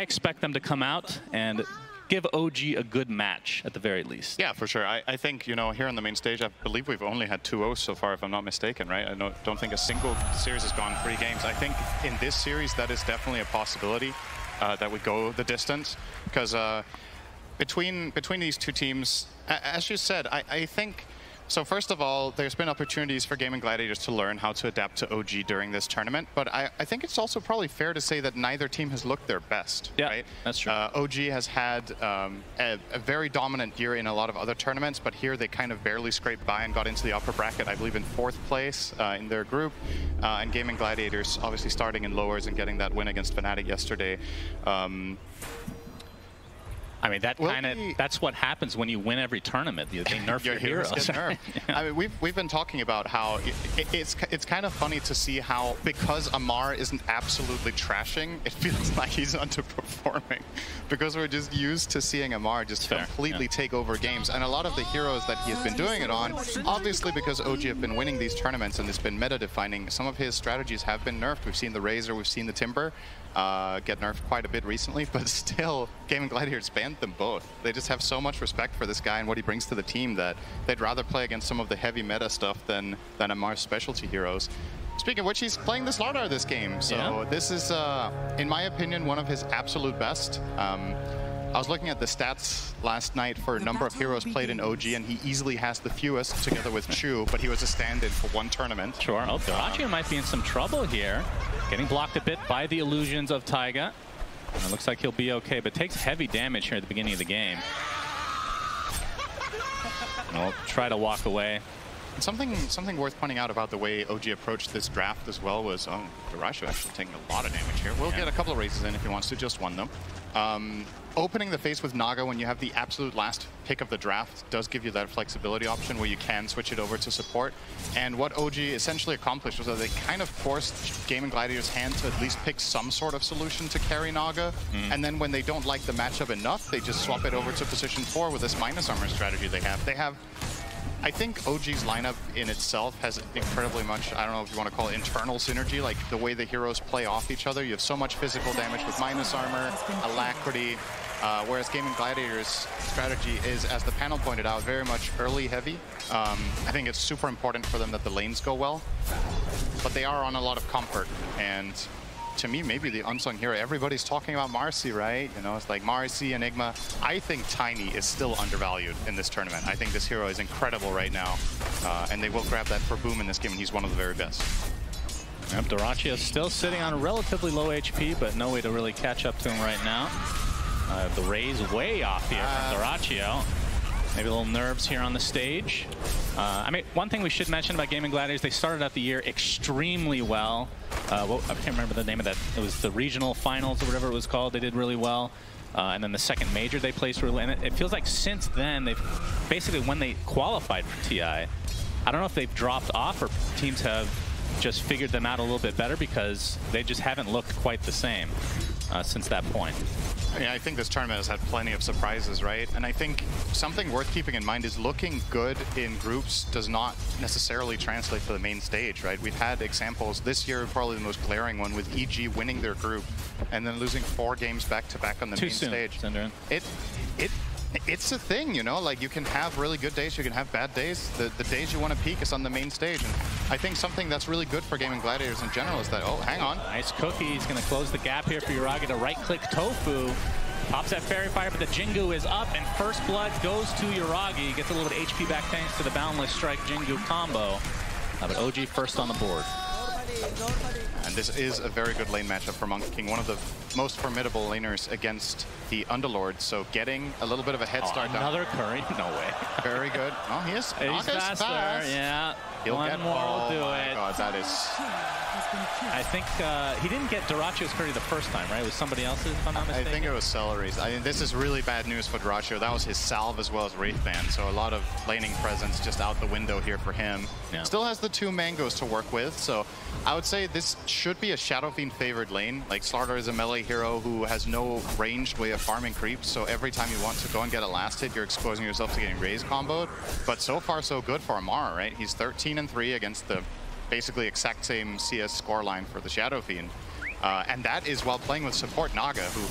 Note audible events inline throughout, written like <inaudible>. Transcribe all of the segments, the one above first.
I expect them to come out and give OG a good match at the very least. Yeah, for sure. I, I think, you know, here on the main stage, I believe we've only had two O's so far, if I'm not mistaken, right? I don't, don't think a single series has gone three games. I think in this series, that is definitely a possibility uh, that we go the distance. Because uh, between, between these two teams, as you said, I, I think so first of all, there's been opportunities for Gaimin Gladiators to learn how to adapt to OG during this tournament, but I, I think it's also probably fair to say that neither team has looked their best, yeah, right? that's true. Uh, OG has had um, a, a, very dominant year in a lot of other tournaments, but here they kind of barely scraped by and got into the upper bracket, I believe in fourth place uh, in their group. Uh, and Gaimin Gladiators obviously starting in lowers and getting that win against Fnatic yesterday. Um, I mean, that kind of that's what happens when you win every tournament. They <laughs> nerf your, your heroes. <laughs> yeah. I mean, we've we've been talking about how it, it, it's it's kind of funny to see how because Ammar isn't absolutely trashing, it feels <laughs> like he's underperforming because we're just used to seeing Ammar just Fair. completely yeah. take over games. And a lot of the heroes that he has been doing it on, obviously because OG have been winning these tournaments and it's been meta defining. Some of his strategies have been nerfed. We've seen the Razor, we've seen the Timber uh, get nerfed quite a bit recently, <laughs> but still, Gaimin Gladiators banned them both. They just have so much respect for this guy and what he brings to the team that they'd rather play against some of the heavy meta stuff than, than Ammar's specialty heroes. Speaking of which, he's playing the Slardar this game, so yeah. this is, uh, in my opinion, one of his absolute best. Um, I was looking at the stats last night for a number of heroes played in OG, and he easily has the fewest together with Chu, but he was a stand-in for one tournament. Sure. Oh, Dyrachyo um, might be in some trouble here. Getting blocked a bit by the illusions of Taiga. And it looks like he'll be okay, but takes heavy damage here at the beginning of the game. <laughs> I'll try to walk away. Something something worth pointing out about the way OG approached this draft as well was, oh, Dyrachyo actually taking a lot of damage here. We'll yeah. get a couple of races in if he wants to, just one though. Um, opening the face with Naga when you have the absolute last pick of the draft does give you that flexibility option where you can switch it over to support. And what OG essentially accomplished was that they kind of forced Gaimin Gladiator's hand to at least pick some sort of solution to carry Naga. Mm. And then when they don't like the matchup enough, they just swap it over to position 4 with this minus armor strategy they have. They have I think OG's lineup in itself has incredibly much, I don't know if you want to call it internal synergy, like the way the heroes play off each other. You have so much physical damage with minus armor, alacrity, uh, whereas Gaimin Gladiator's strategy is, as the panel pointed out, very much early heavy. Um, I think it's super important for them that the lanes go well, but they are on a lot of comfort, and to me, maybe the unsung hero. Everybody's talking about Marci, right? You know, it's like Marci, Enigma. I think Tiny is still undervalued in this tournament. I think this hero is incredible right now, uh, and they will grab that for Boom in this game, and he's one of the very best. Yep, Dyrachyo still sitting on a relatively low HP, but no way to really catch up to him right now. Uh, the Raze way off here uh, from Dyrachyo. Maybe a little nerves here on the stage. Uh, I mean, one thing we should mention about Gaimin Gladiators, they started out the year extremely well. Uh, well, I can't remember the name of that. It was the regional finals or whatever it was called. They did really well. Uh, and then the second major they placed really, and it, it, feels like since then they've basically when they qualified for TI, I don't know if they've dropped off or teams have just figured them out a little bit better because they just haven't looked quite the same uh, since that point. Yeah, I think this tournament has had plenty of surprises, right? And I think something worth keeping in mind is looking good in groups does not necessarily translate to the main stage, right? We've had examples this year, probably the most glaring one, with EG winning their group and then losing four games back-to-back -back on the Too main soon, stage. It, it it's a thing, you know, like you can have really good days, you can have bad days. The, the days you want to peak is on the main stage. And I think something that's really good for Gaimin Gladiators in general is that, oh, hang on. Nice cookie. He's going to close the gap here for Yuragi to right-click Tofu. Pops that Faerie Fire, but the Jingu is up, and First Blood goes to Yuragi. Gets a little bit HP back thanks to the Boundless Strike Jingu combo. Uh, but OG first on the board. And this is a very good lane matchup for Monkey King, one of the most formidable laners against the Underlord. So getting a little bit of a head oh, start. Oh, another down. curry? <laughs> No way. Very good. Oh, he is. He's faster. Fast. Yeah. He'll One get more will do oh it. God, that is. I think uh, he didn't get Dyrachyo's curry the first time, right? It was somebody else's, if I'm not mistaken. I think it was Seleri's. I mean, this is really bad news for Dyrachyo. That was his salve as well as Wraithband, so a lot of laning presence just out the window here for him. Yeah. Still has the two mangoes to work with, so I would say this should be a Shadow Fiend favored lane. Like, Slardar is a melee hero who has no ranged way of farming creeps, so every time you want to go and get a last hit, you're exposing yourself to getting Raze comboed. But so far, so good for Amara, right? He's 13 and 3 against the basically exact same CS scoreline for the Shadow Fiend. Uh, and that is while playing with support Naga, who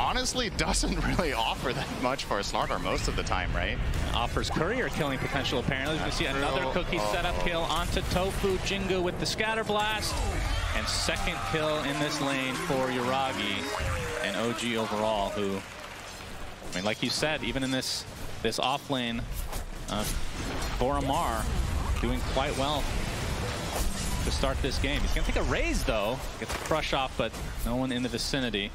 honestly <laughs> doesn't really offer that much for a Slardar most of the time, right? Offers courier killing potential apparently. You can see another cookie Oh. setup kill onto Tofu Jingu with the scatter blast. And second kill in this lane for Yuragi and OG overall, who, I mean, like you said, even in this this off lane, uh, for Ammar, doing quite well to start this game. He's gonna take a Raze though, gets a crush off, but no one in the vicinity.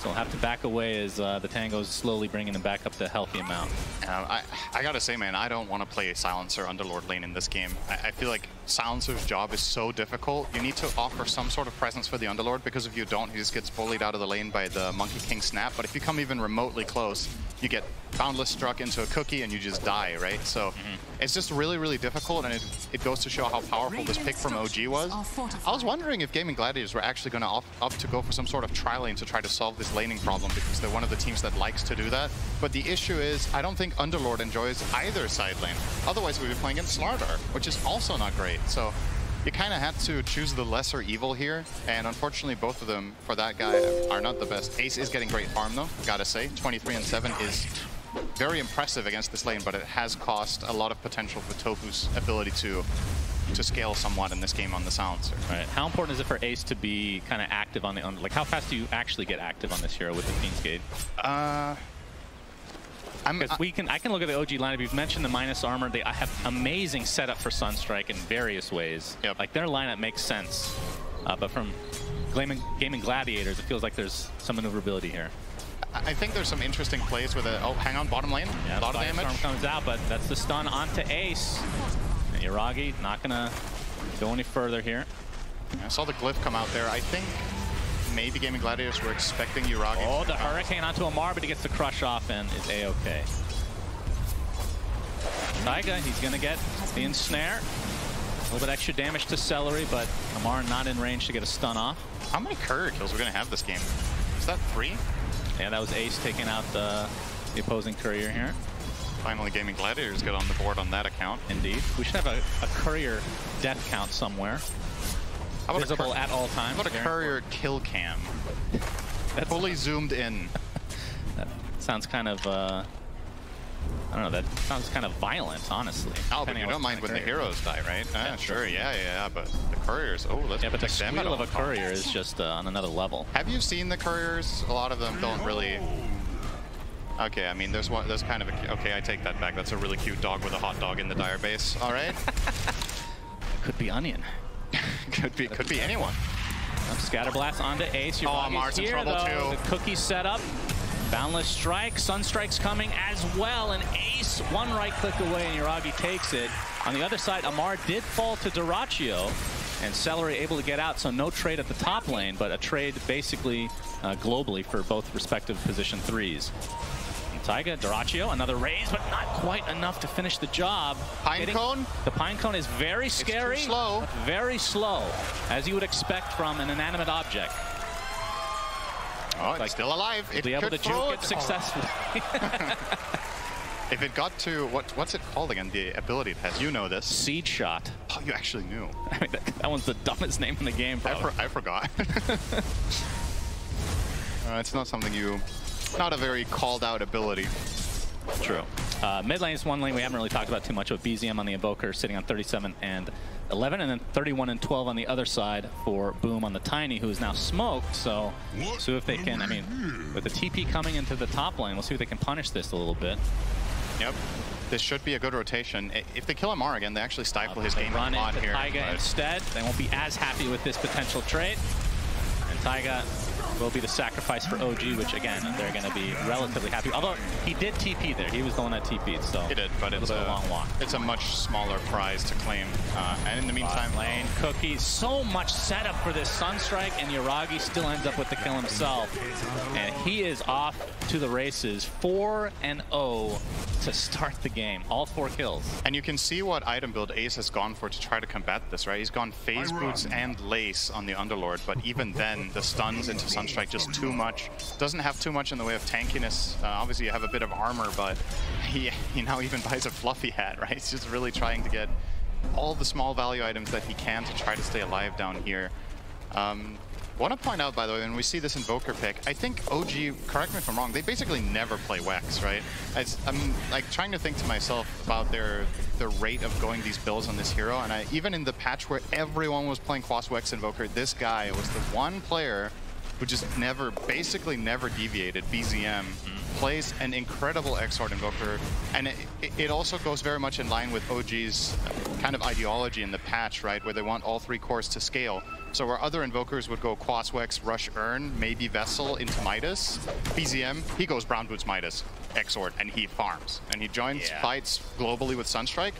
So he'll have to back away as uh, the Tango's slowly bringing them back up to a healthy amount. Um, I, I gotta say, man, I don't want to play Silencer Underlord lane in this game. I, I feel like Silencer's job is so difficult. You need to offer some sort of presence for the Underlord because if you don't, he just gets bullied out of the lane by the Monkey King snap. But if you come even remotely close, you get Boundless struck into a cookie and you just die, right? So it's just really, really difficult, and it, it goes to show how powerful this pick from OG was. I was wondering if Gaimin Gladiators were actually going to opt, opt to go for some sort of tri lane to try to solve this laning problem because they're one of the teams that likes to do that. But the issue is, I don't think Underlord enjoys either side lane. Otherwise, we'd be playing against Slardar, which is also not great. So you kind of had to choose the lesser evil here, and unfortunately, both of them, for that guy, are not the best. Ace is getting great farm, though, gotta say. 23 and 7 is very impressive against this lane, but it has cost a lot of potential for Tofu's ability to to scale somewhat in this game on the silencer. Right. How important is it for Ace to be kind of active on the under? Like, how fast do you actually get active on this hero with the Fiend's Gate? Uh, I'm, Because we can, I can look at the OG lineup. You've mentioned the minus armor. They have amazing setup for Sunstrike in various ways. Yep. Like their lineup makes sense, uh, but from Gaimin, Gaimin Gladiators, it feels like there's some maneuverability here. I think there's some interesting plays with a. Oh, hang on, bottom lane. Yeah, a lot of damage. Storm comes out, but that's the stun onto Ace. Yuragi not gonna go any further here. I saw the glyph come out there. I think maybe Gaimin Gladiators were expecting Yuragi. Oh, the Hurricane onto Ammar, but he gets the crush off and is A-okay. Taiga, he's gonna get the ensnare. A little bit extra damage to Seleri, but Ammar not in range to get a stun off. How many courier kills we're gonna have this game? Is that three? Yeah, that was Ace taking out the, the opposing courier here. Finally, Gaimin Gladiators got on the board on that account. Indeed. We should have a, a courier death count somewhere. How about Visible a, at all times. about a courier kill cam? <laughs> That's- Fully zoomed in. <laughs> That sounds kind of, uh, I don't know, that sounds kind of violent, honestly. Oh, but you don't mind when the heroes die, right? Ah, Yeah, sure, sure. yeah, yeah, yeah, but the couriers, oh, let's Yeah, but the squeal of a courier is just uh, on another level. Have you seen the couriers? A lot of them don't really. Okay, I mean, there's one. There's kind of a. Okay, I take that back. That's a really cute dog with a hot dog in the dire base. All right, <laughs> Could be Onion. <laughs> could be could be anyone. Scatterblast onto Ace. Your Oh, body's Ammar's in trouble, though. too. The cookie set up. Boundless Strike. Sunstrike's coming as well. And Ace, one right click away, and Yuragi takes it. On the other side, Ammar did fall to Dyrachyo. And Seleri able to get out, so no trade at the top lane, but a trade basically uh, globally for both respective position threes. Taiga, Dyrachyo, another Raze, but not quite enough to finish the job. Pine cone? The pine cone is very scary. slow. Very slow, as you would expect from an inanimate object. Oh, it's Like, still alive. It Be able to juke it successfully. <laughs> <laughs> If it got to what what's it called again? The ability it has. You know this. Seed shot. Oh, you actually knew. <laughs> I mean, that, that one's the dumbest name in the game, I, for, I forgot. uh, it's not something you. Not a very called out ability. True. Uh, mid lane is one lane we haven't really talked about too much, but BZM on the Invoker sitting on 37 and 11, and then 31 and 12 on the other side for Boom on the Tiny, who is now smoked. So, so if they can, I mean, with the TP coming into the top lane, we'll see if they can punish this a little bit. Yep. This should be a good rotation. If they kill Ammar again, they actually stifle his game run a lot here. Taiga but- instead. They won't be as happy with this potential trade. And Taiga will be the sacrifice for OG, which again, they're going to be relatively happy. Although he did TP there. He was the one that TP'd, so He did, but it was a, a long walk. it's a much smaller prize to claim. Uh, and in the meantime, Bottom lane, Cookie, so much setup for this Sunstrike, and Yuragi still ends up with the kill himself. And he is off to the races, 4 and 0 to start the game. All four kills. And you can see what item build Ace has gone for to try to combat this, right? He's gone Phase Boots and Lace on the Underlord, but even then, the stuns into Sunstrike just too much. Doesn't have too much in the way of tankiness. Uh, obviously, you have a bit of armor, but <laughs> he, he now even buys a fluffy hat, right? He's just really trying to get all the small value items that he can to try to stay alive down here. Um, want to point out, by the way, when we see this Invoker pick, I think OG, correct me if I'm wrong, they basically never play Wex, right? As, I'm like trying to think to myself about their the rate of going these builds on this hero, and I, even in the patch where everyone was playing Quas Wex Invoker, this guy was the one player who just never, basically never deviated, BZM, plays an incredible Exort Invoker, and it, it also goes very much in line with OG's kind of ideology in the patch, right, where they want all three cores to scale. So where other Invokers would go Quaswex, Rush Urn, maybe Vessel into Midas, BZM, he goes Brown Boots Midas, Exort, and he farms. And he joins Yeah. fights globally with Sunstrike,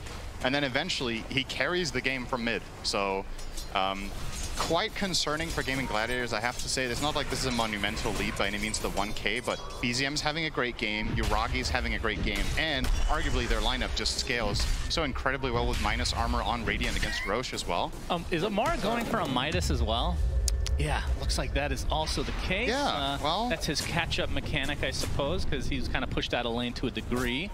and then eventually he carries the game from mid. So um, quite concerning for Gaimin Gladiators, I have to say. It's not like this is a monumental lead by any means to the 1K, but BZM's having a great game, Yuragi's having a great game, and arguably their lineup just scales so incredibly well with minus armor on Radiant against Rosh as well. Um, is Amara going for a Midas as well? Yeah, looks like that is also the case. Yeah, Uh, well- That's his catch-up mechanic, I suppose, because he's kind of pushed out of lane to a degree.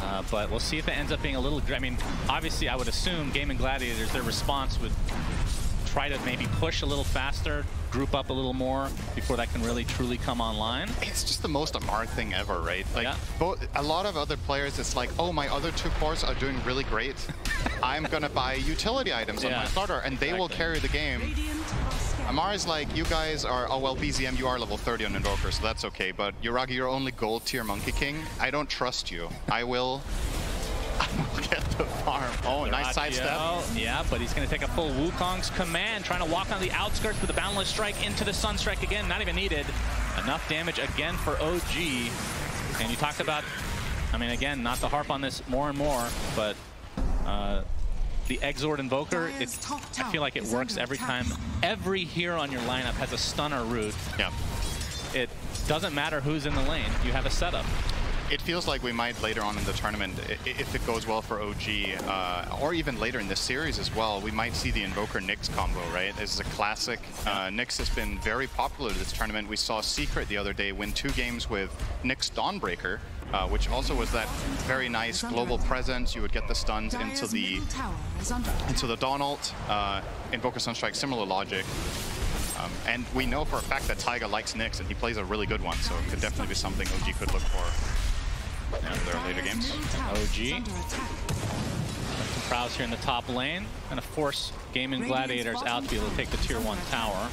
Uh, but we'll see if it ends up being a little... I mean, obviously, I would assume Gaming Gladiators, their response would try to maybe push a little faster, group up a little more before that can really, truly come online. It's just the most Ammar thing ever, right? Like, Yeah. both, a lot of other players, it's like, oh, my other two cores are doing really great. <laughs> I'm gonna buy utility items on my starter, and they will carry the game. Ammar is like, you guys are, oh well, BZM, you are level 30 on Invoker, so that's okay, but Yuragi, you're only gold tier Monkey King. I don't trust you. I will, I <laughs> will get the farm. Oh, nice sidestep. Ratio, Yeah, but he's going to take a full Wukong's command, trying to walk on the outskirts with a boundless strike into the Sunstrike again. Not even needed. Enough damage again for OG. And you talked about, I mean, again, not to harp on this more and more, but uh, the Exort Invoker, it, I feel like it works every time. Every hero on your lineup has a stunner root. Yeah. It doesn't matter who's in the lane. You have a setup. It feels like we might later on in the tournament, if it goes well for OG, uh, or even later in this series as well, we might see the Invoker Nyx combo, right? This is a classic. Uh, Nyx has been very popular this tournament. We saw Secret the other day win two games with Nyx Dawnbreaker, uh, which also was that very nice global presence. You would get the stuns into the into the Dawn ult, uh, Invoker Sunstrike, similar logic. Um, and we know for a fact that Taiga likes Nyx, and he plays a really good one, so it could definitely be something OG could look for in their later games. OG. Prowse here in the top lane. Going to force Gaimin Gladiators out to be able to take the tier 1 tower.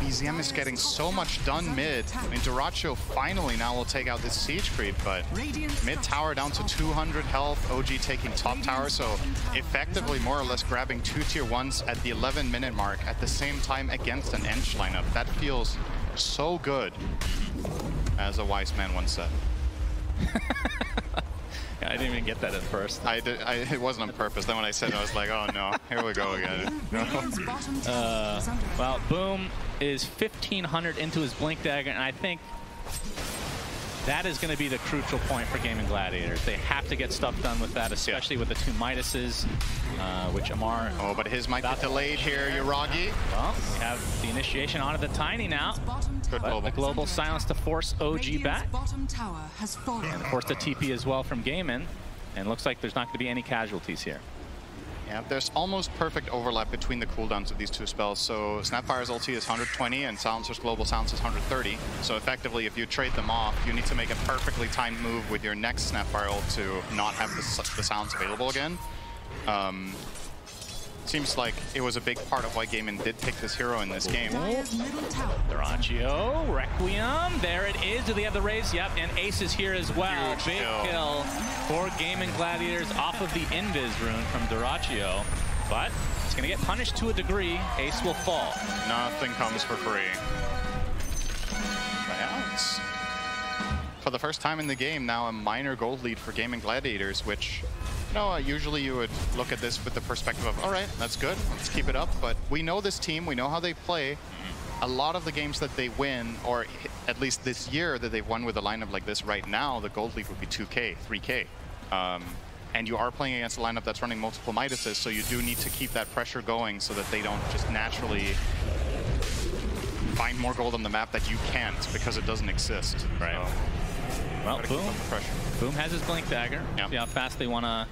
BZM is getting so much done mid. I mean, Dyrachyo finally now will take out this siege creep, but mid tower down to 200 health, OG taking top tower, so effectively more or less grabbing two tier ones at the 11 minute mark at the same time against an Ench lineup. That feels so good, as a wise man once said. Yeah, <laughs> I didn't even get that at first. I did, I, it wasn't on purpose. Then when I said it, I was like, oh no, here we go again. <laughs> Uh, well, Boom is 1500 into his Blink Dagger, and I think that is going to be the crucial point for Gaimin Gladiators. They have to get stuff done with that, especially with the two Midases, uh, which Ammar... Oh, but his might About get to- delayed here, Yuragi. Well, we have the initiation onto the Tiny now. Good But global. the global silence to force OG back. bottom tower has fallen. And force the TP as well from Gaimin. And looks like there's not going to be any casualties here. Yeah, there's almost perfect overlap between the cooldowns of these two spells. So Snapfire's ulti is 120 and Silencer's global silence is 130. So effectively, if you trade them off, you need to make a perfectly timed move with your next Snapfire ult to not have the, the silence available again. Um, seems like it was a big part of why Gaimin did pick this hero in this game. Dire's middle tower. Dyrachyo, Requiem, there it is. Do they have the Raze? Yep, and Ace is here as well. Huge Big kill. kill for Gaimin Gladiators off of the Invis rune from Dyrachyo. But it's going to get punished to a degree. Ace will fall. Nothing comes for free. But for the first time in the game now a minor gold lead for Gaimin Gladiators, which you know uh, usually you would look at this with the perspective of all right, that's good, let's keep it up. But we know this team, we know how they play. A lot of the games that they win, or at least this year that they've won with a lineup like this right now, the gold lead would be 2K, 3K. Um, and you are playing against a lineup that's running multiple Midases, so you do need to keep that pressure going so that they don't just naturally find more gold on the map that you can't because it doesn't exist. Right. So, Well, Boom. up the pressure. Boom has his Blink Dagger. Yep. See how fast they want to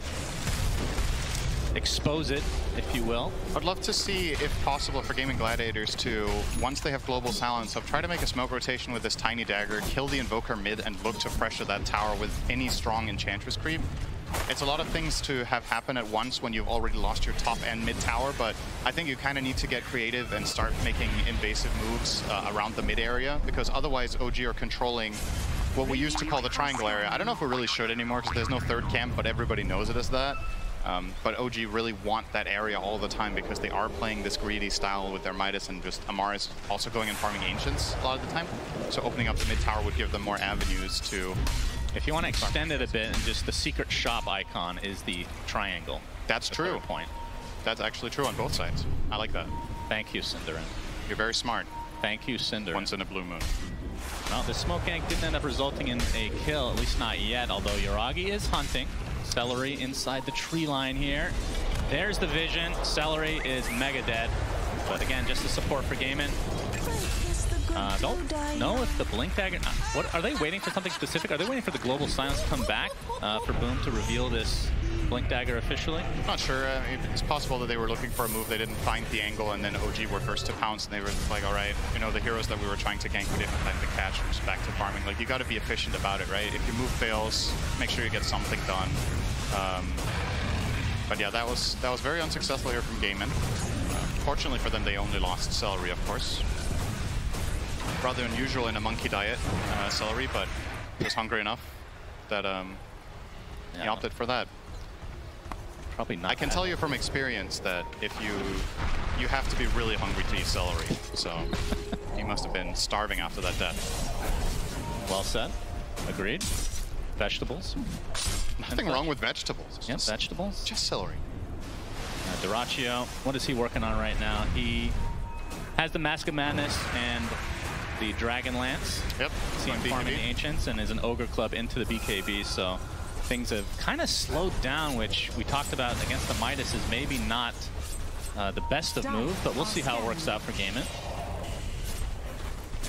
expose it, if you will. I'd love to see, if possible, for Gaimin Gladiators to, once they have Global Silence, of try to make a smoke rotation with this Tiny Dagger, kill the Invoker mid, and look to pressure that tower with any strong Enchantress creep. It's a lot of things to have happen at once when you've already lost your top and mid tower, but I think you kind of need to get creative and start making invasive moves uh, around the mid area, because otherwise OG are controlling what we used to call the triangle area. I don't know if we really should anymore because there's no third camp, but everybody knows it as that. Um, but OG really want that area all the time because they are playing this greedy style with their Midas and just Amaris also going and farming Ancients a lot of the time. So opening up the mid tower would give them more avenues to... If you want to extend it a bit, and just the secret shop icon is the triangle. That's the true. point. That's actually true on both sides. I like that. Thank you, SyndereN. You're very smart. Thank you, Cinder. Once in a blue moon. Well, the smoke gank didn't end up resulting in a kill, at least not yet, although Yuragi is hunting. Seleri inside the tree line here. There's the vision. Seleri is mega dead. But again, just the support for Gaimin. Uh, don't know if the Blink Dagger... Uh, what Are they waiting for something specific? Are they waiting for the Global Silence to come back uh, for Boom to reveal this Blink Dagger officially? Not sure. Uh, it's possible that they were looking for a move. They didn't find the angle, and then OG were first to pounce, and they were like, all right, you know, the heroes that we were trying to gank, we didn't time to catch. We're just back to farming. Like, you got to be efficient about it, right? If your move fails, make sure you get something done. Um, but yeah, that was that was very unsuccessful here from Gaimin. Uh, fortunately for them, they only lost Seleri, of course. Rather unusual in a monkey diet, uh, Celery, but he was hungry enough that um, he opted for that. Probably not. I can tell you from experience that if you you have to be really hungry to eat celery. So <laughs> he must have been starving after that death. Well said. Agreed. Vegetables. Nothing wrong with vegetables. It's Yep, just, vegetables. just celery. Uh, Dyrachyo, what is he working on right now? He has the Mask of Madness and the Dragon Lance. Yep. See him my farming the Ancients and is an Ogre Club into the BKB, so things have kind of slowed down, which we talked about against the Midas is maybe not uh, the best of move, but we'll see how it works out for Gaimin.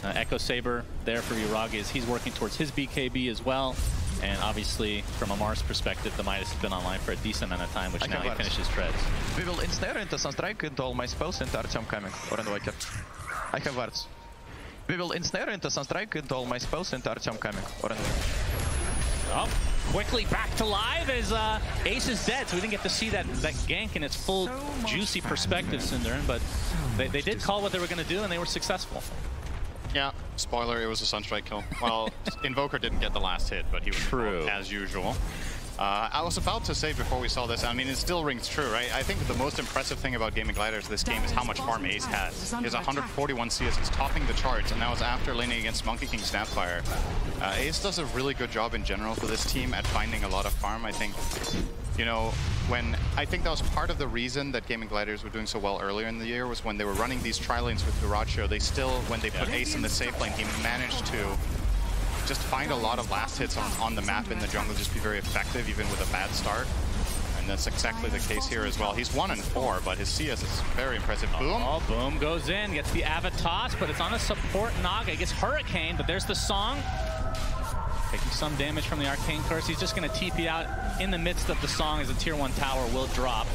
Uh, Echo Saber there for Yuragi as he's working towards his BKB as well. And obviously, from a Mars perspective, the Midas has been online for a decent amount of time, which I now he finishes treads. We will ensnare into Sunstrike into all my spells into Artyom coming, or Invoker. I have wards. We will ensnare into Sunstrike into all my spells into Artyom coming, or Oh, quickly back to live as uh, Ace is dead, so we didn't get to see that, that gank in its full juicy perspective, SyndereN, but they, they did call what they were going to do, and they were successful. Yeah. Spoiler, it was a Sunstrike kill. Well, <laughs> Invoker didn't get the last hit, but he was True. as usual. Uh, I was about to say before we saw this, I mean, it still rings true, right? I think the most impressive thing about Gaimin Gliders this game is how much farm Ace has. He has 141 CS, he's topping the charts, and that was after laning against Monkey King Snapfire. Uh, Ace does a really good job in general for this team at finding a lot of farm. I think, you know, when I think that was part of the reason that Gaimin Gliders were doing so well earlier in the year was when they were running these tri lanes with Dyrachyo, they still, when they put Ace in the safe lane, he managed to just find a lot of last hits on, on the map in the jungle, just be very effective even with a bad start. And that's exactly the case here as well. He's one and four, but his CS is very impressive. Boom. Oh, boom goes in, gets the Avatos, but it's on a support Naga. Gets Hurricane, but there's the song. Taking some damage from the Arcane Curse. He's just going to TP out in the midst of the song as a tier 1 tower will drop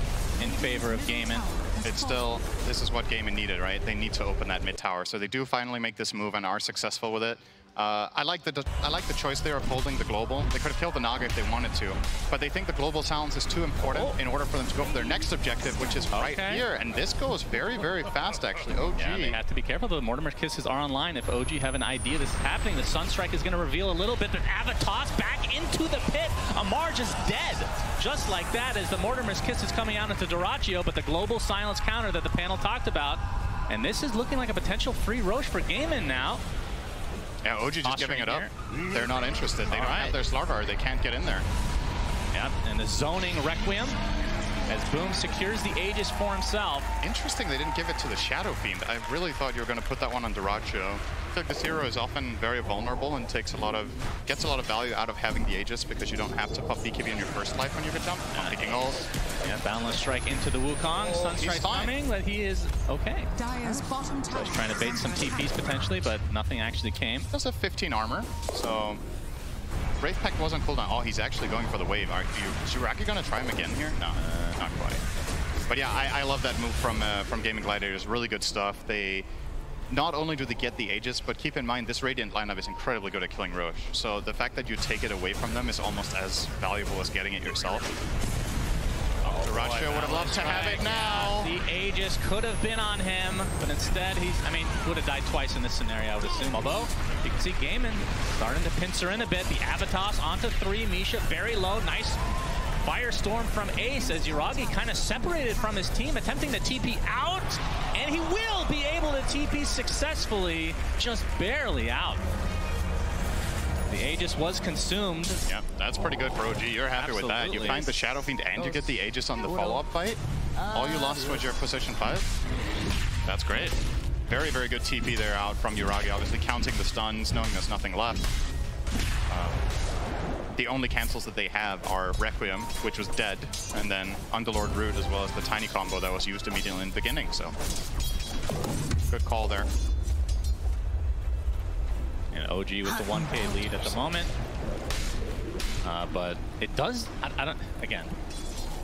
in favor of Gaimin. It's still, this is what Gaimin needed, right? They need to open that mid tower. So they do finally make this move and are successful with it. Uh, I like the I like the choice there of holding the global. They could have killed the Naga if they wanted to, but they think the global silence is too important Oh. in order for them to go for their next objective, which is right here. And this goes very, very fast, actually. OG. Yeah, they have to be careful. The Mortimer Kisses are online. If OG have an idea this is happening, the Sunstrike is going to reveal a little bit. But Avatos back into the pit. Ammar just dead. Just like that as the Mortimer's Kiss is coming out into Dyrachyo, but the global silence counter that the panel talked about. And this is looking like a potential free Rosh for Gaimin now. Yeah, OG just giving it up. here. Mm-hmm. They're not interested. They All don't right. have their Slardar. They can't get in there. Yep, and the zoning Requiem as Boom secures the Aegis for himself. Interesting they didn't give it to the Shadow Fiend. I really thought you were going to put that one on Dyrachyo. I feel like this hero is often very vulnerable and takes a lot of gets a lot of value out of having the Aegis because you don't have to pop BKB on your first life when you get jump. I'm picking ult. Yeah, Boundless Strike into the Wukong. Oh, he's Sunstrike's fine. coming, but he is okay. Dire's bottom tower. He's trying to bait some TPs potentially, but nothing actually came. Does a 15 armor, so Wraith Pact wasn't cooldown. Oh, he's actually going for the wave. Are you Shiraki gonna try him again here? No, not quite. But yeah, I, I love that move from uh, from Gaimin Gladiators. Really good stuff. They not only do they get the Aegis, but keep in mind this Radiant lineup is incredibly good at killing Rosh. So the fact that you take it away from them is almost as valuable as getting it yourself. Oh, would have loved to have it now. The Aegis could have been on him, but instead he's, I mean, would have died twice in this scenario, I would assume. Although, you can see Gaimin starting to pincer in a bit. The Avitas onto three, Misha very low, nice Firestorm from Ace as Yuragi kind of separated from his team, attempting to TP out, and he will be able to TP successfully, just barely out. The Aegis was consumed. Yeah, that's pretty good for OG. You're happy with that. You find the Shadow Fiend and you get the Aegis on the follow-up fight. All you lost was your position 5. That's great. Very, very good TP there out from Yuragi, obviously counting the stuns, knowing there's nothing left. Um, the only cancels that they have are Requiem, which was dead, and then Underlord Root, as well as the tiny combo that was used immediately in the beginning, so... Good call there. And OG with the 1k lead at the moment. Uh, but it does, I, I don't, again,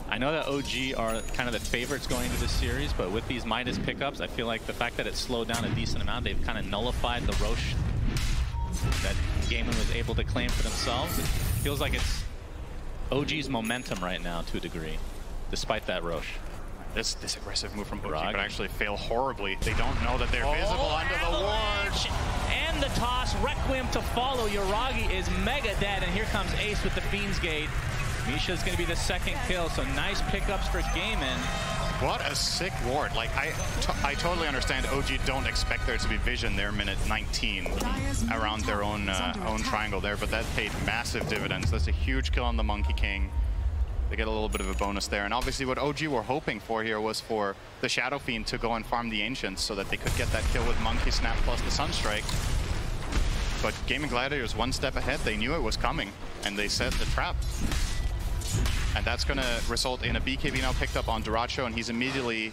I know that OG are kind of the favorites going into this series, but with these Midas pickups, I feel like the fact that it slowed down a decent amount, they've kind of nullified the Rosh that Gaimin was able to claim for themselves. Feels like it's OG's momentum right now to a degree, despite that Rosh. This this aggressive move from OG could actually fail horribly. They don't know that they're oh, visible under the ward. And the toss, Requiem to follow. Yuragi is mega dead, and here comes Ace with the Fiend's Gate. Misha's going to be the second kill, so nice pickups for Gaimin. What a sick ward. Like, I, I totally understand OG don't expect there to be vision there minute 19 around their own uh, own triangle there, but that paid massive dividends. That's a huge kill on the Monkey King. They get a little bit of a bonus there. And obviously what OG were hoping for here was for the Shadow Fiend to go and farm the Ancients so that they could get that kill with Monkey Snap plus the Sunstrike. But Gaimin Gladiators one step ahead. They knew it was coming, and they set the trap. And that's going to result in a BKB now picked up on Dyrachyo, and he's immediately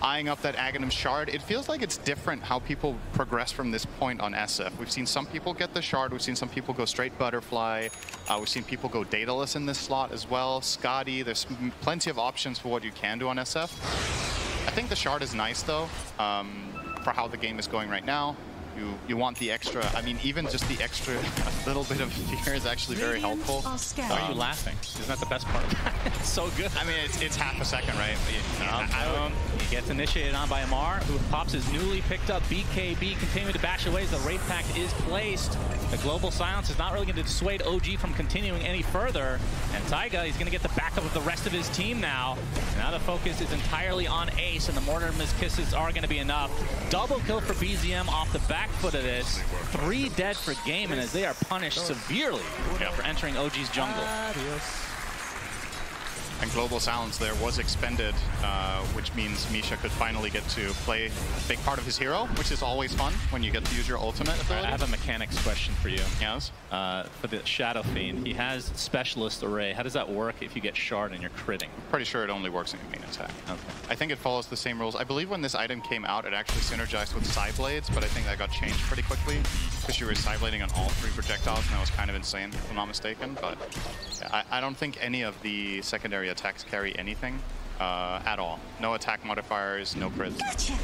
eyeing up that Aghanim Shard. It feels like it's different how people progress from this point on SF. We've seen some people get the Shard, we've seen some people go straight Butterfly, uh, we've seen people go Daedalus in this slot as well, Scotty, there's plenty of options for what you can do on SF. I think the Shard is nice though, um, for how the game is going right now. You, you want the extra, I mean, even just the extra <laughs> a little bit of fear is actually very helpful. are. Why are you laughing? Isn't that the best part of <laughs> that? it's so good. I mean, it's, it's half a second, right? Um, I don't- he gets initiated on by Ammar, who pops his newly picked up BKB, continuing to bash away as the Wraith Pact is placed. The Global Silence is not really going to dissuade OG from continuing any further. And Taiga, he's going to get the backup of the rest of his team now. Now the focus is entirely on Ace, and the Mortar Mortimer's Kisses are going to be enough. Double kill for BZM off the back foot of this. Three dead for Gaimin as they are punished severely for entering OG's jungle. And Global Silence there was expended, uh, which means Misha could finally get to play a big part of his hero, which is always fun when you get to use your ultimate ability. I have a mechanics question for you. yes. uh, for the Shadow Fiend. He has Specialist Array. How does that work if you get Shard and you're critting? Pretty sure it only works in your main attack. Okay. I think it follows the same rules. I believe when this item came out, it actually synergized with Psyblades, but I think that got changed pretty quickly because you were Psyblading on all three projectiles, and that was kind of insane, if I'm not mistaken. But I, I don't think any of the secondary attacks carry anything uh, at all. No attack modifiers, no crits. Gotcha.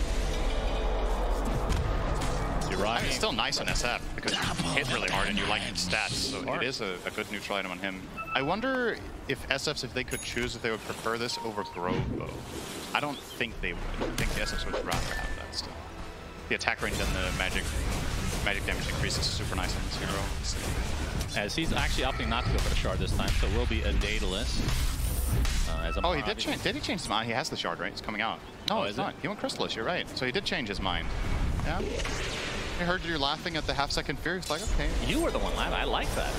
You're I right. mean, it's still nice on SF because you hit really hard and you like stats, so it is a, a good neutral item on him. I wonder if SFs, if they could choose, if they would prefer this over Grove Bow. I don't think they would. I think the SFs would rather have that still. The attack range and the magic magic damage increase is super nice on this hero. As he's actually opting not to go for the Shard this time, so it will be a Daedalus. Uh, as Oh, he did change. Did he change his mind? He has the shard, right? It's coming out. No, Oh, it's is it? not. He went Crystalys. You're right. So he did change his mind. Yeah. I heard you laughing at the half second fear. It's like, okay. You were the one laughing. I like that.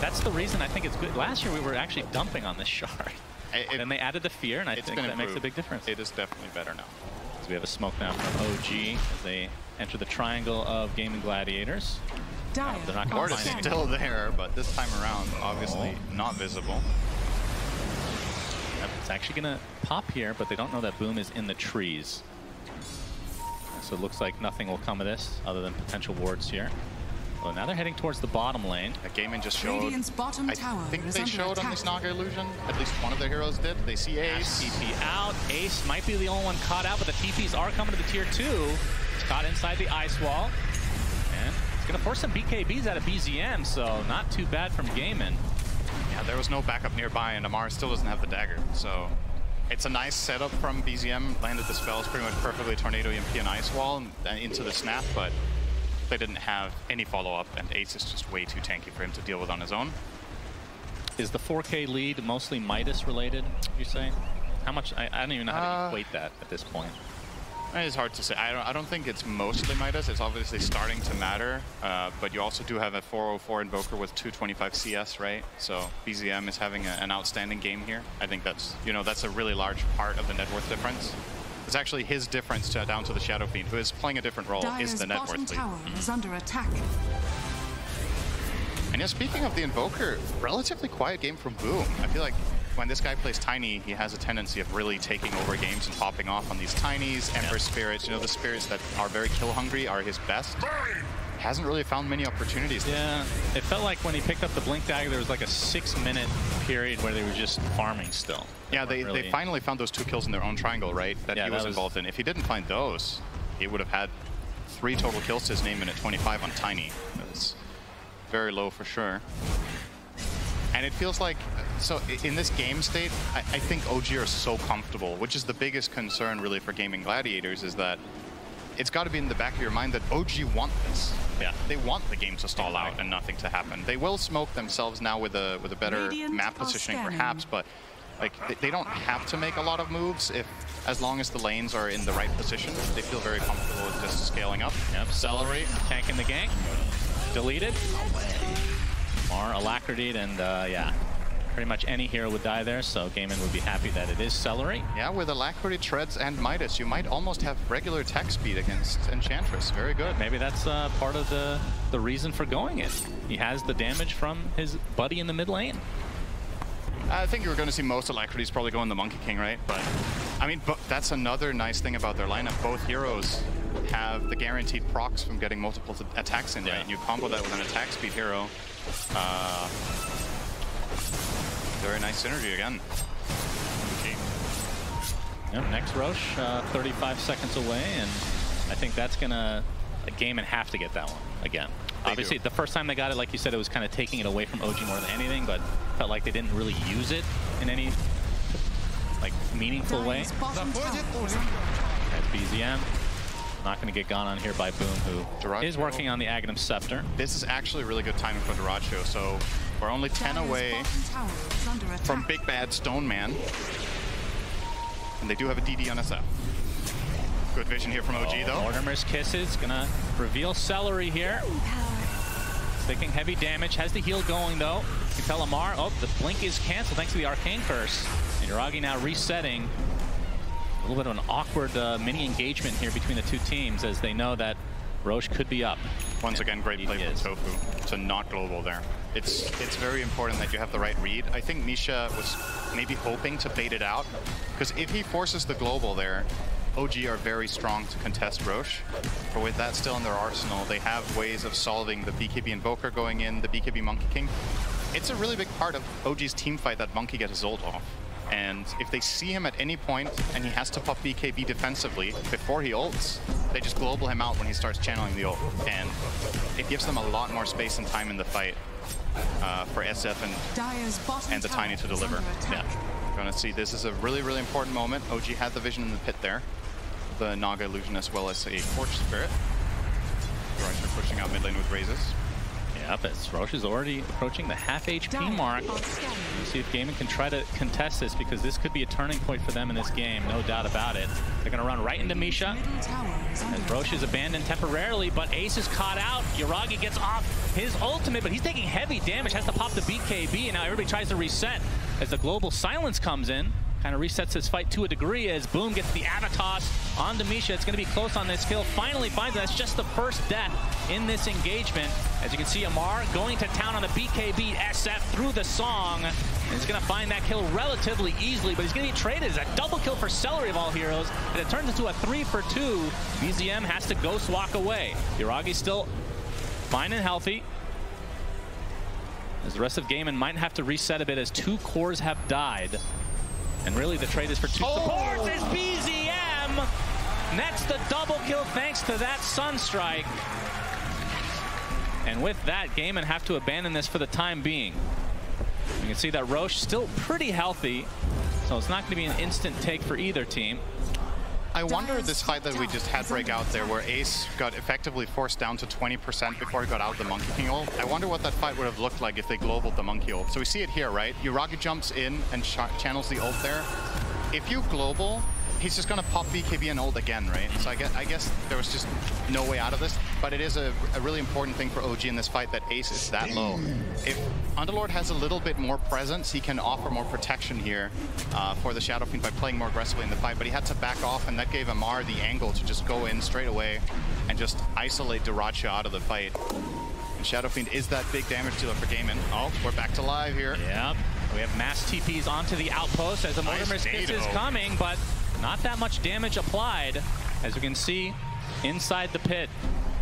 That's the reason I think it's good. Last year we were actually dumping on this Shard. It- it- and they added the fear, and I think been that makes a big difference. It is definitely better now. So we have a smoke now from OG as they enter the triangle of Gaimin Gladiators. Dire They're not gonna are Ward is find still there, but this time around, obviously not visible. Yep, it's actually going to pop here, but they don't know that Boom is in the trees. So it looks like nothing will come of this other than potential wards here. So now they're heading towards the bottom lane. Uh, Gaimin just showed. Radiant's bottom I tower think they under showed on attack. this Naga illusion. At least one of their heroes did. They see Ace. TP out. Ace might be the only one caught out, but the TPs are coming to the tier two. It's caught inside the ice wall. And it's going to force some BKBs out of BZM, so not too bad from Gaimin. Yeah, there was no backup nearby, and Ammar still doesn't have the dagger. So it's a nice setup from BZM. Landed the spells pretty much perfectly. Tornado EMP and Ice Wall and, and into the snap, but they didn't have any follow-up, and Ace is just way too tanky for him to deal with on his own. Is the 4K lead mostly Midas related, you say? How much? I, I don't even know how to Uh, equate that at this point. It's hard to say. I don't, I don't think it's mostly Midas. It's obviously starting to matter, uh, but you also do have a 404 Invoker with 225 CS, right? So BZM is having a, an outstanding game here. I think that's, you know, that's a really large part of the net worth difference. It's actually his difference to, down to the Shadow Fiend, who is playing a different role, is the net worth tower is under attack. And yeah, speaking of the Invoker, relatively quiet game from Boom. I feel like when this guy plays Tiny, he has a tendency of really taking over games and popping off on these Tinies, Ember Spirits. You know, the spirits that are very kill hungry are his best. Hasn't really found many opportunities. Yeah, it felt like when he picked up the Blink Dagger, there was like a six-minute period where they were just farming still. Yeah, they, weren't they finally found those two kills in their own triangle, right? That Yeah, he that was, was- involved in. If he didn't find those, he would have had three total kills to his name in at 25 on Tiny. That's very low for sure. And it feels like, so in this game state, I, I think OG are so comfortable, which is the biggest concern really for Gaimin Gladiators is that it's got to be in the back of your mind that OG want this. Yeah. They want the game to stall out and nothing to happen. They will smoke themselves now with a with a better Radiant map positioning scanning. perhaps, but like they, they don't have to make a lot of moves if as long as the lanes are in the right position. They feel very comfortable with just scaling up. Yep, Seleri, tanking the gank. Deleted. Mar, Alacrity, and uh, yeah, pretty much any hero would die there, so Gaimin would be happy that it is Seleri. Yeah, with Alacrity, Treads, and Midas, you might almost have regular attack speed against Enchantress. Very good. Maybe that's uh, part of the, the reason for going it. He has the damage from his buddy in the mid lane. I think you were going to see most Alacrities probably go in the Monkey King, right? But, I mean, but that's another nice thing about their lineup. Both heroes have the guaranteed procs from getting multiple attacks in, Yeah. right? And you combo that with an attack speed hero. Uh, very nice synergy again. Yep, next Rosh, uh, 35 seconds away, and I think that's gonna a game and have to get that one again. They Obviously, do. the first time they got it, like you said, it was kind of taking it away from OG more than anything, but felt like they didn't really use it in any like meaningful way. Dire's bottom tower is under That's BZM. Not going to get gone on here by Boom, who Dyrachyo. is working on the Aghanim Scepter. This is actually really good timing for Dyrachyo. So we're only 10 away bottom tower is under attack. from Big Bad Stone Man. And they do have a DD on SF. Good vision here from OG, oh, though. Mortimer's Kisses gonna reveal Seleri here. Taking heavy damage, has the heal going though. You can tell Ammar, oh, the blink is canceled thanks to the Arcane Curse. And Yuragi now resetting. A little bit of an awkward uh, mini engagement here between the two teams as they know that Rosh could be up. Once again, great play from Tofu to not global there. It's it's very important that you have the right read. I think Misha was maybe hoping to bait it out, because if he forces the global there, OG are very strong to contest Rosh. But with that still in their arsenal, they have ways of solving the BKB Invoker going in, the BKB Monkey King. It's a really big part of OG's team fight that Monkey gets his ult off. And if they see him at any point and he has to pop BKB defensively before he ults, they just global him out when he starts channeling the ult. And it gives them a lot more space and time in the fight uh, for SF and, and the Tiny to deliver. under attack. Gonna see this is a really, really important moment. OG had the vision in the pit there. The Naga illusion as well as a Forge Spirit. Rush are pushing out mid lane with raises. Yep, as Rosh is already approaching the half HP mark. We'll see if Gaimin can try to contest this because this could be a turning point for them in this game, no doubt about it. They're going to run right into Misha. Middle tower is As Rosh is abandoned temporarily, but Ace is caught out. Yuragi gets off his ultimate, but he's taking heavy damage, has to pop the BKB, and now everybody tries to reset as the global silence comes in. Kind of resets his fight to a degree as Boom gets the Avatos onto Misha. It's going to be close on this kill. Finally finds it. That's just the first death in this engagement. As you can see, Ammar going to town on the BKB SF through the song. And he's going to find that kill relatively easily, but he's going to be traded as a double kill for Seleri of all heroes. And it turns into a three for two. BZM has to ghost walk away. Yuragi's still fine and healthy. As the rest of Gaimin might have to reset a bit as two cores have died. And really the trade is for two oh, supports as BZM nets the double kill thanks to that Sunstrike. And with that, Gaimin have to abandon this for the time being. You can see that Rosh still pretty healthy, so it's not going to be an instant take for either team. I wonder this fight that we just had break out there where Ace got effectively forced down to 20% before he got out of the Monkey King ult. I wonder what that fight would have looked like if they globaled the Monkey ult. So we see it here, right? Yuragi jumps in and channels the ult there. If you global, he's just going to pop BKB and ult again, right? So I guess, I guess there was just no way out of this. But it is a, a, really important thing for OG in this fight that Ace is that low. If Underlord has a little bit more presence, he can offer more protection here uh, for the Shadow Fiend by playing more aggressively in the fight. But he had to back off, and that gave Ammar the angle to just go in straight away and just isolate Dyrachyo out of the fight. And Shadow Fiend is that big damage dealer for Gaimin. Oh, we're back to live here. Yep. We have mass TPs onto the outpost as the nice Mortimer's Kiss is coming, but not that much damage applied. As you can see, inside the pit,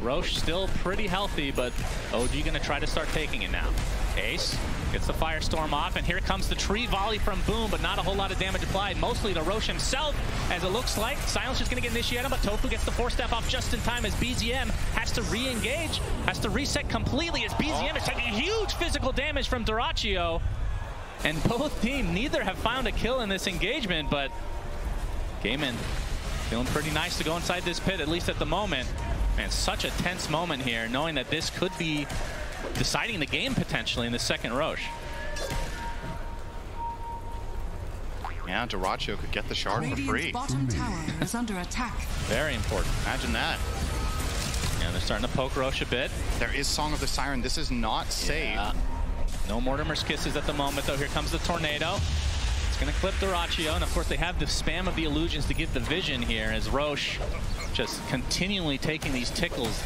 Rosh still pretty healthy, but OG going to try to start taking it now. Ace gets the Firestorm off, and here comes the tree volley from Boom, but not a whole lot of damage applied, mostly to Rosh himself, as it looks like. Silence is going to get initiated, but Tofu gets the Force Staff off just in time as BZM has to re-engage, has to reset completely as BZM is taking huge physical damage from Dyrachyo. And both teams, neither have found a kill in this engagement, but Gaimin feeling pretty nice to go inside this pit, at least at the moment. Man, such a tense moment here, knowing that this could be deciding the game potentially in the second Rosh. Yeah, Dyrachyo could get the shard Radiant's for free. bottom hmm. tower is under attack. Very important. Imagine that. Yeah, they're starting to poke Rosh a bit. There is Song of the Siren. This is not safe. Yeah. No Mortimer's Kisses at the moment, though. Here comes the Tornado. Going to clip Dyrachyo, and of course they have the spam of the illusions to give the vision here as Rosh just continually taking these tickles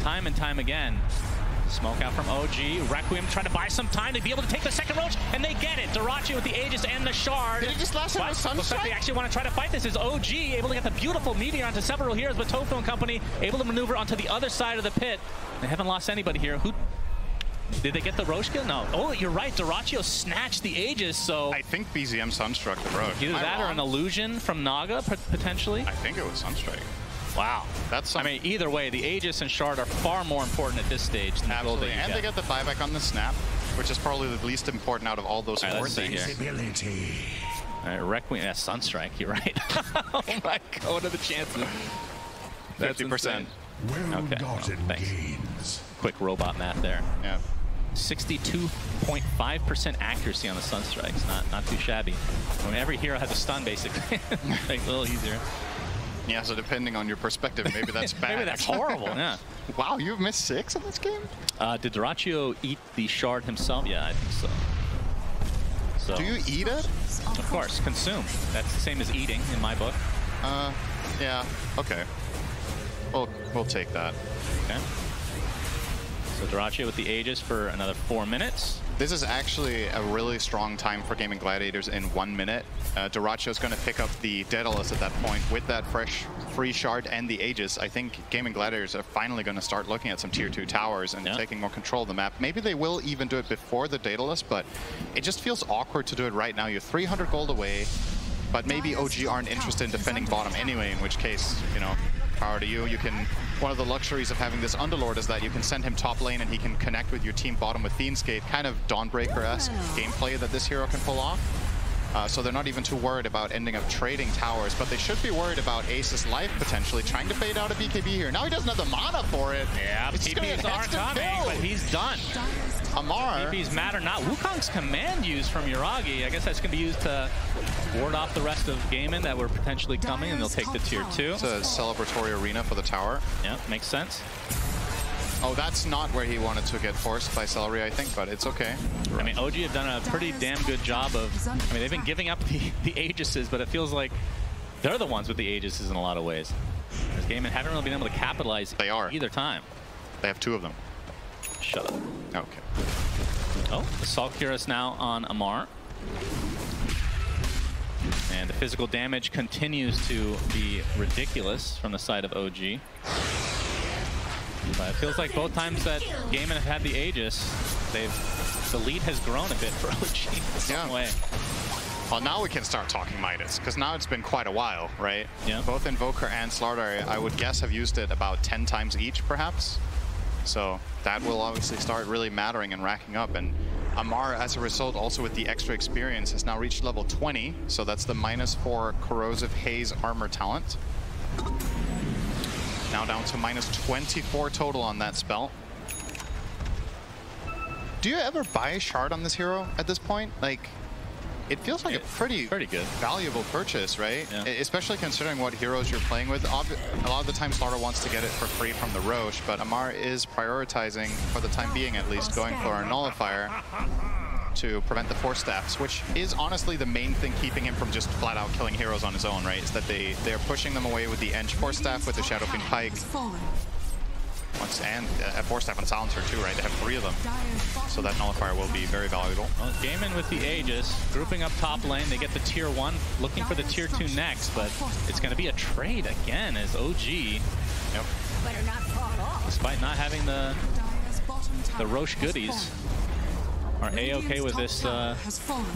time and time again. Smoke out from OG. Requiem trying to buy some time to be able to take the second Rosh, and they get it. Dyrachyo with the Aegis and the Shard. Did he just last Sunstrike? Looks like they actually want to try to fight this. Is OG able to get the beautiful meteor onto several heroes, but Tofu and company able to maneuver onto the other side of the pit. They haven't lost anybody here. Who did they get the Rosh kill? No. Oh, you're right. Dyrachyo snatched the Aegis, so... I think BZM Sunstruck the Rosh. Either that or an illusion from Naga, potentially. I think it was Sunstrike. Wow. That's I mean, either way, the Aegis and Shard are far more important at this stage than Absolutely. the gold And get. they get the buyback on the snap, which is probably the least important out of all those all four right, things. Here. All right, Requiem, yeah, Sunstrike, you're right. <laughs> oh my god, what are the chances? 50%. Well Okay, gotten well, thanks. gains. Quick robot math there. Yeah. 62.5% accuracy on the Sunstrikes. Not not too shabby. I mean, every hero has a stun, basically. <laughs> It a little easier. Yeah, so depending on your perspective, maybe that's <laughs> bad. Maybe that's horrible, yeah. <laughs> Wow, you've missed six in this game? Uh, did Dyrachyo eat the shard himself? Yeah, I think so. So, Do you eat it? of course, consume. That's the same as eating in my book. Uh, yeah, okay. We'll, we'll take that. Okay. So Dyrachyo with the Aegis for another four minutes. This is actually a really strong time for Gaimin Gladiators in one minute. Uh, is going to pick up the Daedalus at that point with that fresh free shard and the Aegis. I think Gaimin Gladiators are finally going to start looking at some tier 2 towers and Yeah. taking more control of the map. Maybe they will even do it before the Daedalus, but it just feels awkward to do it right now. You're 300 gold away, but maybe OG aren't interested in defending bottom anyway, in which case, you know, power to you. You can, one of the luxuries of having this Underlord is that you can send him top lane and he can connect with your team bottom with Fiend's Gate, kind of Dawnbreaker-esque gameplay that this hero can pull off. Uh, so they're not even too worried about ending up trading towers, but they should be worried about Ace's life potentially, trying to fade out a BKB here. Now he doesn't have the mana for it. Yeah, It's just gonna TPs get are coming, kill. but he's done. Ammar. TPs matter not. Wukong's command use from Yuragi, I guess that's going to be used to ward off the rest of Gaimin that were potentially coming, and they'll take the tier two. It's a celebratory arena for the tower. Yeah, makes sense. Oh, that's not where he wanted to get forced by Seleri, I think, but it's okay. I mean, OG have done a pretty damn good job of. I mean, they've been giving up <laughs> the, the Aegises, but it feels like they're the ones with the Aegises in a lot of ways. This game haven't really been able to capitalize They are. either time. They have two of them. Shut up. Okay. Oh, the Assault Cuirass now on Ammar. And the physical damage continues to be ridiculous from the side of OG. But it feels like both times that Gaimin have had the Aegis, they've the lead has grown a bit for <laughs> OG in some Yeah. way. Well, now we can start talking Midas, because now it's been quite a while, right? Yeah. Both Invoker and Slardar, I would guess, have used it about 10 times each, perhaps. So that will obviously start really mattering and racking up. And Ammar, as a result, also with the extra experience, has now reached level 20. So that's the minus 4 Corrosive Haze armor talent. Now down to minus 24 total on that spell. Do you ever buy a shard on this hero at this point? Like, it feels like a pretty, Pretty good. valuable purchase, right? Yeah. Especially considering what heroes you're playing with. Ob- A lot of the time, Slardar wants to get it for free from the Rosh, but Ammar is prioritizing, for the time being at least, going for a Nullifier to prevent the Force Staffs, which is honestly the main thing keeping him from just flat out killing heroes on his own, right? Is that they, they're pushing them away with the Ench Force Staff, with the Shadowfiend Pike, once, and uh, a Force Staff and Silencer too, right? They have three of them. So that Nullifier will be very valuable. Well, Gaimin with the Aegis, grouping up top lane. They get the tier one, looking for the tier two next, but it's going to be a trade again as OG, Yep. Better not fall off. despite not having the Dire's bottom tower the Roche goodies, fallen. Are a okay Radiant's with this uh,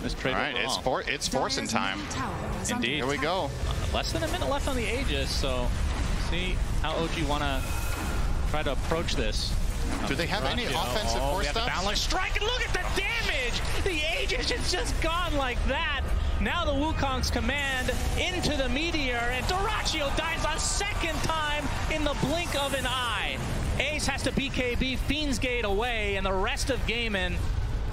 this trade All right, overall. it's, for, it's forcing time. middle tower is under Indeed. Here we attack. go. less than a minute left on the Aegis, so see how OG want to try to approach this. Do they have any Rocky, offensive oh, Force we have the Staffs? Boundless Strike, and look at the damage! The Aegis is just gone like that. Now the Wukong's command into the Meteor, and Dyrachyo dies a second time in the blink of an eye. Ace has to BKB Fiend's Gate away, and the rest of Gaimin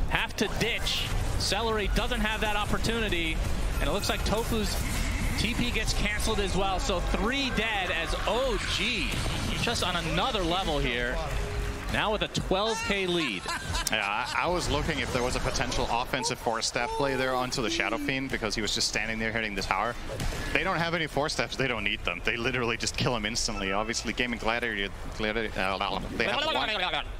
have to ditch. Seleri doesn't have that opportunity, and it looks like Tofu's TP gets canceled as well, so three dead as oh, OG just on another level here. Now with a 12k lead. <laughs> Yeah, I, I was looking if there was a potential offensive staff play there onto the Shadow Fiend because he was just standing there hitting the tower. They don't have any Force Staffs. They don't need them. They literally just kill him instantly. Obviously, Gaimin Gladiator, Gladiator uh, they, have one,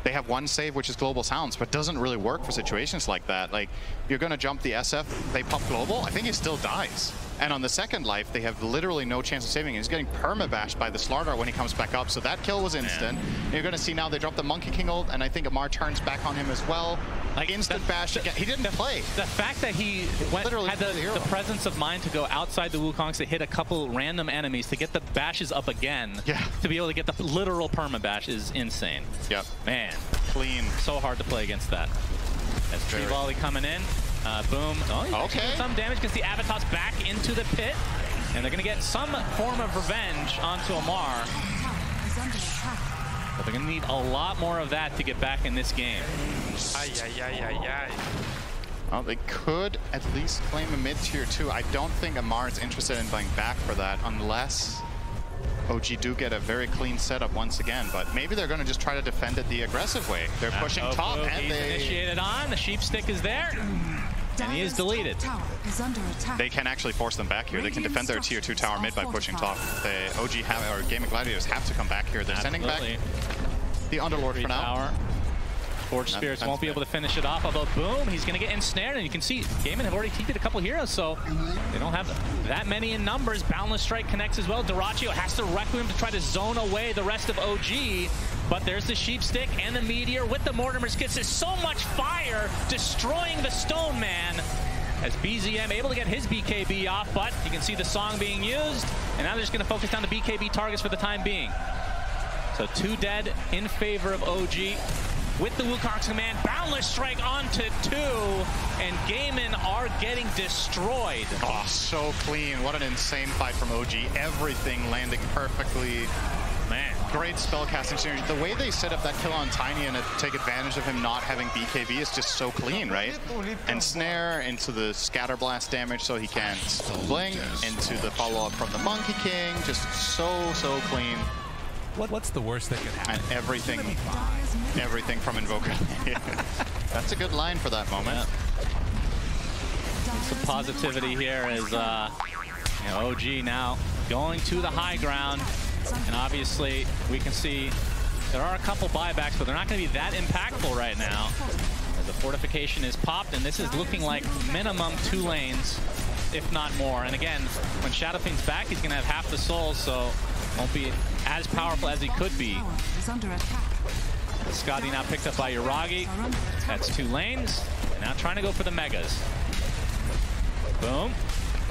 they have one save, which is Global Silence, but doesn't really work for situations like that. Like, you're going to jump the SF, they pop Global, I think he still dies. And on the second life, they have literally no chance of saving him. He's getting perma-bashed by the Slardar when he comes back up, so that kill was instant. You're going to see now they drop the Monkey King ult, and I think Ammar turns back on him as well. Like, instant the- bash again. He didn't play. The fact that he went, Literally had the, the the presence of mind to go outside the Wukongs to hit a couple random enemies to get the bashes up again, Yeah. to be able to get the literal perma bash is insane. Yep. Man, Clean. so hard to play against that. As tree Very. volley coming in, uh, boom. Oh, he's Okay. taking some damage gets the Avatos back into the pit, and they're gonna get some form of revenge onto Ammar, Tower is under attack. but they're gonna need a lot more of that to get back in this game. Ay, ay, ay, ay, ay. Well, they could at least claim a mid-tier two. I don't think Ammar is interested in going back for that unless OG do get a very clean setup once again. But maybe they're going to just try to defend it the aggressive way. They're pushing Tofu, top oh, and he's they initiated on, the sheep stick is there, and he is deleted. is under they can actually force them back here. They can defend their tier two tower mid by pushing top. The OG have, or Gaimin Gladiators have to come back here. They're sending back the Underlord Three for now. power. Forge Spirits won't be able to finish it off, although boom, he's going to get ensnared, and you can see Gaimin have already TP'd a couple heroes, so they don't have that many in numbers. Boundless Strike connects as well. Dyrachyo has to Requiem to try to zone away the rest of OG, but there's the Sheep Stick and the Meteor with the Mortimer's Kiss. There's so much fire destroying the Stone Man as BZM able to get his BKB off, but you can see the song being used, and now they're just going to focus down the BKB targets for the time being. So two dead in favor of OG. With the Wukong's command, Boundless Strike onto two, and Gaimin are getting destroyed. Oh, so clean. What an insane fight from OG. Everything landing perfectly. Man, Great spellcasting synergy. The way they set up that kill on Tiny and take advantage of him not having BKB is just so clean, right? And snare into the scatter blast damage so he can blink into the follow-up from the Monkey King. Just so, so clean. What, what's the worst that could happen? And everything, everything from Invoker. <laughs> That's a good line for that moment. Dire's some positivity here is uh, you know, OG now going to the high ground. And obviously, we can see there are a couple buybacks, but they're not going to be that impactful right now. As the fortification is popped, and this is looking like minimum two lanes, if not more. And again, when Shadowfiend's back, he's going to have half the souls, so Won't be as powerful as he could be. Skadi now picked up by Yuragi. That's two lanes. Now trying to go for the megas. Boom.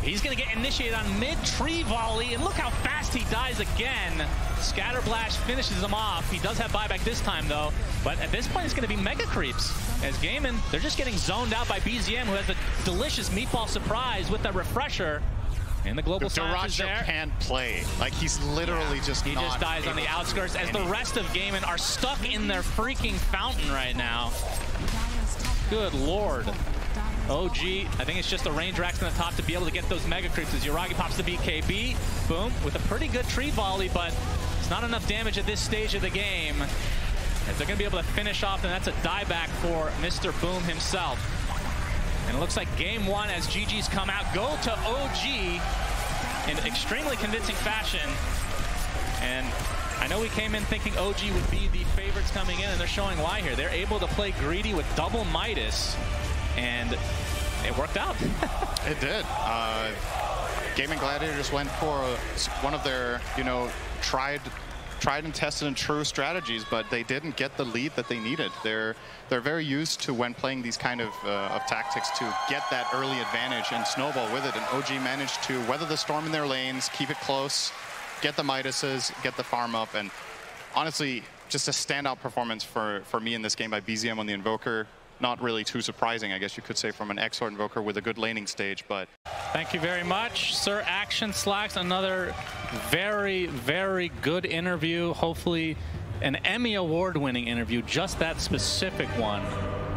He's going to get initiated on mid-tree volley, and look how fast he dies again. Scatterblast finishes him off. He does have buyback this time, though. But at this point, it's going to be mega creeps. As Gaimin, they're just getting zoned out by BZM, who has a delicious meatball surprise with that refresher. And the global silence is there. can't play. Like he's literally just He just dies on the outskirts as the rest of Gaimin are stuck in their freaking fountain right now. Good lord. OG, I think it's just a range racks on the top to be able to get those mega creeps as Yuragi pops the BKB. Boom, with a pretty good tree volley, but it's not enough damage at this stage of the game. As they're going to be able to finish off, and that's a dieback for Mr. Boom himself. And it looks like game one as GG's come out, go to OG in extremely convincing fashion. And I know we came in thinking OG would be the favorites coming in, and they're showing why here. They're able to play greedy with double Midas, and it worked out. <laughs> It did. Uh, Gaimin Gladiators went for one of their, you know, tried, tried and tested and true strategies, but they didn't get the lead that they needed. They're they're very used to when playing these kind of uh, of tactics to get that early advantage and snowball with it. And OG managed to weather the storm in their lanes, keep it close, get the Midases, get the farm up, and honestly, just a standout performance for for me in this game by BZM on the Invoker. Not really too surprising, I guess you could say, from an Exort Invoker with a good laning stage, but Thank you very much, Sir Action Slacks. Another very, very good interview. Hopefully, an Emmy Award-winning interview. Just that specific one.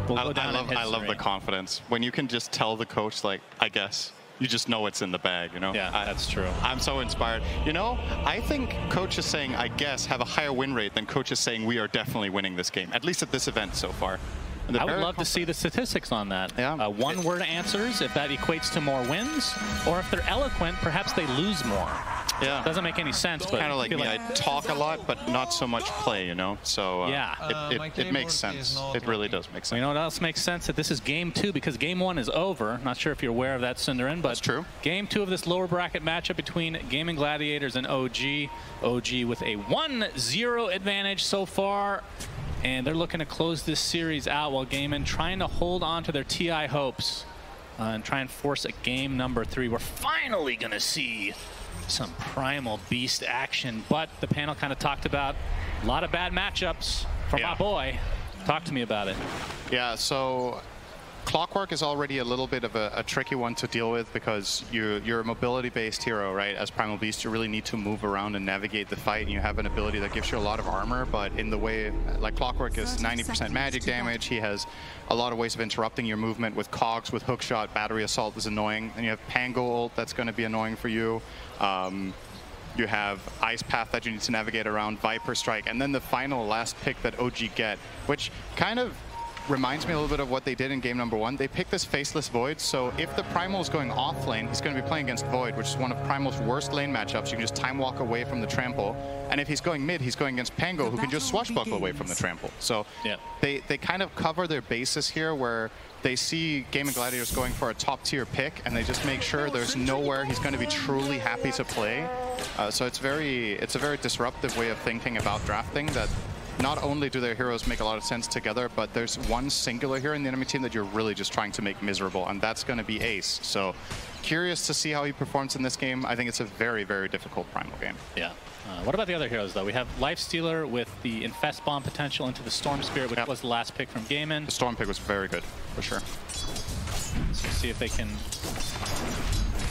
Will I, I love I love the confidence when you can just tell the coach like I guess you just know it's in the bag, you know. Yeah, I, that's true. I'm so inspired. You know, I think coaches saying I guess have a higher win rate than coaches saying we are definitely winning this game. At least at this event so far. And they're I would very love to see the statistics on that. Yeah. Uh, one word answers, if that equates to more wins, or if they're eloquent, perhaps they lose more. Yeah. Doesn't make any sense, but kind of like feel me. I talk a lot, but not so much play. You know. So uh, Yeah. Uh, it, it, it makes sense. It really does make sense. you know what else makes sense? That this is game two because game one is over. Not sure if you're aware of that, SyndereN, but That's true. Game two of this lower bracket matchup between Gaimin Gladiators and OG. OG with a 1-0 advantage so far, and they're looking to close this series out while Gaimin trying to hold on to their TI hopes uh, and try and force a game number three. We're finally going to see some primal beast action, but the panel kind of talked about a lot of bad matchups from Yeah. my boy. Talk to me about it. Yeah, so Clockwork is already a little bit of a, a tricky one to deal with because you, you're a mobility-based hero, right? As Primal Beast, you really need to move around and navigate the fight, and you have an ability that gives you a lot of armor, but in the way, like Clockwork is 90% magic damage, he has a lot of ways of interrupting your movement with cogs, with hookshot, battery assault is annoying, and you have Pango that's going to be annoying for you. Um, you have Ice Path that you need to navigate around, Viper Strike, and then the final last pick that OG get, which kind of reminds me a little bit of what they did in game number one. They picked this Faceless Void, so if the Primal is going off lane, he's going to be playing against Void, which is one of Primal's worst lane matchups. You can just time walk away from the trample. And if he's going mid, he's going against Pango, who can just battle swashbuckle away from the trample. So Yeah. they, they kind of cover their bases here where they see Game Gaimin Gladiators going for a top tier pick and they just make sure there's nowhere he's going to be truly happy to play. Uh, so it's very it's a very disruptive way of thinking about drafting that not only do their heroes make a lot of sense together, but there's one singular hero in the enemy team that you're really just trying to make miserable, and that's going to be Ace. So curious to see how he performs in this game. I think it's a very, very difficult primal game. Yeah. Uh, what about the other heroes, though? We have Life Stealer with the Infest Bomb potential into the Storm Spirit, which Yep. was the last pick from Gaimin. The Storm pick was very good, for sure. So see if they can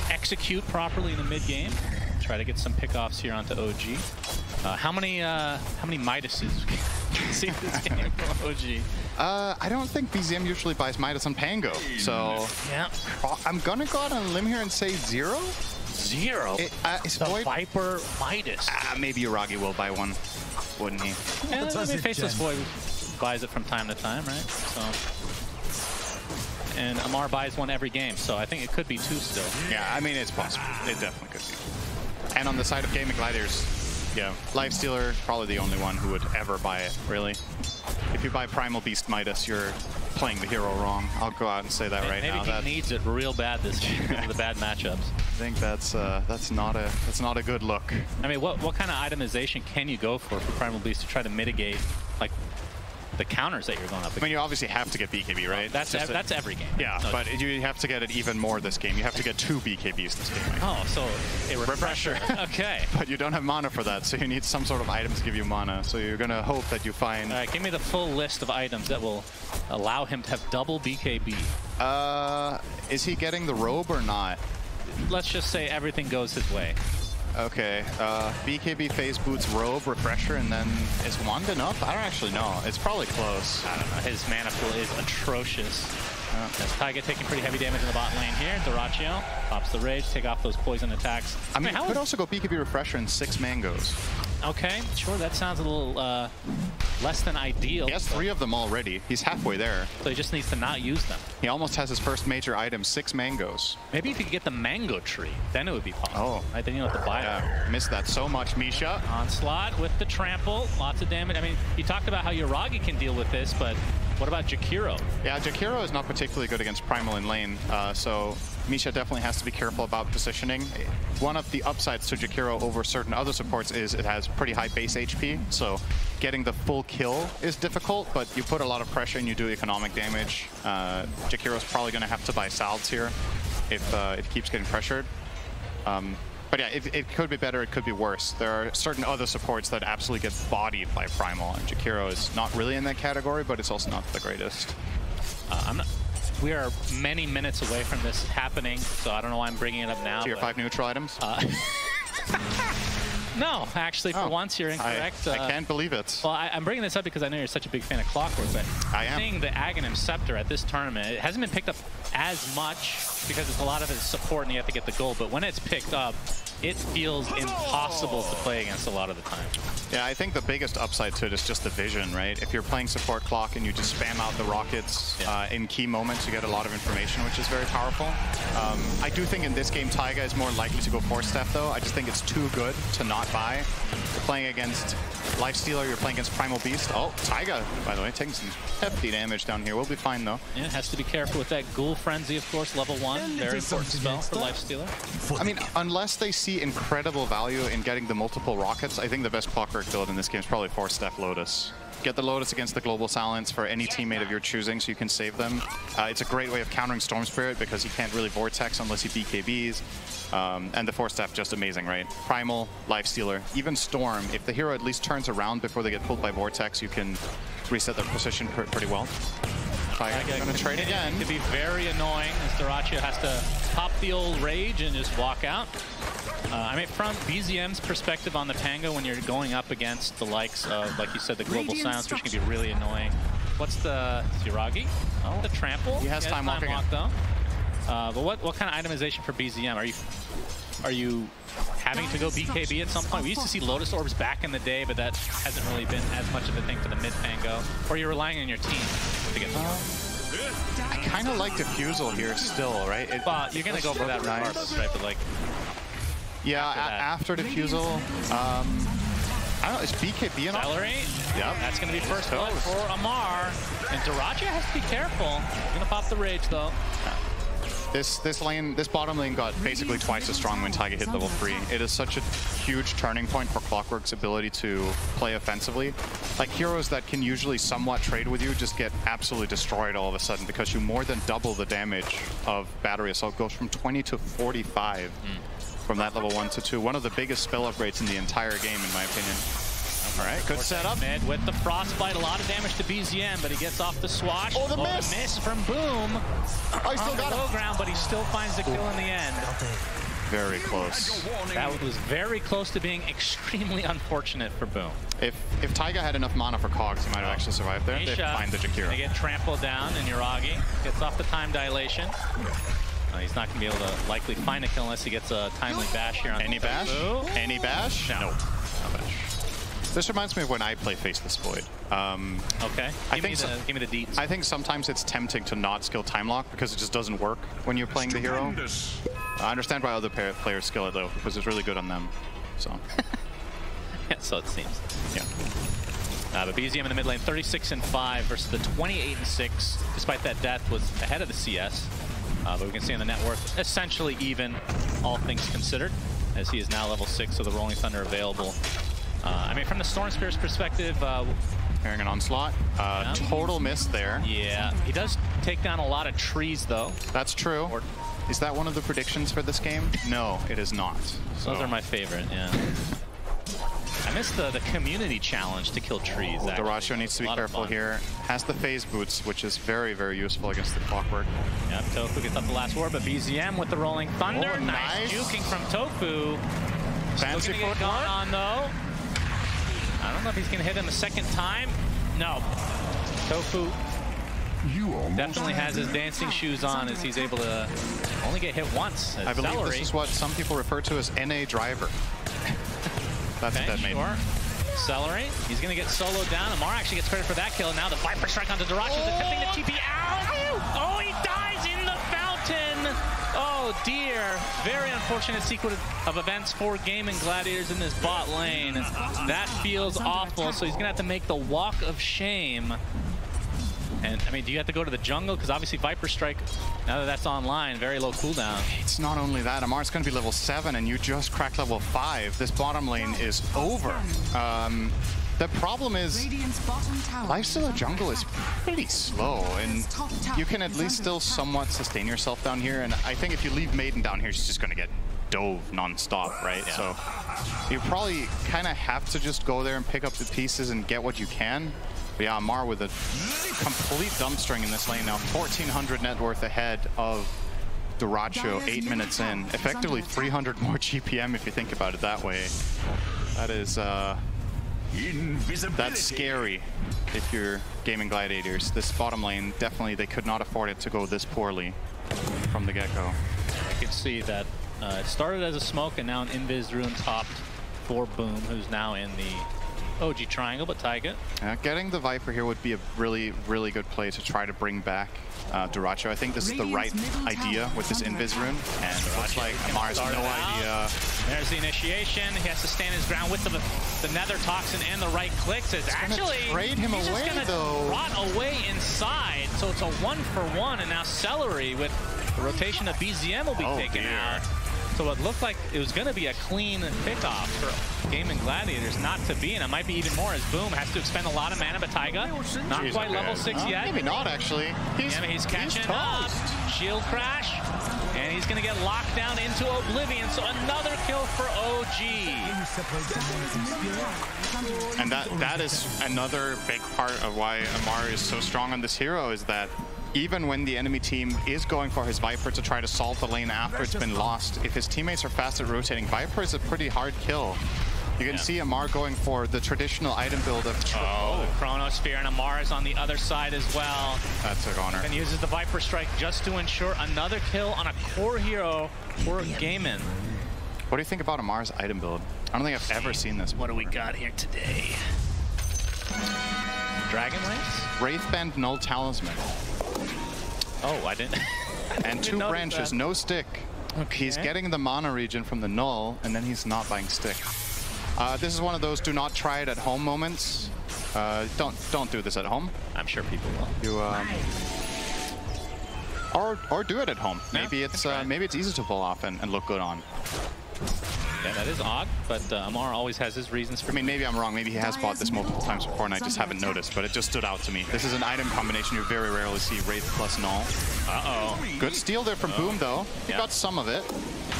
execute properly in the mid game. Try to get some pickoffs here onto OG. Uh, how many uh, how many Midases can <laughs> we see in this game from OG? Uh, I don't think BZM usually buys Midas on Pango, so Yeah, I'm gonna go out on a limb here and say zero. zero. It, uh, is the Void? Viper Midas. Ah, maybe Yuragi will buy one, wouldn't he? Yeah, does I mean, Faceless Jen? Void buys it from time to time, right? So, and Ammar buys one every game, so I think it could be two still. Yeah, I mean it's possible. It definitely could be. And on the side of Gaming Gliders, yeah, Lifestealer probably the only one who would ever buy it. Really, if you buy Primal Beast Midas, you're playing the hero wrong. I'll go out and say that right Maybe now. he That, needs it real bad this <laughs> game because of the bad matchups. I think that's uh, that's not a that's not a good look. I mean, what what kind of itemization can you go for for Primal Beast to try to mitigate the counters that you're going up against. I mean, you obviously have to get BKB, right? that's ev- a- that's every game. yeah, No, but you have to get it even more this game. You have to get two BKBs this game. oh, so a refresher. Refresher. <laughs> <laughs> okay. But you don't have mana for that, so you need some sort of item to give you mana. So you're gonna hope that you find. All right, give me the full list of items that will allow him to have double BKB. Uh, is he getting the robe or not? Let's just say everything goes his way. Okay, uh, BKB phase boots robe refresher, and then is wand enough? I don't actually know. It's probably close. I don't know. His mana pool is atrocious. That's Taiga taking pretty heavy damage in the bot lane here. Dyrachyo pops the rage, take off those poison attacks. I mean, how could also go BKB refresher and six mangoes. Okay, sure, that sounds a little uh, less than ideal. He has three of them already. He's halfway there. So he just needs to not use them. He almost has his first major item, six mangoes. Maybe if you could get the mango tree, then it would be possible. Oh. Right, then you have to buy it. Missed that so much, Misha. Onslaught with the trample, lots of damage. I mean, you talked about how Yuragi can deal with this, but what about Jakiro? Yeah, Jakiro is not particularly good against Primal in lane, uh, so Misha definitely has to be careful about positioning. One of the upsides to Jakiro over certain other supports is it has pretty high base HP, so getting the full kill is difficult, but you put a lot of pressure and you do economic damage. Uh, Jakiro's probably going to have to buy salves here if, uh, if he keeps getting pressured. Um, but yeah, it, it could be better, it could be worse. There are certain other supports that absolutely get bodied by Primal, and Jakiro is not really in that category, but it's also not the greatest. Uh, I'm not. We are many minutes away from this happening, so I don't know why I'm bringing it up now. Tier but- 5 neutral items? <laughs> No, actually, for Oh, once you're incorrect. I Uh, can't believe it. Well, I, I'm bringing this up because I know you're such a big fan of Clockwork, but I am. seeing the Aghanim Scepter at this tournament, it hasn't been picked up as much because it's a lot of it's support and you have to get the gold, but when it's picked up, it feels impossible to play against a lot of the time. Yeah, I think the biggest upside to it is just the vision, right? If you're playing support clock and you just spam out the rockets Yeah. uh, in key moments, you get a lot of information, which is very powerful. Um, I do think in this game, Taiga is more likely to go Force Staff though. I just think it's too good to not buy. You're playing against Lifestealer, you're playing against Primal Beast. Oh, Taiga, by the way, taking some hefty damage down here. We'll be fine though. Yeah, has to be careful with that Ghoul Frenzy, of course, level one. Very important spell for Lifestealer. I mean, unless they see incredible value in getting the multiple rockets, I think the best clockwork build in this game is probably Force Staff Lotus. Get the Lotus against the Global Silence for any teammate of your choosing so you can save them. Uh, it's a great way of countering Storm Spirit because he can't really Vortex unless he BKBs. Um, and the Force Staff just amazing, right? Primal, Lifestealer, even Storm. If the hero at least turns around before they get pulled by Vortex, you can reset their position pr- pretty well. Taiga gonna trade again. It could be very annoying as Doraccio has to pop the old rage and just walk out. Uh, I mean, from BZM's perspective on the Pango, when you're going up against the likes of, like you said, the Global Radiant Silence, which can be really annoying. What's the Ziragi? Oh, the Trample. He has time walking walk, though. Uh, but what, what kind of itemization for BZM? Are you are you having to go BKB at some point? We used to see Lotus Orbs back in the day, but that hasn't really been as much of a thing for the mid Pango. Or you're relying on your team to get the I kind of like Diffusal here still, right? It- Well, you're gonna go for that Nice. regardless, right? But like, Yeah, after after Diffusal, um, I don't know, is BKB enough? Seleri. Yep. That's gonna be first blood for Ammar. And Dyrachyo has to be careful. He's gonna pop the rage though. This this lane, this bottom lane got basically twice as strong when Taiga hit level 3. It is such a huge turning point for Clockwork's ability to play offensively. Like heroes that can usually somewhat trade with you just get absolutely destroyed all of a sudden because you more than double the damage of Battery Assault. goes from 20 to 45 hmm. from that level 1 to 2. One of the biggest spell upgrades in the entire game in my opinion. All right, good setup. Mid with the frostbite, a lot of damage to BZM, but he gets off the swatch. Oh, the miss! miss from Boom. I still on the got low it. ground, but he still finds the kill in the end. Very close. That was very close to being extremely <laughs> unfortunate for Boom. If if Taiga had enough mana for Cogs, he might have actually survived there. They find the They get trampled down, and Yuragi gets off the time dilation. Uh, he's not going to be able to likely find a kill unless he gets a timely bash here on Any bash? Any bash? No. Nope. No bash. This reminds me of when I play Faceless Void. Um, Okay. I Give me think the so. give me the deets. I think sometimes it's tempting to not skill time lock because it just doesn't work when you're playing the hero. I understand why other players skill it though, because it's really good on them. So, <laughs> yeah, so it seems. yeah. Uh, but BZM in the mid lane, 36 and 5 versus the 28 and 6. Despite that death, was ahead of the CS. Uh, but we can see on the net worth, essentially even, all things considered, as he is now level 6, so the Rolling Thunder available. Uh, I mean, from the Storm Spirit's perspective, uh, Hearing an onslaught. Uh, Yeah. Total miss there. yeah, he does take down a lot of trees, though. That's true. Or- Is that one of the predictions for this game? No, it is not. So Those are my favorite, yeah. I missed the, the community challenge to kill trees. Dyrachyo needs to be careful here. Has the phase boots, which is very, very useful against the clockwork. Yep, Tofu gets up the last ward, but BZM with the Rolling Thunder. Oh, nice. nice. juking from Tofu. Fancy footwork. on though. I don't know if he's gonna hit him a second time. No. Tofu definitely has his dancing shoes on as he's able to only get hit once. I believe Seleri. this is what some people refer to as NA driver. <laughs> That's Okay, what that means. sure. Seleri, he's gonna get soloed down. Ammar actually gets credit for that kill. Now the Viper strike onto Dyrachyo, attempting the TP out. Oh, he dies in the fountain. Oh dear. Very unfortunate sequence of events for Gaimin Gladiators in this bot lane. That feels awful, so he's gonna have to make the walk of shame. And I mean, do you have to go to the jungle? Because obviously Viper Strike, now that that's online, very low cooldown. It's not only that, Ammar's going to be level 7 and you just cracked level 5. This bottom lane is over. Um, the problem is, Radiant's bottom tower. Lifesteal Jungle is pretty slow, and you can at least still somewhat sustain yourself down here. And I think if you leave Maiden down here, she's just going to get dove non-stop, right? So you probably kind of have to just go there and pick up the pieces and get what you can. But yeah, Ammar with a complete dumpstring in this lane now, 1,400 net worth ahead of Dyrachyo, eight minutes in. Effectively 300 more GPM if you think about it that way. That is, uh, that's scary if you're Gaimin Gladiators. This bottom lane, definitely they could not afford it to go this poorly from the get-go. I can see that uh, it started as a smoke and now an Invis rune topped for Boom, who's now in the OG triangle, but Taiga. Uh, getting the Viper here would be a really, really good play to try to bring back uh, Dyrachyo. I think this is the right idea with this Invis rune, and it looks like Ammar has no start it out. idea. There's the initiation. He has to stand his ground with the, the Nether Toxin and the right clicks. It's gonna actually trade him he's away, just gonna though. rot away inside. So it's a one for one, and now Seleri with the rotation of BZM will be Oh, taken dear. out. So it looked like it was going to be a clean pickoff for Gaimin Gladiators, not to be, and it might be even more as Boom has to expend a lot of mana, but Taiga, not Jeez, quite okay. level six Uh, yet. Maybe not, actually. He's, Yeah, but he's catching up. Shield crash. And he's going to get locked down into Oblivion. So another kill for OG. And that that is another big part of why Ammar is so strong on this hero is that even when the enemy team is going for his Viper to try to solve the lane after it's been lost, if his teammates are fast at rotating, Viper is a pretty hard kill. You can Yeah. see Ammar going for the traditional item build of Oh, Chronosphere and Ammar is on the other side as well. That's a goner. And uses the Viper Strike just to ensure another kill on a core hero for Gaimin. What do you think about Ammar's item build? I don't think I've ever seen this. What do we got here today? Dragon Lance? Wraithband Null Talisman. Oh, I didn't. <laughs> And two notice branches, that. no stick. Okay. He's getting the mana region from the null, and then he's not buying stick. Uh, this is one of those do not try it at home moments. Uh, don't don't do this at home. I'm sure people will. You um, or or do it at home. Yeah, Maybe it's uh, maybe it's easy to pull off and, and look good on. Yeah, that is odd, but uh, Ammar always has his reasons for I mean, maybe I'm wrong. Maybe he has bought this multiple times before, and I just haven't noticed. But it just stood out to me. This is an item combination you very rarely see. Wraith plus null. Uh-oh. Good steal there from Boom, though. He Yeah. got some of it.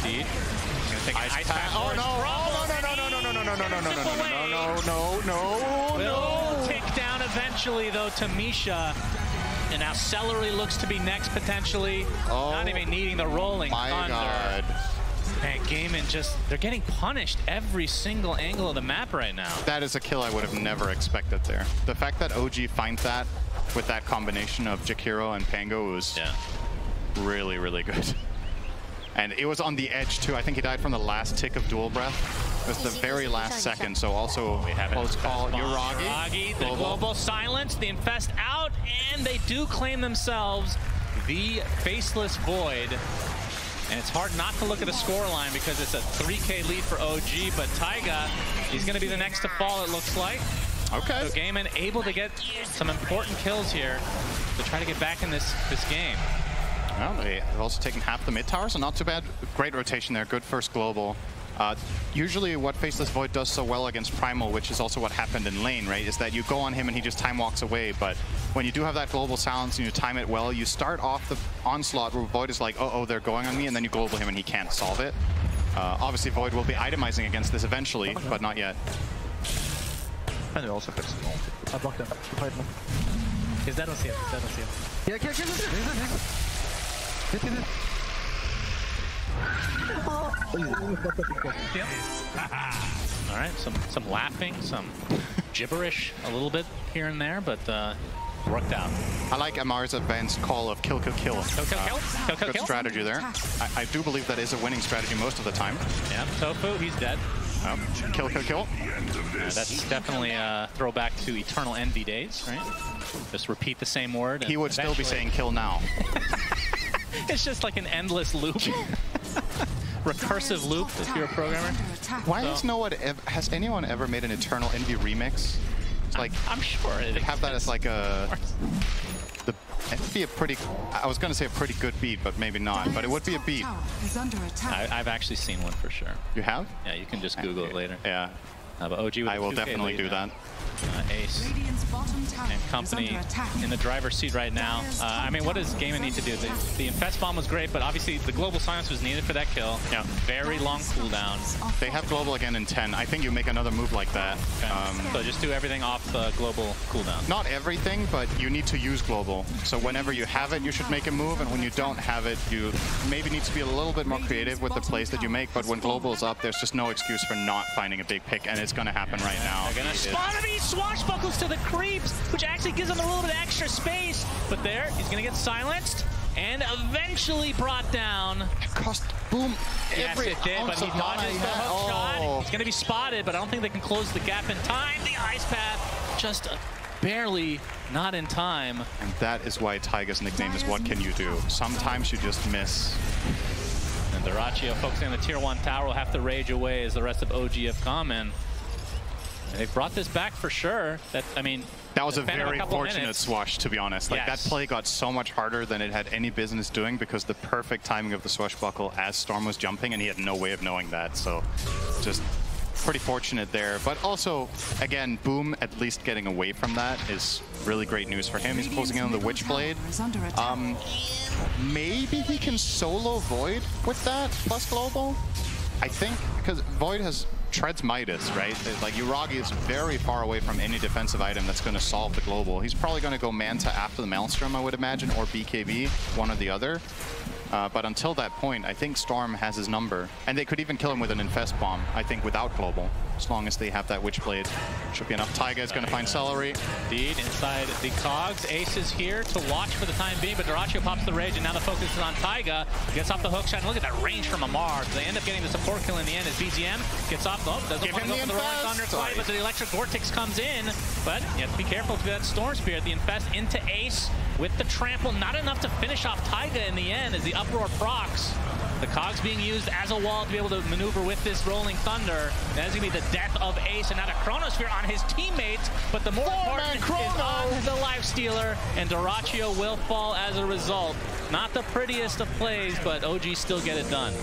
Indeed. He's gonna take an Ice ice pack. pack. Oh no! Oh no! No! No! No! No! No! No! No! No! No! No! No! No! No! Will take down eventually, though, to Misha. And now Seleri looks to be next, potentially. Oh, Not even needing the rolling My thunder. God. Man, and just, they're getting punished every single angle of the map right now. That is a kill I would have never expected there. The fact that OG finds that with that combination of Jakiro and Pango was Yeah. really, really good. <laughs> And it was on the edge too. I think he died from the last tick of dual breath. It was the very last second, so also We have close call. Yuragi, the Global. global silence, the infest out, and they do claim themselves the Faceless Void. And it's hard not to look at the scoreline because it's a 3k lead for OG, but Taiga, he's going to be the next to fall, it looks like. Okay. So Gaimin able to get some important kills here to try to get back in this this game. Well, they've also taken half the mid tower, so not too bad. Great rotation there. Good first global. Uh, usually what Faceless Void does so well against Primal, which is also what happened in lane, right, is that you go on him and he just time walks away. But when you do have that global silence and you time it well, you start off the onslaught where Void is like, oh, oh, they're going on me, and then you global him and he can't solve it. Uh, obviously, Void will be itemizing against this eventually, but not yet. And we also have some ult. I blocked him. Fight him. He's dead on CM. He's dead on CM. Yeah, kill, kill, kill, kill. Hit, hit, hit. Hit, hit, hit. All right, some some laughing, some gibberish a little bit here and there, but uh, worked out. I like Ammar's advanced call of kill, kill, kill. Kill, kill, kill. Kill, kill, Good kill. strategy there. I, I do believe that is a winning strategy most of the time. Yeah, Tofu, he's dead. Um, kill, kill, kill. Uh, that's definitely a throwback to Eternal Envy days, right? Just repeat the same word. He would still be saying kill now. <laughs> <laughs> It's just like an endless loop. <laughs> <laughs> Recursive loop if you're a programmer. Why So- has no one ev- has anyone ever made an Eternal Envy remix? It's like I'm sure it have that as like a the it'd be a pretty I was gonna say a pretty good beat, but maybe not. But it would be a beat. Under. I, I've actually seen one for sure. You have? Yeah, you can just Google it later. Yeah. Uh, but OG with I will definitely do now. that. Uh, Ace Radiant's bottom and company in the driver's seat right now. Uh, I mean, what does Gaimin need to do? The, the Infest Bomb was great, but obviously the Global Silence was needed for that kill. Yeah. Very long cooldown. They have global again in 10. I think you make another move like that. Um, so just do everything off the global cooldown. not everything, but you need to use global. So whenever you have it, you should make a move, and when you don't have it, you maybe need to be a little bit more creative with the plays that you make. But when global is up, there's just no excuse for not finding a big pick, and it's going to happen right now. They're gonna It- spawn him. He swashbuckles to the creeps, which actually gives him a little bit of extra space. But there, he's gonna get silenced and eventually brought down. cost boom Yes, every it did, but ounce he of mana dodges the had. hook shot. Oh. He's gonna be spotted, but I don't think they can close the gap in time. The ice path just uh, barely not in time. And that is why Taiga's nickname is What Can You Do? Sometimes you just miss. And Dyrachyo focusing on the tier one tower will have to rage away as the rest of OGF come in. They've brought this back for sure. That I mean, That was a very couple fortunate minutes. swash, to be honest. Like Yes. that play got so much harder than it had any business doing because the perfect timing of the swashbuckle as Storm was jumping, and he had no way of knowing that. So, just pretty fortunate there. But also, again, Boom at least getting away from that is really great news for him. He's closing in on the Witchblade. Is. Um, maybe he can solo Void with that plus global. I think because Void has treads Midas, right? Like Yuragi is very far away from any defensive item that's going to solve the global. He's probably going to go Manta after the Maelstrom, I would imagine, or BKB, one or the other. Uh, but until that point, I think Storm has his number. And they could even kill him with an Infest Bomb, I think, without Global. As long as they have that Witchblade. Should be enough. Taiga is going to find Seleri. Indeed, inside the cogs. Ace is here to watch for the time being, but Dyrachyo pops the rage, and now the focus is on Taiga. Gets off the hook shot. and Look at that range from Ammar. They end up getting the support kill in the end as BZM gets off. Oh, doesn't Give want to him go the for the Rolling infest. Thunder quite, but the Electric Vortex comes in. But you have to be careful with that Storm Spirit. The Infest into Ace with the trample. Not enough to finish off Taiga in the end as the Uproar procs. The cogs being used as a wall to be able to maneuver with this Rolling Thunder. That is going to be the death of Ace and not a Chronosphere on his teammates. But the more Four-man important is on the Life Stealer, and Dyrachyo will fall as a result. Not the prettiest of plays, but OG still get it done.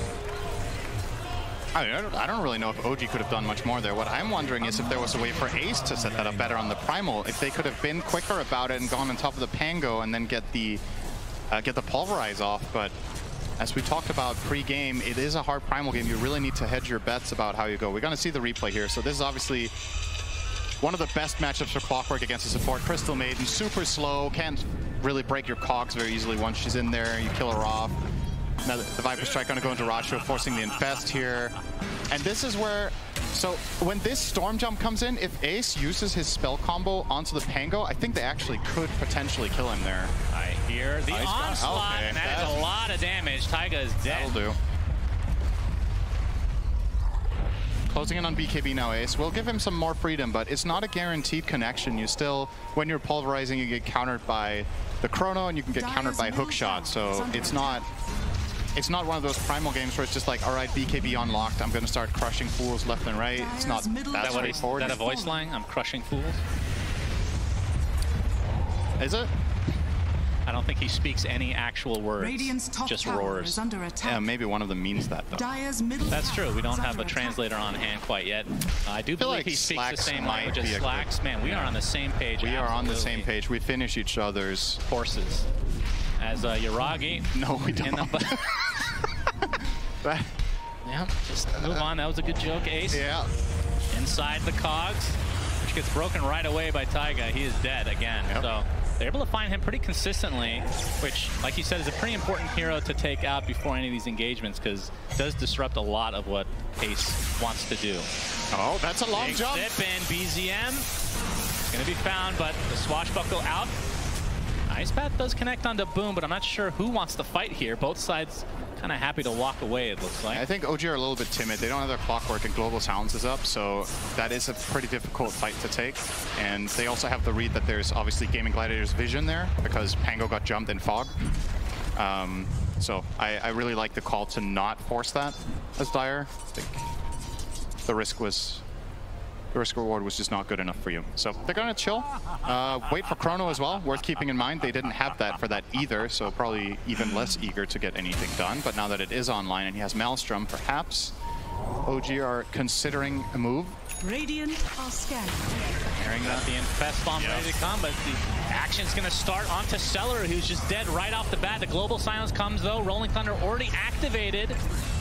I, mean, I, don't, really know if OG could have done much more there. What I'm wondering is if there was a way for Ace to set that up better on the Primal. If they could have been quicker about it and gone on top of the Pango and then get the uh, get the Pulverize off. But as we talked about pre-game, it is a hard Primal game. You really need to hedge your bets about how you go. We're going to see the replay here. So this is obviously one of the best matchups for Clockwork against a support. Crystal Maiden, super slow, can't really break your cogs very easily once she's in there. You kill her off. Now the the Viper Strike gonna go into Ratio, forcing the Infest here. And this is where, so when this Storm Jump comes in, if Ace uses his spell combo onto the Pango, I think they actually could potentially kill him there. I hear the Ice onslaught, Okay, and that that- is a lot of damage. Taiga is dead. That'll do. Closing in on BKB now, Ace. We'll give him some more freedom, but it's not a guaranteed connection. You still, when you're pulverizing, you get countered by the Chrono, and you can get countered by hook shot. So it's not it's not one of those primal games where it's just like, all right, BKB unlocked. I'm going to start crushing fools left and right. It's not Dire's middle that tower What is straightforward. that a voice line? I'm crushing fools. Is it? I don't think he speaks any actual words. Radiant's top just tower roars. is under attack. Yeah, maybe one of them means that though. Dire's middle That's true. We don't have under a attack. translator on hand quite yet. I do feel believe like he speaks Slacks the same language as be a good- Slacks. Man, we are on the same page. We are on the same page. We finish each other's. Horses. As uh, Yuragi. No, we don't. the <laughs> That- yeah, just move on. That was a good joke, Ace. yeah. Inside the cogs, which gets broken right away by Taiga. He is dead again. Yep. So they're able to find him pretty consistently, which, like you said, is a pretty important hero to take out before any of these engagements because it does disrupt a lot of what Ace wants to do. Oh, that's a long Big jump. zip in BZM. It's going to be found, but the swashbuckle out. Ice Path does connect onto Boom, but I'm not sure who wants to fight here. Both sides kind of happy to walk away, it looks like. I think OG are a little bit timid. They don't have their clockwork and Global Silence is up, so that is a pretty difficult fight to take. And they also have the read that there's obviously Gaimin Gladiator's vision there because Pango got jumped in Fog. Um, so I, I really like the call to not force that as Dire. I think the risk was the risk reward was just not good enough for you. So they're gonna chill. Uh, wait for Chrono as well. Worth keeping in mind. They didn't have that for that either, so probably even less eager to get anything done. But now that it is online and he has Maelstrom, perhaps OG are considering a move. Radiant are scanning. Hearing that the Infest Bomb ready to come, but the action's going to start onto Seleri, who's just dead right off the bat. The Global Silence comes, though. Rolling Thunder already activated.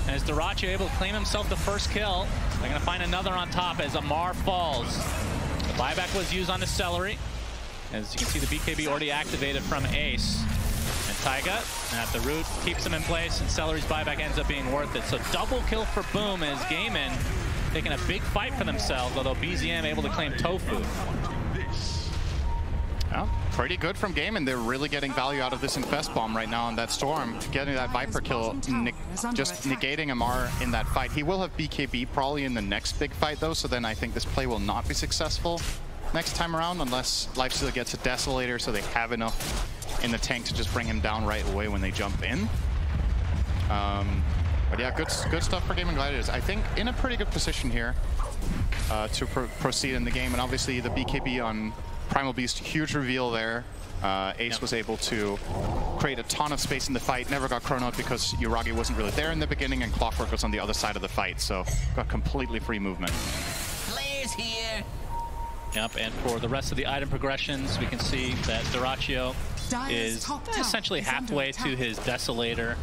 As Dyrachyo able to claim himself the first kill. They're going to find another on top as Ammar falls. The buyback was used on the Seleri. As you can see, the BKB already activated from Ace. And Taiga at the root keeps him in place, and Seleri's buyback ends up being worth it. So double kill for Boom as Gaimin taking a big fight for themselves, although BZM able to claim Tofu. Yeah, pretty good from game, and they're really getting value out of this Infest Bomb right now on that Storm. Getting that Viper kill, just negating Ammar in that fight. He will have BKB probably in the next big fight, though, so then I think this play will not be successful next time around unless Lifesteal gets a Desolator so they have enough in the tank to just bring him down right away when they jump in. Um, but yeah, good, good stuff for Gaimin Gladiators. I think in a pretty good position here uh, to pro proceed in the game. And obviously the BKB on Primal Beast, huge reveal there. Uh, Ace Yep. was able to create a ton of space in the fight, never got chronoed because Yuragi wasn't really there in the beginning and Clockwork was on the other side of the fight, so got completely free movement. Players here. Yep, and for the rest of the item progressions, we can see that Dyrachyo Dyer's is essentially is halfway to his Desolator,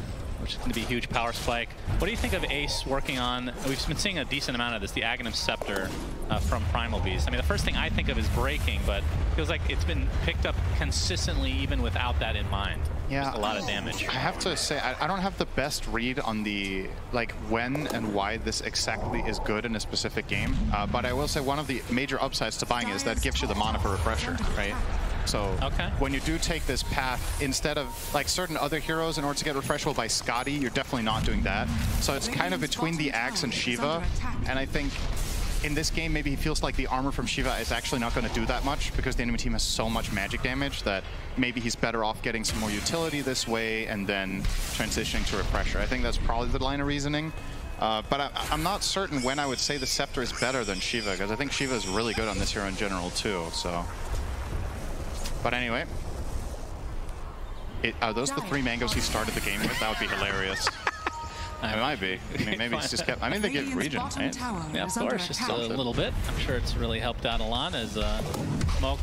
which is going to be a huge power spike. What do you think of Ace working on, we've been seeing a decent amount of this, the Aghanim Scepter uh, from Primal Beast. I mean, the first thing I think of is breaking, but it feels like it's been picked up consistently even without that in mind. Yeah. Just a lot of damage. I have to say, I, I don't have the best read on the, like, when and why this exactly is good in a specific game, uh, but I will say one of the major upsides to buying it is that it gives you the mana for Refresher, right? So Okay. when you do take this path, instead of, like, certain other heroes, in order to get Refreshable by Skadi, you're definitely not doing that. So it's kind of between the Ags and Shiva, and I think in this game, maybe he feels like the armor from Shiva is actually not going to do that much because the enemy team has so much magic damage that maybe he's better off getting some more utility this way and then transitioning to Refresher. I think that's probably the line of reasoning. Uh, but I, I'm not certain when I would say the Scepter is better than Shiva because I think Shiva is really good on this hero in general too. So, but anyway, it, are those the three mangoes he started the game with? That would be hilarious. <laughs> it might be. I mean, maybe it's just kept. I mean, they get Radiant's region, bottom right? Yeah, of course, just a little bit. I'm sure it's really helped out a lot as uh, Smoke.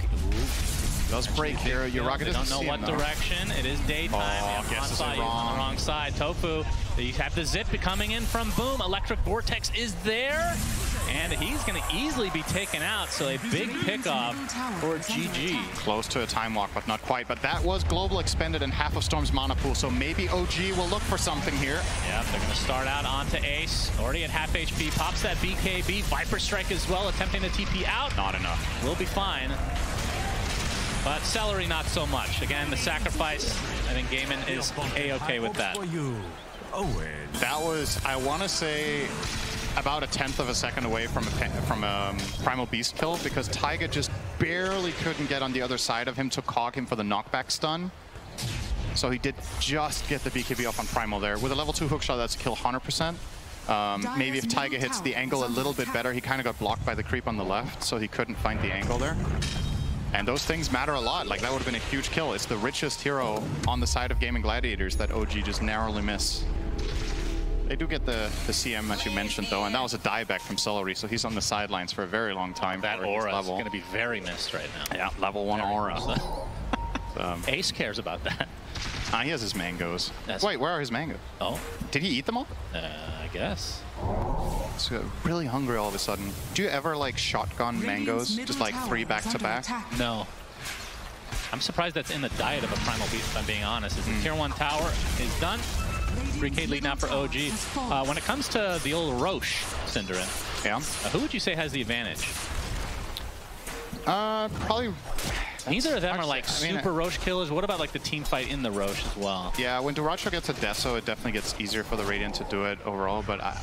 Does break here. Yeah, Yuragi they doesn't don't know see what him, direction. It is daytime. Oh, Yeah, wrong guesses are side. On the wrong side. Tofu. You have the zip coming in from Boom. Electric Vortex is there. And he's going to easily be taken out. So a big pickoff for GG. Close to a time walk, but not quite. But that was global expended and half of Storm's mana pool, so maybe OG will look for something here. Yep, they're going to start out onto Ace. Already at half HP. Pops that BKB. Viper Strike as well, attempting to TP out. Not enough. Will be fine. But Seleri, not so much. Again, the sacrifice, I think Gaimin is A-okay with that. That was, I want to say, about a tenth of a second away from a, from a um, Primal Beast kill because Taiga just barely couldn't get on the other side of him to cog him for the knockback stun. So he did just get the BKB off on Primal there. With a level 2 hookshot, that's a kill 100%. Um, maybe if Taiga hits the angle a little bit better, he kind of got blocked by the creep on the left, so he couldn't find the angle there. And those things matter a lot. Like, that would have been a huge kill. It's the richest hero on the side of Gaimin Gladiators that OG just narrowly miss. They do get the, the CM, as you mentioned, though, and that was a dieback from Seleri, so he's on the sidelines for a very long time. That aura is level. going to be very missed right now. Yeah, level 1 Very aura. <laughs> Um, Ace cares about that. ah, he has his mangoes. That's- Wait, where are his mangoes? Oh, Did he eat them all? uh, I guess. So really hungry all of a sudden. Do you ever like shotgun mangoes? Just like three back to under back? attack. No. I'm surprised that's in the diet of a Primal Beast, if I'm being honest. Is the Hmm. Tier 1 tower is done. 3k lead now for OG. Uh, when it comes to the old Rosh, SyndereN, Yeah. uh, who would you say has the advantage? Uh, probably. Neither of them are like I mean, super Rosh killers. What about like the team fight in the Rosh as well? Yeah, when Dyrachyo gets a Deso, it definitely gets easier for the Radiant to do it overall. But I,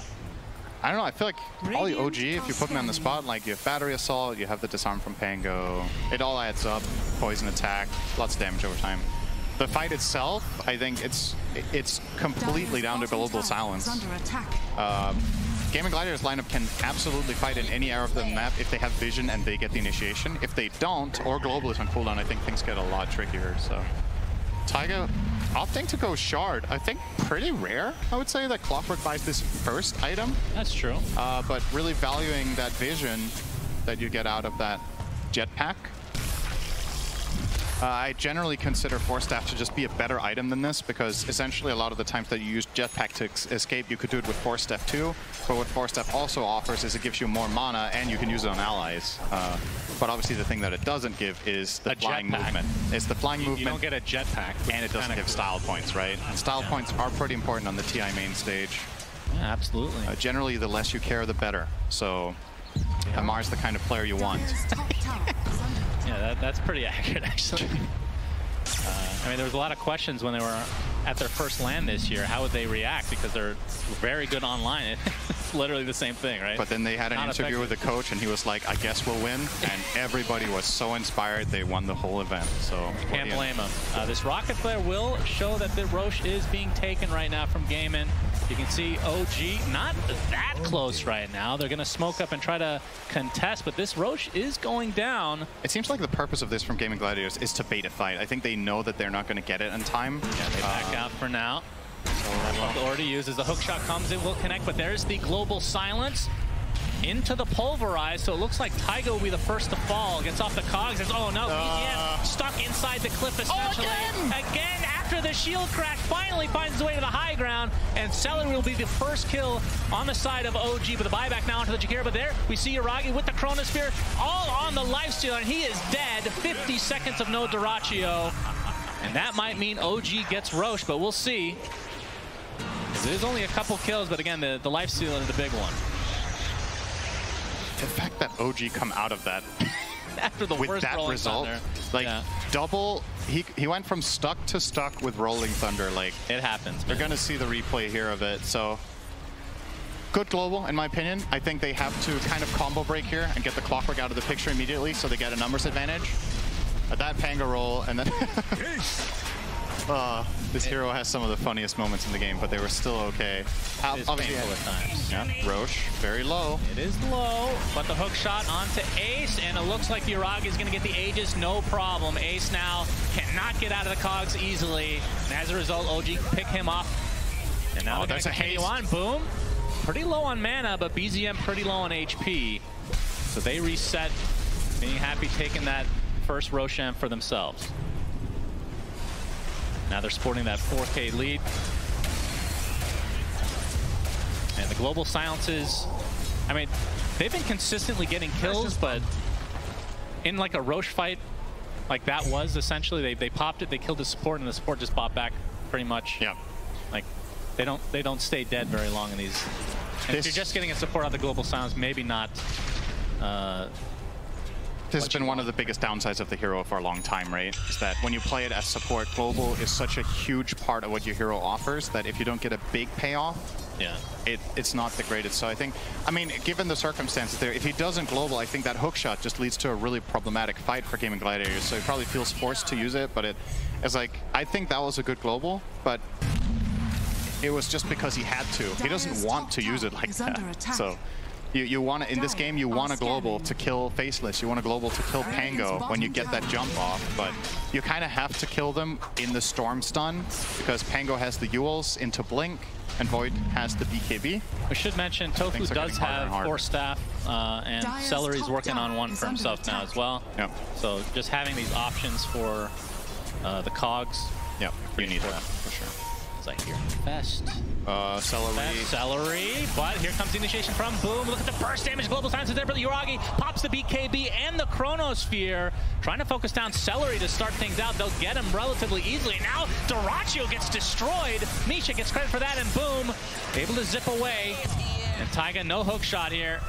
I don't know. I feel like probably Radiant OG. If you put me on the spot, like you have battery assault, you have the disarm from Pango. It all adds up. Poison attack, lots of damage over time. The fight itself, I think it's it's completely down to global bottom tower is silence. under attack. Um, Gaimin Gladiators lineup can absolutely fight in any area of the map if they have vision and they get the initiation. If they don't, or Global is on cooldown, I think things get a lot trickier. So, Taiga opting to go Shard. I think pretty rare, I would say, that Clockwork buys this first item, That's true. uh, but really valuing that vision that you get out of that jetpack. Uh, I generally consider Force Staff to just be a better item than this because essentially a lot of the times that you use Jetpack to escape, you could do it with Force Staff too. But what Force Staff also offers is it gives you more mana and you can use it on allies. Uh, but obviously the thing that it doesn't give is the A flying jetpack. movement. It's the flying You, you don't get a jetpack. and it doesn't give cool. style points, right? And style Yeah. points are pretty important on the TI main stage. Yeah, absolutely. Uh, generally, the less you care, the better. So, Ammar's the kind of player you want. <laughs> Dire's top tower is under attack. Yeah, that, that's pretty <laughs> accurate, actually. Uh, I mean, there was a lot of questions when they were at their first land this year. How would they react? Because they're very good online. <laughs> It's literally the same thing, right? But then they had an Not interview with the coach, and he was like, "I guess we'll win." And everybody was so inspired, they won the whole event. So Can't blame him. Uh, this rocket flare will show that the Rosh is being taken right now from Gaimin. You can see OG not that close right now. They're going to smoke up and try to contest, but this Rosh is going down. It seems like the purpose of this from Gaimin Gladiators is to bait a fight. I think they know that they're not going to get it in time. Yeah, they back uh, out for now. So that's what they'll already use as the hook shot comes in, will connect, but there's the global silence into the pulverize, so it looks like Taiga will be the first to fall. Gets off the cogs, says, oh no, uh. BZM stuck inside the cliff oh, essentially. again! again! after the shield crack, finally finds his way to the high ground, and Seleri will be the first kill on the side of OG, but the buyback now onto the Jakiro, but there we see Yuragi with the Chronosphere, all on the lifesteal, and he is dead. 50 seconds of no Dyrachyo. And that might mean OG gets Rosh, but we'll see. It is only a couple kills, but again, the, the life steal is the big one. The fact that OG come out of that <laughs> After the with worst that Rolling result, Thunder. like Yeah, double, he he went from stuck to stuck with Rolling Thunder. Like it happens. They're going to see the replay here of it. So good global, in my opinion. I think they have to kind of combo break here and get the clockwork out of the picture immediately so they get a numbers advantage. At that panga roll, and then <laughs> uh, this hero has some of the funniest moments in the game, but they were still okay. Is obviously, painful at times. yeah, Rosh, very low. It is low, but the hook shot onto Ace, and it looks like Yuragi is going to get the Aegis, no problem. Ace now cannot get out of the cogs easily, and as a result, OG pick him up. And now Oh, there's a haste. on. Boom. Pretty low on mana, but BZM pretty low on HP. So they reset, being happy taking that first Roshan for themselves. Now they're sporting that 4K lead. And the global silences, I mean, they've been consistently getting kills, but in like a Rosh fight, like that was essentially, they, they popped it, they killed the support, and the support just popped back pretty much. Yeah. Like, they don't they don't stay dead very long in these. And if you're just getting a support out of the global silence, maybe not. Uh, This has been one of the biggest downsides of the hero for a long time, right? Is that when you play it as support, global is such a huge part of what your hero offers that if you don't get a big payoff, Yeah. it, it's not the greatest. So I think, I mean, given the circumstances there, if he doesn't global, I think that hook shot just leads to a really problematic fight for Gaimin Gladiators. So he probably feels forced to use it, but it, it's like, I think that was a good global, but it was just because he had to. He doesn't want to use it like that. So you, you want to, in this game, you want a global to kill Faceless. You want a global to kill Pango when you get that jump off, but you kind of have to kill them in the Storm stun because Pango has the Yules into Blink and Void has the BKB. We should mention Tofu does getting harder and have Force Staff, uh, and Dire's Seleri's working on one for under himself now as well. Yep. So just having these options for uh, the cogs, Yep, you need that for sure. I hear Fest. Uh, Seleri. Fest, Seleri, but here comes the initiation from Boom. Look at the burst damage. Global Silence is there for the Yuragi. Pops the BKB and the Chronosphere. Trying to focus down Seleri to start things out. They'll get him relatively easily. Now Dyrachyo gets destroyed. Misha gets credit for that, and Boom able to zip away. And Taiga, no hook shot here.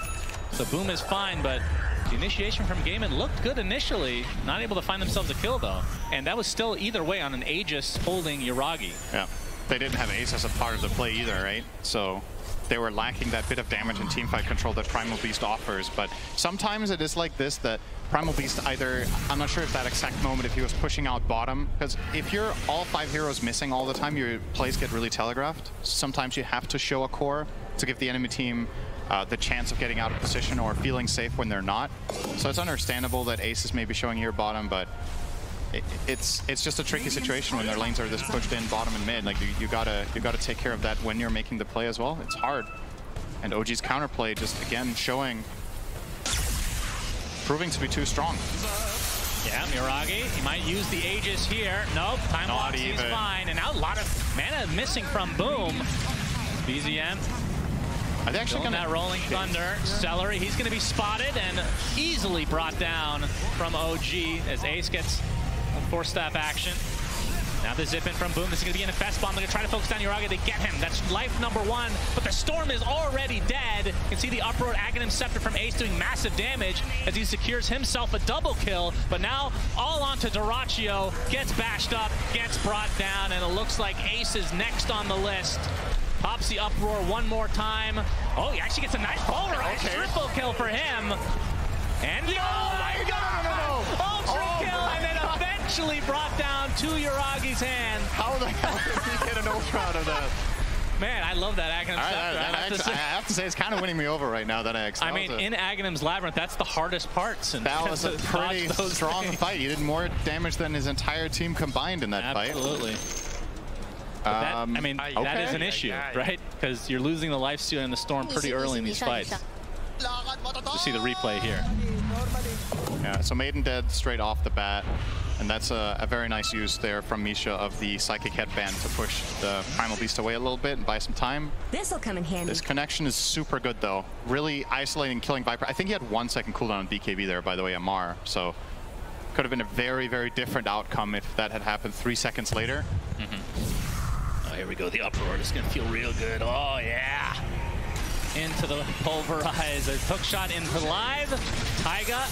So Boom is fine, but the initiation from Gaimin looked good initially. Not able to find themselves a kill, though. And that was still either way on an Aegis holding Yuragi. Yeah. They didn't have Ace as a part of the play either, right? So they were lacking that bit of damage and teamfight control that Primal Beast offers. But sometimes it is like this that Primal Beast either, I'm not sure if that exact moment, if he was pushing out bottom, because if you're all five heroes missing all the time, your plays get really telegraphed. Sometimes you have to show a core to give the enemy team uh, the chance of getting out of position or feeling safe when they're not. So it's understandable that Ace is maybe showing here bottom, but it, it's it's just a tricky situation when their lanes are this pushed in bottom and mid. Like you, you gotta you gotta take care of that when you're making the play as well. It's hard. And OG's counterplay just again showing proving to be too strong. Yeah, Yuragi, he might use the Aegis here. Nope, time Not locks, he's fine. And now a lot of mana missing from Boom. BZM, Are they actually gonna that Rolling Thunder. Seleri, he's going to be spotted and easily brought down from OG as Ace gets a four-step action. Now the zip in from Boom. This is going to be an FS bomb. They're going to try to focus down Yuragi. They get him. That's life number one. But the Storm is already dead. You can see the uproar Aghanim Scepter from Ace doing massive damage as he secures himself a double kill. But now all onto Dyrachyo. Gets bashed up, gets brought down, and it looks like Ace is next on the list. Pops the uproar one more time. Oh, he actually gets a nice pulverized Okay. triple kill for him. And oh my god! Ultra Oh kill, my and then God. eventually brought down to Yuragi's hand. How the hell did he get an ultra out of that? Man, I love that Aghanim All right, Scepter. that- I, have to actually- I say. have to say it's kind of winning me over right now that I I mean, in Aghanim's Labyrinth, that's the hardest part. And that <laughs> was a pretty <laughs> strong things. fight. He did more damage than his entire team combined in that Absolutely. fight. Absolutely. Um, I mean, Aye, that is okay. an issue, Aye, aye. right? Because you're losing the life lifesteal and the storm pretty early in these fights. You see the replay here. Yeah, so Maiden dead straight off the bat. And that's a, a very nice use there from Misha of the Psychic Headband to push the Primal Beast away a little bit and buy some time. This'll come in handy. This connection is super good though. Really isolating, killing Viper. I think he had one second cooldown on BKB there, by the way, Ammar. So could have been a very, very different outcome if that had happened three seconds later. Mm-hmm. Oh, here we go. The uproar. This is going to feel real good. Oh, yeah. Into the pulverize. A hook shot into live. Taiga.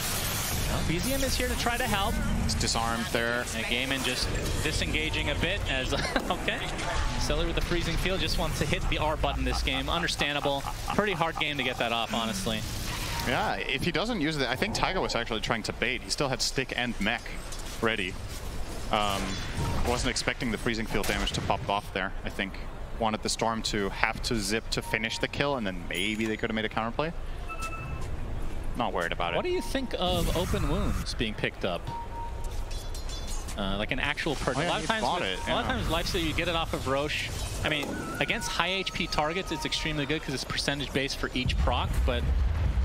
BZM is here to try to help. It's disarmed there. And Gaimin just disengaging a bit as, <laughs> okay. Seller with the freezing field just wants to hit the R button this game. Understandable. Pretty hard game to get that off, honestly. Yeah, if he doesn't use it, I think Taiga was actually trying to bait. He still had stick and mech ready. Um, wasn't expecting the freezing field damage to pop off there, I think. Wanted the Storm to have to zip to finish the kill, and then maybe they could have made a counterplay. Not worried about it. What do you think of open wounds being picked up? Uh, like an actual perk. Oh, yeah, a lot of times, with- it, a lot of times, lifesteal you get it off of Rosh. I mean, against high HP targets, it's extremely good because it's percentage based for each proc. But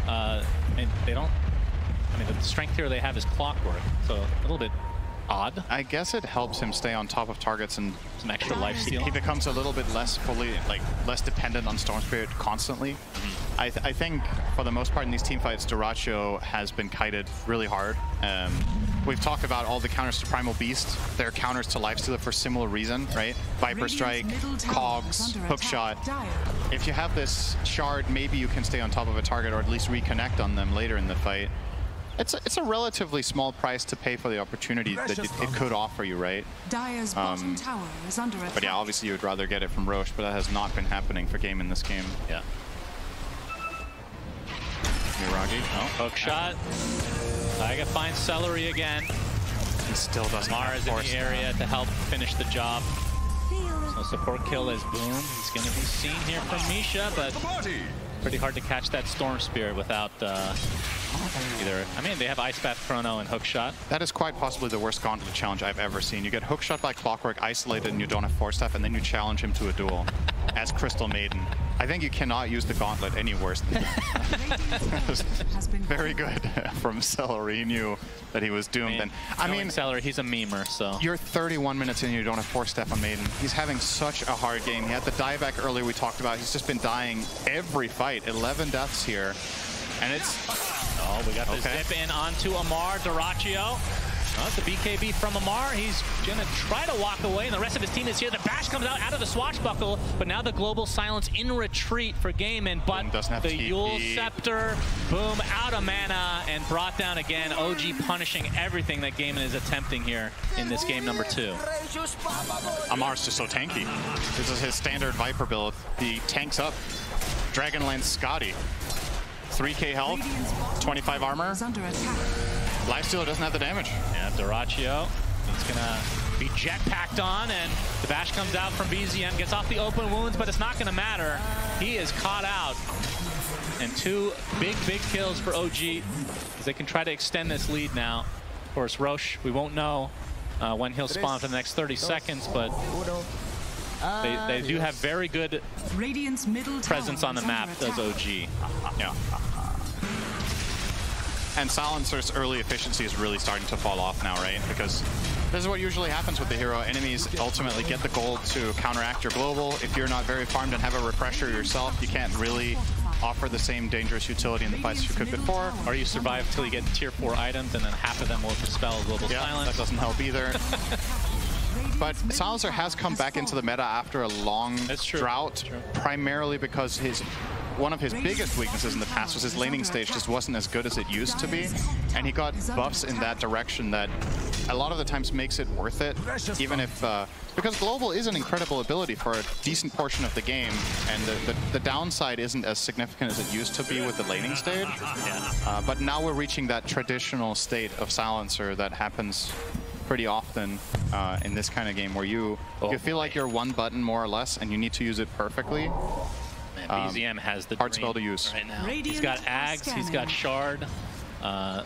uh, they don't. I mean, the strength here they have is clockwork, so a little bit odd. I guess it helps him stay on top of targets and Some extra life steal. he becomes a little bit less fully, like, less dependent on Storm Spirit constantly. I, th I think, for the most part in these team fights, Dyrachyo has been kited really hard. Um, we've talked about all the counters to Primal Beast. They're counters to life Lifestealer for similar reason, right? Viper Strike, Cogs, is under Hook. Shot. If you have this shard, maybe you can stay on top of a target or at least reconnect on them later in the fight. It's a, it's a relatively small price to pay for the opportunity that it, it could offer you, right? Dire's bottom tower is under attack. But yeah, obviously you would rather get it from Rosh, but that has not been happening for game in this game. Yeah. Yuragi. Oh, hook shot. Taiga finds Seleri again. He still doesn't Mar have is in force. the area to help finish the job. So support kill is Boom. He's going to be seen here from Misha, but pretty hard to catch that Storm Spirit without uh, either. I mean, they have Ice Path Chrono and Hook Shot. That is quite possibly the worst Gauntlet challenge I've ever seen. You get hookshot by Clockwork, isolated, and you don't have Force Staff, and then you challenge him to a duel as Crystal Maiden. I think you cannot use the Gauntlet any worse than that. <laughs> <laughs> Very good <laughs> from Seleri. He knew that he was doomed. and I mean, Seleri, he's a memer, so. you're 31 minutes in and you don't have Force Staff on Maiden. He's having such a hard game. He had the dieback earlier we talked about. He's just been dying every fight. 11 deaths here. And it's Oh, we got the Okay. zip in onto Ammar Dyrachyo. Oh, it's the BKB from Ammar. He's going to try to walk away, and the rest of his team is here. The bash comes out out of the swashbuckle, but now the global silence in retreat for Gaimin. But doesn't have the. Yule Scepter, boom, out of mana and brought down again. OG punishing everything that Gaimin is attempting here in this game number two. Ammar's just so tanky. This is his standard Viper build. He tanks up Dragonlance Skadi. 3k health, 25 armor. is under. Lifestealer doesn't have the damage. Yeah, Dyrachyo. He's gonna be jetpacked on, and the bash comes out from BZM, gets off the open wounds, but it's not gonna matter. He is caught out. And two big, big kills for OG, as they can try to extend this lead now. Of course, Rosh, we won't know uh, when he'll spawn for the next 30 seconds, but they, they do have very good Radiant's middle tower presence on the map, does. OG. Yeah. And Silencer's early efficiency is really starting to fall off now, right? Because this is what usually happens with the hero. Enemies ultimately get the gold to counteract your global. If you're not very farmed and have a refresher yourself, you can't really offer the same dangerous utility in the fights you could before. Or you survive till you get tier 4 items, and then half of them will dispel Global Yeah, Silence. that doesn't help either. <laughs> But Silencer has come back into the meta after a long drought, primarily because his one of his biggest weaknesses in the past was his laning stage just wasn't as good as it used to be, and he got buffs in that direction that a lot of the times makes it worth it, even if uh, because global is an incredible ability for a decent portion of the game, and the, the, the downside isn't as significant as it used to be with the laning stage. Uh, but now we're reaching that traditional state of silencer that happens pretty often uh, in this kind of game where you you feel like you're one button more or less and you need to use it perfectly. Man, Um, BZM has the hard spell to use. right now. he's Radiant got are Ags, he's got. Shard. Uh,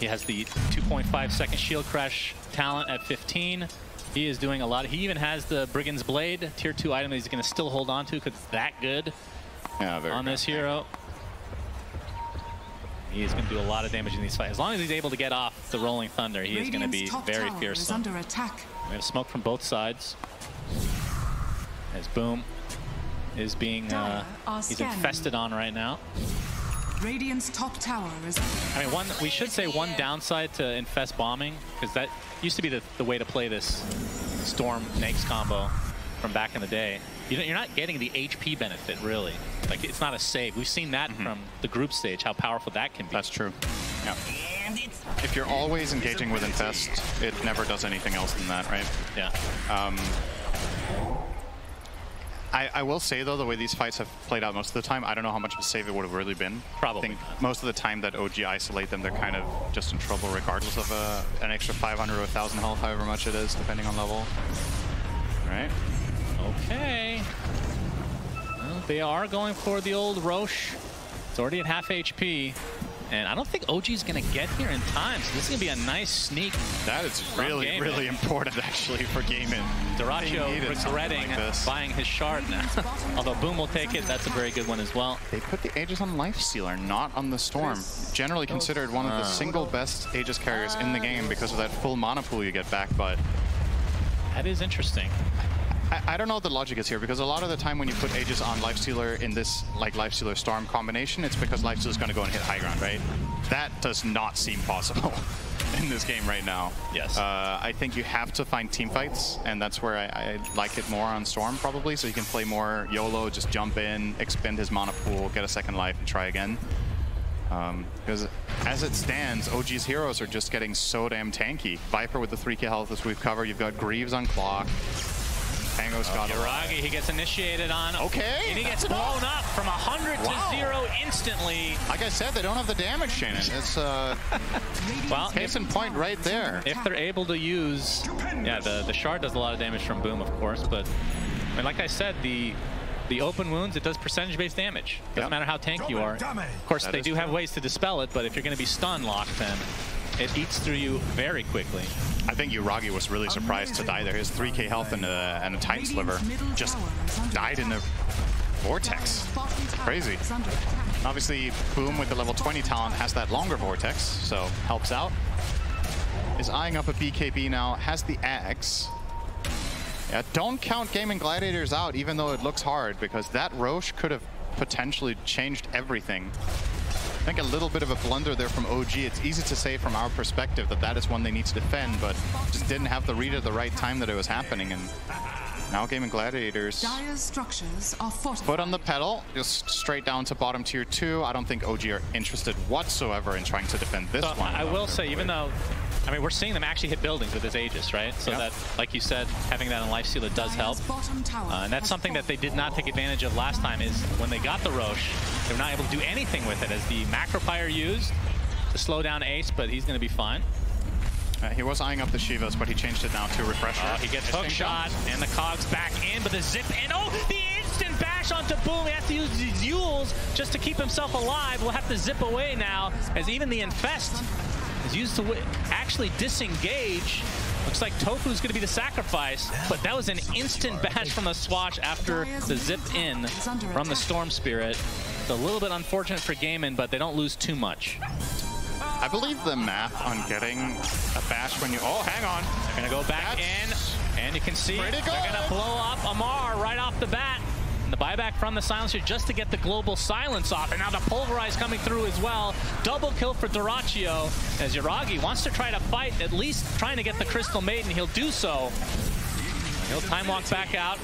he has the 2.5 second shield crash talent at 15. He is doing a lot. He even has the Brigand's Blade, tier 2 item that he's going to still hold on to because it's that good Yeah, very on good. this hero. He is going to do a lot of damage in these fights. As long as he's able to get off the Rolling Thunder, he is going to be Radiant's top very tower is under attack. We have smoke from both sides. As Boom is being, uh, he's infested on right now. Radiant's top tower is I mean, one we should say one downside to infest bombing because that used to be the, the way to play this storm Naix combo from back in the day. You don't, you're not getting the HP benefit really. Like it's not a save. We've seen that from the group stage how powerful that can be. That's true. Yeah. If you're always engaging with infest, it never does anything else than that, right? yeah. Um, I, I will say though, the way these fights have played out most of the time, I don't know how much of a save it would have really been. Probably I think not. most of the time that OG isolate them, they're kind of just in trouble regardless of uh, an extra 500 or 1,000 health, however much it is, depending on level. Right? Okay. Well, they are going for the old Rosh. It's already at half HP. And I don't think OG's going to get here in time, so this is going to be a nice sneak. That is really, Gaimin. really important actually for gaming. They Dyrachyo needed regretting like buying his shard now. <laughs> Although Boom will take it, that's a very good one as well. They put the Aegis on Lifestealer, not on the Storm. Generally considered one of the single best Aegis carriers in the game because of that full mana pool you get back, but That is interesting. I, I don't know what the logic is here because a lot of the time when you put Aegis on Lifestealer in this like Lifestealer Storm combination, it's because Lifestealer is going to go and hit high ground, right? That does not seem possible <laughs> in this game right now. Yes. Uh, I think you have to find team fights, and that's where I, I like it more on Storm probably, so you can play more YOLO, just jump in, expend his mana pool, get a second life, and try again. Because as it stands, OG's heroes are just getting so damn tanky. Viper with the 3k health as we've covered. You've got Greaves on clock. Tango's got Yuragi, he gets initiated on. Okay, And he gets blown enough. up from 100 Wow. to 0 instantly. Like I said, they don't have the damage, Shannon. It's uh, <laughs> Well, case in point right there. if they're able to use, yeah, the the shard does a lot of damage from boom, of course, but I mean, like I said, the the open wounds it does percentage-based damage. Doesn't Yep. matter how tank you are. Of course, That they is do have ways to dispel it, but if you're going to be stun locked, then it eats through you very quickly. I think Yuragi was really surprised to die there. His 3k health and a, and a Titan Sliver just died in a vortex. Crazy. Obviously, Boom with the level 20 talent has that longer vortex, so helps out. Is eyeing up a BKB now, has the Axe. Yeah, don't count Gaimin Gladiators out, even though it looks hard, because that Rosh could have potentially changed everything. I think a little bit of a blunder there from OG. It's easy to say from our perspective that that is one they need to defend, but just didn't have the read at the right time that it was happening. And now Gaimin Gladiators Dire's structures are fortified. foot on the pedal, just straight down to bottom tier two. I don't think OG are interested whatsoever in trying to defend this So one. I I will say, even though, I mean, we're seeing them actually hit buildings with this Aegis, right? So Yep. that, like you said, having that in Life Stealer does help. Bottom tower Uh, and that's something that they did not take advantage of last time is when they got the Rosh, they were not able to do anything with it as the Macropyre used to slow down Ace, but he's going to be fine. Uh, he was eyeing up the Shivas, but he changed it now to Refresher. Uh, he gets hook Interesting shot, jump. and the cogs back in, but the zip in. Oh, the instant bash onto Boom. He has to use these Yules just to keep himself alive. We'll have to zip away now, as even the Infest is used to wi- actually disengage. Looks like Tofu's going to be the sacrifice, but that was an instant bash from the Swatch after the zip in from the Storm Spirit. It's a little bit unfortunate for Gaimin, but they don't lose too much. I believe the math on getting a bash when you... Oh, hang on. They're gonna go back That's in, and you can see they're gonna blow up Ammar right off the bat. And the buyback from the silencer just to get the global silence off. And now the pulverize coming through as well. Double kill for Dyrachyo as Yuragi wants to try to fight, at least trying to get the Crystal Maiden. He'll do so. He'll time walk back out.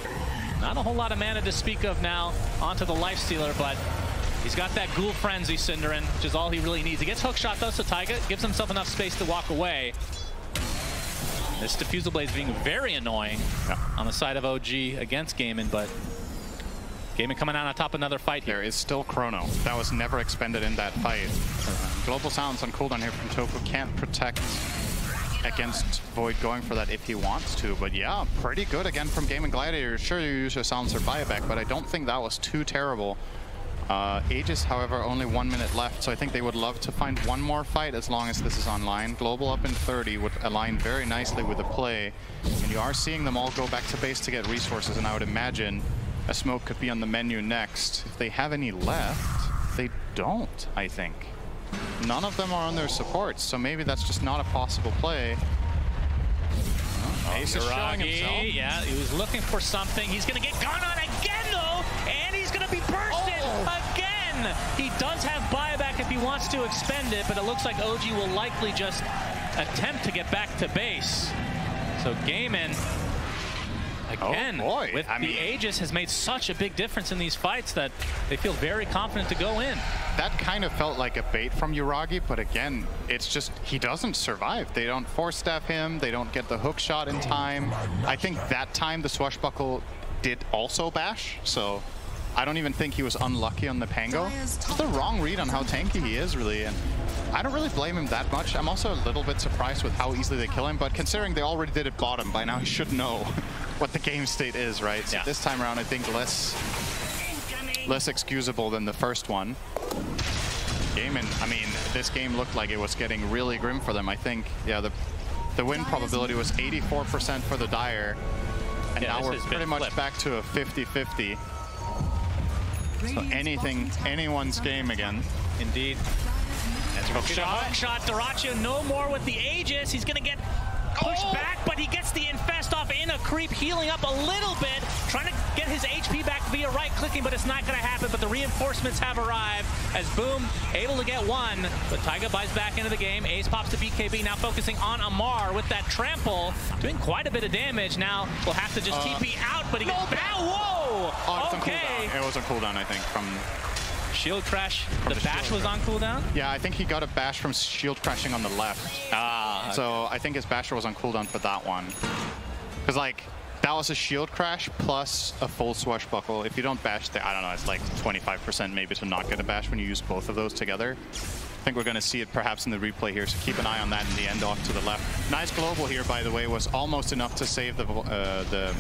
Not a whole lot of mana to speak of now onto the Life Stealer, but he's got that Ghoul Frenzy, SyndereN, which is all he really needs. He gets hookshot though, so Taiga gives himself enough space to walk away. This Diffusal Blade's being very annoying on the side of OG against Gaimin, but Gaimin coming out on top of another fight here. There is still Chrono. That was never expended in that fight. Global Silence on cooldown here from Tofu can't protect against Void going for that if he wants to. But yeah, pretty good again from Gaimin Gladiator. Sure, you use your Silencer buyback, but I don't think that was too terrible. Uh, Aegis, however, only one minute left, so I think they would love to find one more fight as long as this is online. Global up in 30 would align very nicely with the play, and you are seeing them all go back to base to get resources, and I would imagine a smoke could be on the menu next. If they have any left, they don't, I think. None of them are on their supports, so maybe that's just not a possible play. Ace is showing himself. Yeah, he was looking for something. He's gonna get gone on again though, and he's gonna be bursted Oh. again. He does have buyback if he wants to expend it, but it looks like OG will likely just attempt to get back to base. So Gaimin, again, Oh, boy. with I the mean- Aegis has made such a big difference in these fights that they feel very confident to go in. That kind of felt like a bait from Yuragi, but again, it's just he doesn't survive. They don't force staff him, they don't get the hook shot in time. I think that time the swashbuckle did also bash, so I don't even think he was unlucky on the Pango. It's the wrong read on how tanky he is, really, and I don't really blame him that much. I'm also a little bit surprised with how easily they kill him, but considering they already did it bottom, by now he should know <laughs> what the game state is, right? So Yeah. this time around, I think less less excusable than the first one. Game and I mean, this game looked like it was getting really grim for them. I think, yeah, the the win probability was 84% for the Dire, and Yeah, now we're pretty much flipped. back to a 50-50. So anything, anyone's game again. Indeed. Hook Hook shot. shot, Dyrachyo no more with the Aegis. He's gonna get pushed Oh! back, but he gets the infest off in a creep, healing up a little bit, trying to get his HP back via right clicking, but it's not gonna happen. But the reinforcements have arrived as Boom able to get one, but Taiga buys back into the game. Ace pops to BKB, now focusing on Ammar with that trample, doing quite a bit of damage. Now we'll have to just uh, TP out, but he gets back. Whoa! Oh, it's on okay. cooldown. It was on cooldown, I think, from shield crash. The bash was on cooldown? Yeah, I think he got a bash from shield crashing on the left. Ah, So I think his basher was on cooldown for that one. Because like that was a shield crash plus a full swashbuckle. If you don't bash, the, I don't know, it's like 25% maybe to not get a bash when you use both of those together. I think we're going to see it perhaps in the replay here, so keep an eye on that in the end off to the left. Nice global here, by the way, was almost enough to save the uh, the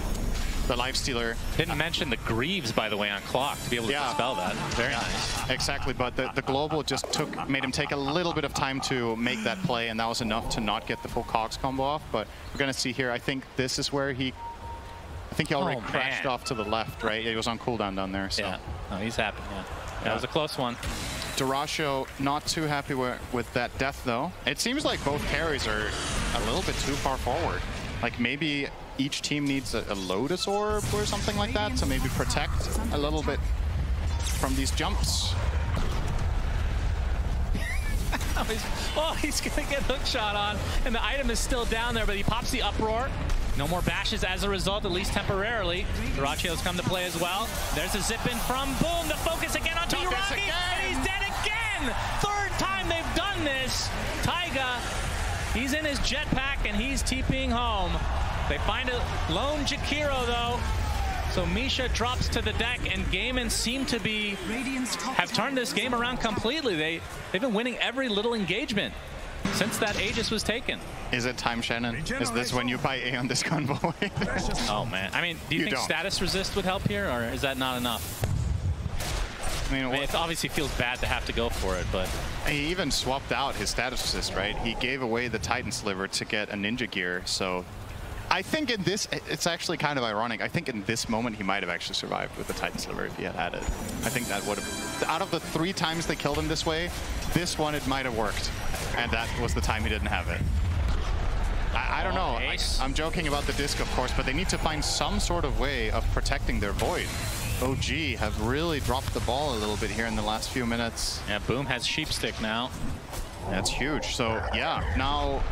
the life stealer. Didn't mention the Greaves, by the way, on clock to be able to Yeah. dispel that. Very nice. Exactly, but the, the global just took made him take a little bit of time to make that play, and that was enough to not get the full Cogs combo off. But we're gonna see here. I think this is where he. I think he already Oh, crashed man. off to the left, right? He was on cooldown down there. So Yeah. No, he's happy. Yeah. That Yeah. was a close one. Dyrachyo not too happy with, with that death though. It seems like both carries are a little bit too far forward. Like maybe each team needs a, a Lotus Orb or something like that to maybe protect a little bit from these jumps. <laughs> Oh, he's, oh, he's gonna get hook shot on, and the item is still down there, but he pops the uproar. No more bashes as a result, at least temporarily. Dyrachyo's come to play as well. There's a zip in from Boom. The focus again onto Focus Yuragi, and he's dead again. Third time they've done this. Taiga, he's in his jetpack and he's TPing home. They find a lone Jakiro though. So Misha drops to the deck, and Gaimin seem to be have turned this game around completely. They they've been winning every little engagement since that Aegis was taken. Is it time, Shannon? Is this when you buy A on this convoy? <laughs> Oh man. I mean, do you, You think don't. status resist would help here, or is that not enough? I mean, I mean, it obviously feels bad to have to go for it, but he even swapped out his status assist, right? He gave away the Titan Sliver to get a Ninja Gear, so I think in this, it's actually kind of ironic. I think in this moment he might have actually survived with the Titan Sliver if he had had it. I think that would have, out of the three times they killed him this way, this one it might have worked, and that was the time he didn't have it. I, I don't know. I, I'm joking about the disc, of course, but they need to find some sort of way of protecting their void. OG have really dropped the ball a little bit here in the last few minutes. yeah, Boom has Sheepstick now. That's huge. So yeah, now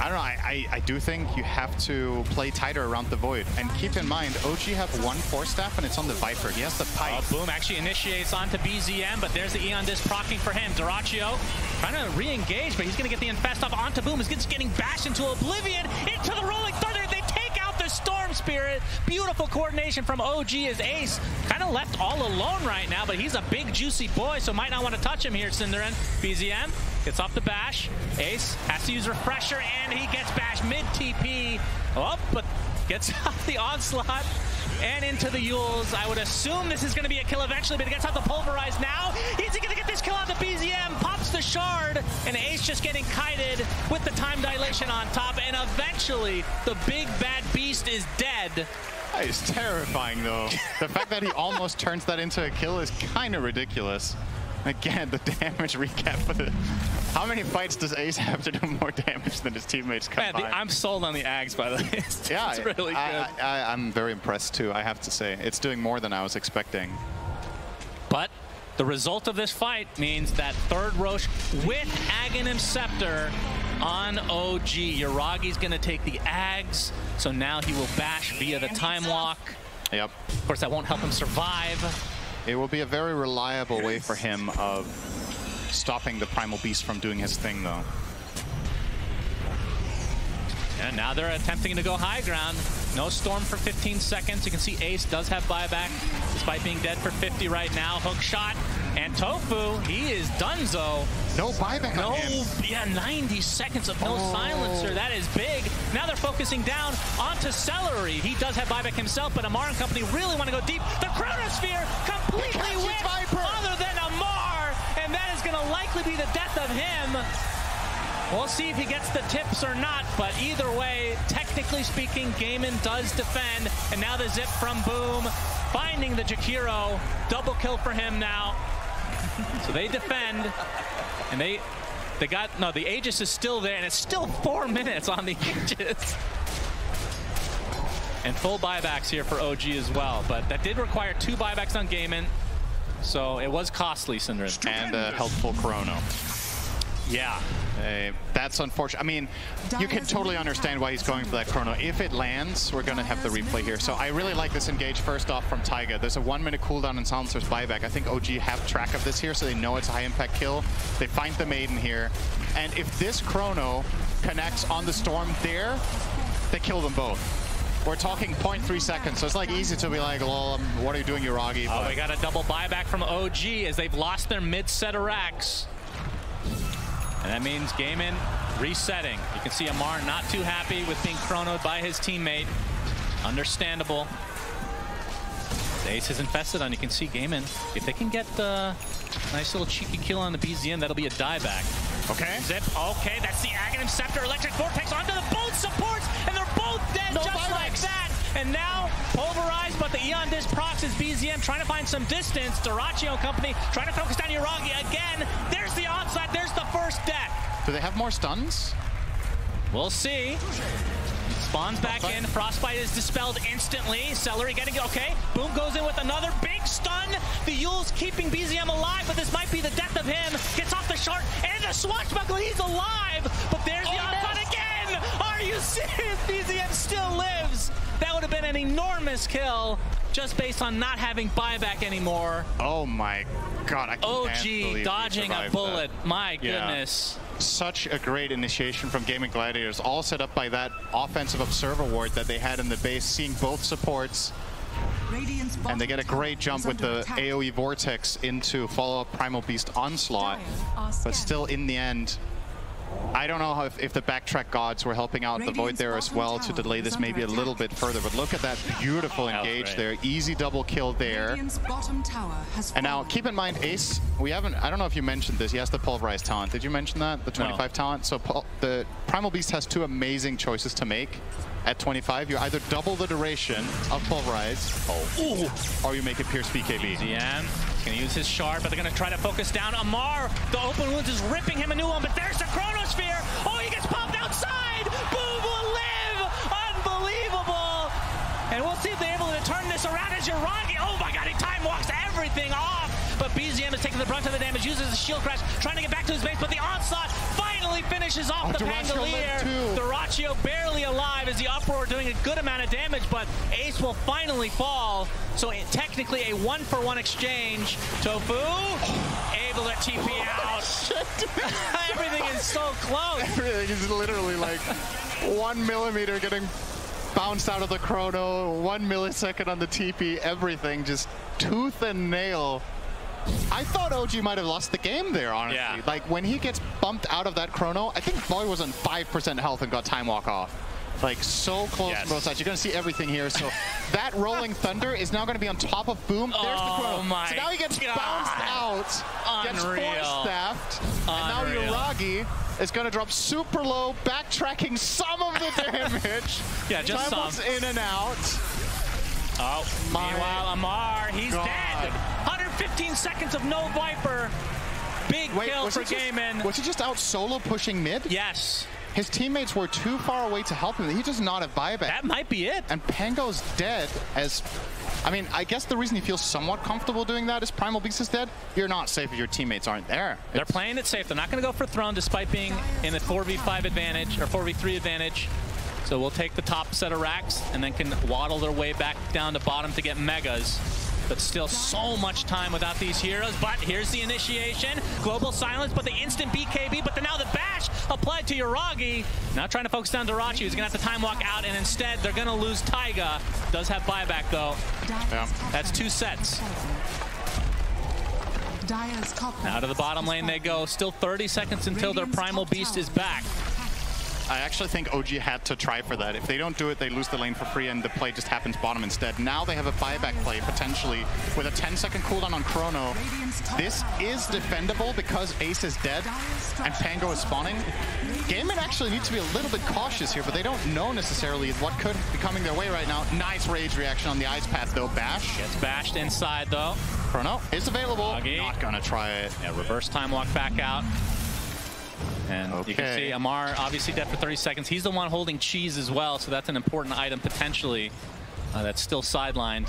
I don't know. I, I, I do think you have to play tighter around the void. And keep in mind, OG have one force staff and it's on the Viper. He has the pipe. Oh, Boom actually initiates onto BZM, but there's the Aeon Disk procking for him. Dyrachyo trying to re-engage, but he's going to get the Infest off onto Boom. He's just getting bashed into Oblivion, into the Rolling Thunder. They the Storm Spirit. Beautiful coordination from OG as Ace. Kind of left all alone right now, but he's a big, juicy boy, so might not want to touch him here, SyndereN. BZM gets off the bash. Ace has to use Refresher, and he gets bashed mid-TP. Oh, but gets <laughs> off the onslaught and into the Yules. I would assume this is going to be a kill eventually, but he gets out the Pulverize now. Is he going to get this kill on the BZM? Pops the Shard, and Ace just getting kited with the time dilation on top, and eventually the big bad beast is dead. That is terrifying, though. the fact that he almost turns that into a kill is kind of ridiculous. Again, the damage recap for the... How many fights does Ace have to do more damage than his teammates Man, the, I'm sold on the Ags, by the way. <laughs> It's, yeah, it's really good. I, I, I'm very impressed, too, I have to say. It's doing more than I was expecting. But the result of this fight means that third Rosh with Aghanim Scepter on OG. Yuragi's going to take the Ags, so now he will bash via the Time Walk. Yep. Of course, that won't help him survive. It will be a very reliable way for him of stopping the Primal Beast from doing his thing, though. And now they're attempting to go high ground. No Storm for 15 seconds. You can see Ace does have buyback, despite being dead for 50 right now. Hook shot. And Tofu, he is donezo. No buyback No, on him. yeah, 90 seconds of no Oh. silencer. That is big. Now they're focusing down onto Seleri. He does have buyback himself, but Ammar and company really want to go deep. The Chronosphere completely Viper. other than Ammar, and that is going to likely be the death of him. We'll see if he gets the tips or not, but either way, technically speaking, Gaimin does defend, and now the zip from Boom, finding the Jakiro. Double kill for him now. So they defend, and they they got no. The Aegis is still there, and it's still four minutes on the <laughs> Aegis. And full buybacks here for OG as well, but that did require two buybacks on Gaimin, so it was costly, SyndereN. And a helpful Chrono. Yeah. Uh, that's unfortunate. I mean, you can totally understand why he's going for that chrono. If it lands, we're going to have the replay here. So I really like this engage first off from Taiga. There's a one minute cooldown in Silencer's buyback. I think OG have track of this here, so they know it's a high impact kill. They find the Maiden here. And if this chrono connects on the Storm there, they kill them both. We're talking 0.3 seconds, so it's like easy to be like, well, um, what are you doing, Yuragi? Oh, But- we got a double buyback from OG as they've lost their mid set of racks. And that means Gaimin resetting. You can see Ammar not too happy with being chronoed by his teammate. Understandable. The ace is infested on. You can see Gaimin. If they can get the nice little cheeky kill on the BZM, that'll be a dieback. okay. Zip. Okay, that's the Aghanim Scepter. Electric Vortex onto the both supports, and they're both dead No just like buybacks. that. And now pulverized, but the Aeon Disk procs is BZM trying to find some distance. Dyrachyo and company trying to focus down Yuragi again. There's the onside. There's the first death. Do they have more stuns? We'll see. Spawns back in. Frostbite is dispelled instantly. Seleri getting it. okay. Boom goes in with another big stun. The Yule's keeping BZM alive, but this might be the death of him. Gets off the shark and the swashbuckle. He's alive, but there's oh, the onside again. Are you serious? BZM still lives. That would have been an enormous kill just based on not having buyback anymore. Oh my god, I can't OG we dodging a bullet. that. My Yeah. goodness. Such a great initiation from Gaimin Gladiators, all set up by that offensive observer ward that they had in the base, seeing both supports, and they get a great jump with the attack. AoE Vortex into follow-up Primal Beast Onslaught. But still, in the end, I don't know how if, if the backtrack gods were helping out the Void there as well to delay this under maybe a little bit further. But look at that beautiful That engage great. there. Easy double kill there. Tower has And now, keep in mind, Ace, we haven't, I don't know if you mentioned this, he has the Pulverized talent. Did you mention that? The 25 talent? So pul- the Primal Beast has two amazing choices to make at 25. You either double the duration of Pulverize, oh. or you make it Pierce BKB. ZM gonna use his shard, but they're gonna try to focus down Ammar. The open wounds is ripping him a new one, but there's the Chronosphere. Oh, he gets popped outside. Boom will live. Unbelievable. And we'll see if they're able to turn this around as Yuragi. Oh my god, he time walks everything off. But BZM is taking the brunt of the damage, uses a shield crash, trying to get back to his base, but the onslaught finally finishes off Oh, the Dyrachyo Pangolier. Dyrachyo barely alive as the uproar doing a good amount of damage, but Ace will finally fall. So it- technically a one for one exchange. Tofu able to TP <laughs> oh, out. <laughs> Everything is so close. Everything is literally like one millimeter getting bounced out of the chrono, one millisecond on the TP, everything just tooth and nail. I thought OG might have lost the game there, honestly. Yeah. Like when he gets bumped out of that chrono, I think Void was on 5% health and got time walk off. Like so close Yes. from both sides. You're gonna see everything here. So <laughs> that rolling thunder is now gonna be on top of Boom. There's the Oh chrono. my so now he gets God. bounced out, gets Unreal. force theft, and now. Yuragi is gonna drop super low, backtracking some of the <laughs> damage. Yeah, just Time some. in and out. Oh, My meanwhile, Ammar, he's God. dead. 115 seconds of no Viper. Big kill was for Gaimin. Was he just out solo pushing mid? Yes, His teammates were too far away to help him. He does not have buyback. that might be it. and Pango's dead as I mean, I guess the reason he feels somewhat comfortable doing that is Primal Beast is dead. You're not safe if your teammates aren't there. They're playing it safe. They're not going to go for Throne despite being in a 4v5 advantage or 4v3 advantage. So we'll take the top set of racks and then can waddle their way back down to bottom to get megas. But still so much time without these heroes. But here's the initiation. Global silence, but the instant BKB. But then now the bash applied to Yuragi. Now trying to focus down Dyrachyo, who's going to have to time walk out. And instead, they're going to lose Taiga. Does have buyback, though. Yeah. That's two sets. has fallen. Dire's top Now to the bottom lane they go. Still 30 seconds until their Primal Beast is back. I actually think OG had to try for that. If they don't do it, they lose the lane for free and the play just happens bottom instead. Now they have a buyback play potentially with a 10 second cooldown on Chrono. This is defendable because Ace is dead and Pango is spawning. Gaimin actually needs to be a little bit cautious here, but they don't know necessarily what could be coming their way right now. Nice rage reaction on the ice path though. Bash. Gets bashed inside, though. Chrono is available. Not gonna try it. Yeah, reverse time walk back out. And you can see Ammar obviously dead for 30 seconds. He's the one holding cheese as well, so that's an important item potentially uh, that's still sidelined.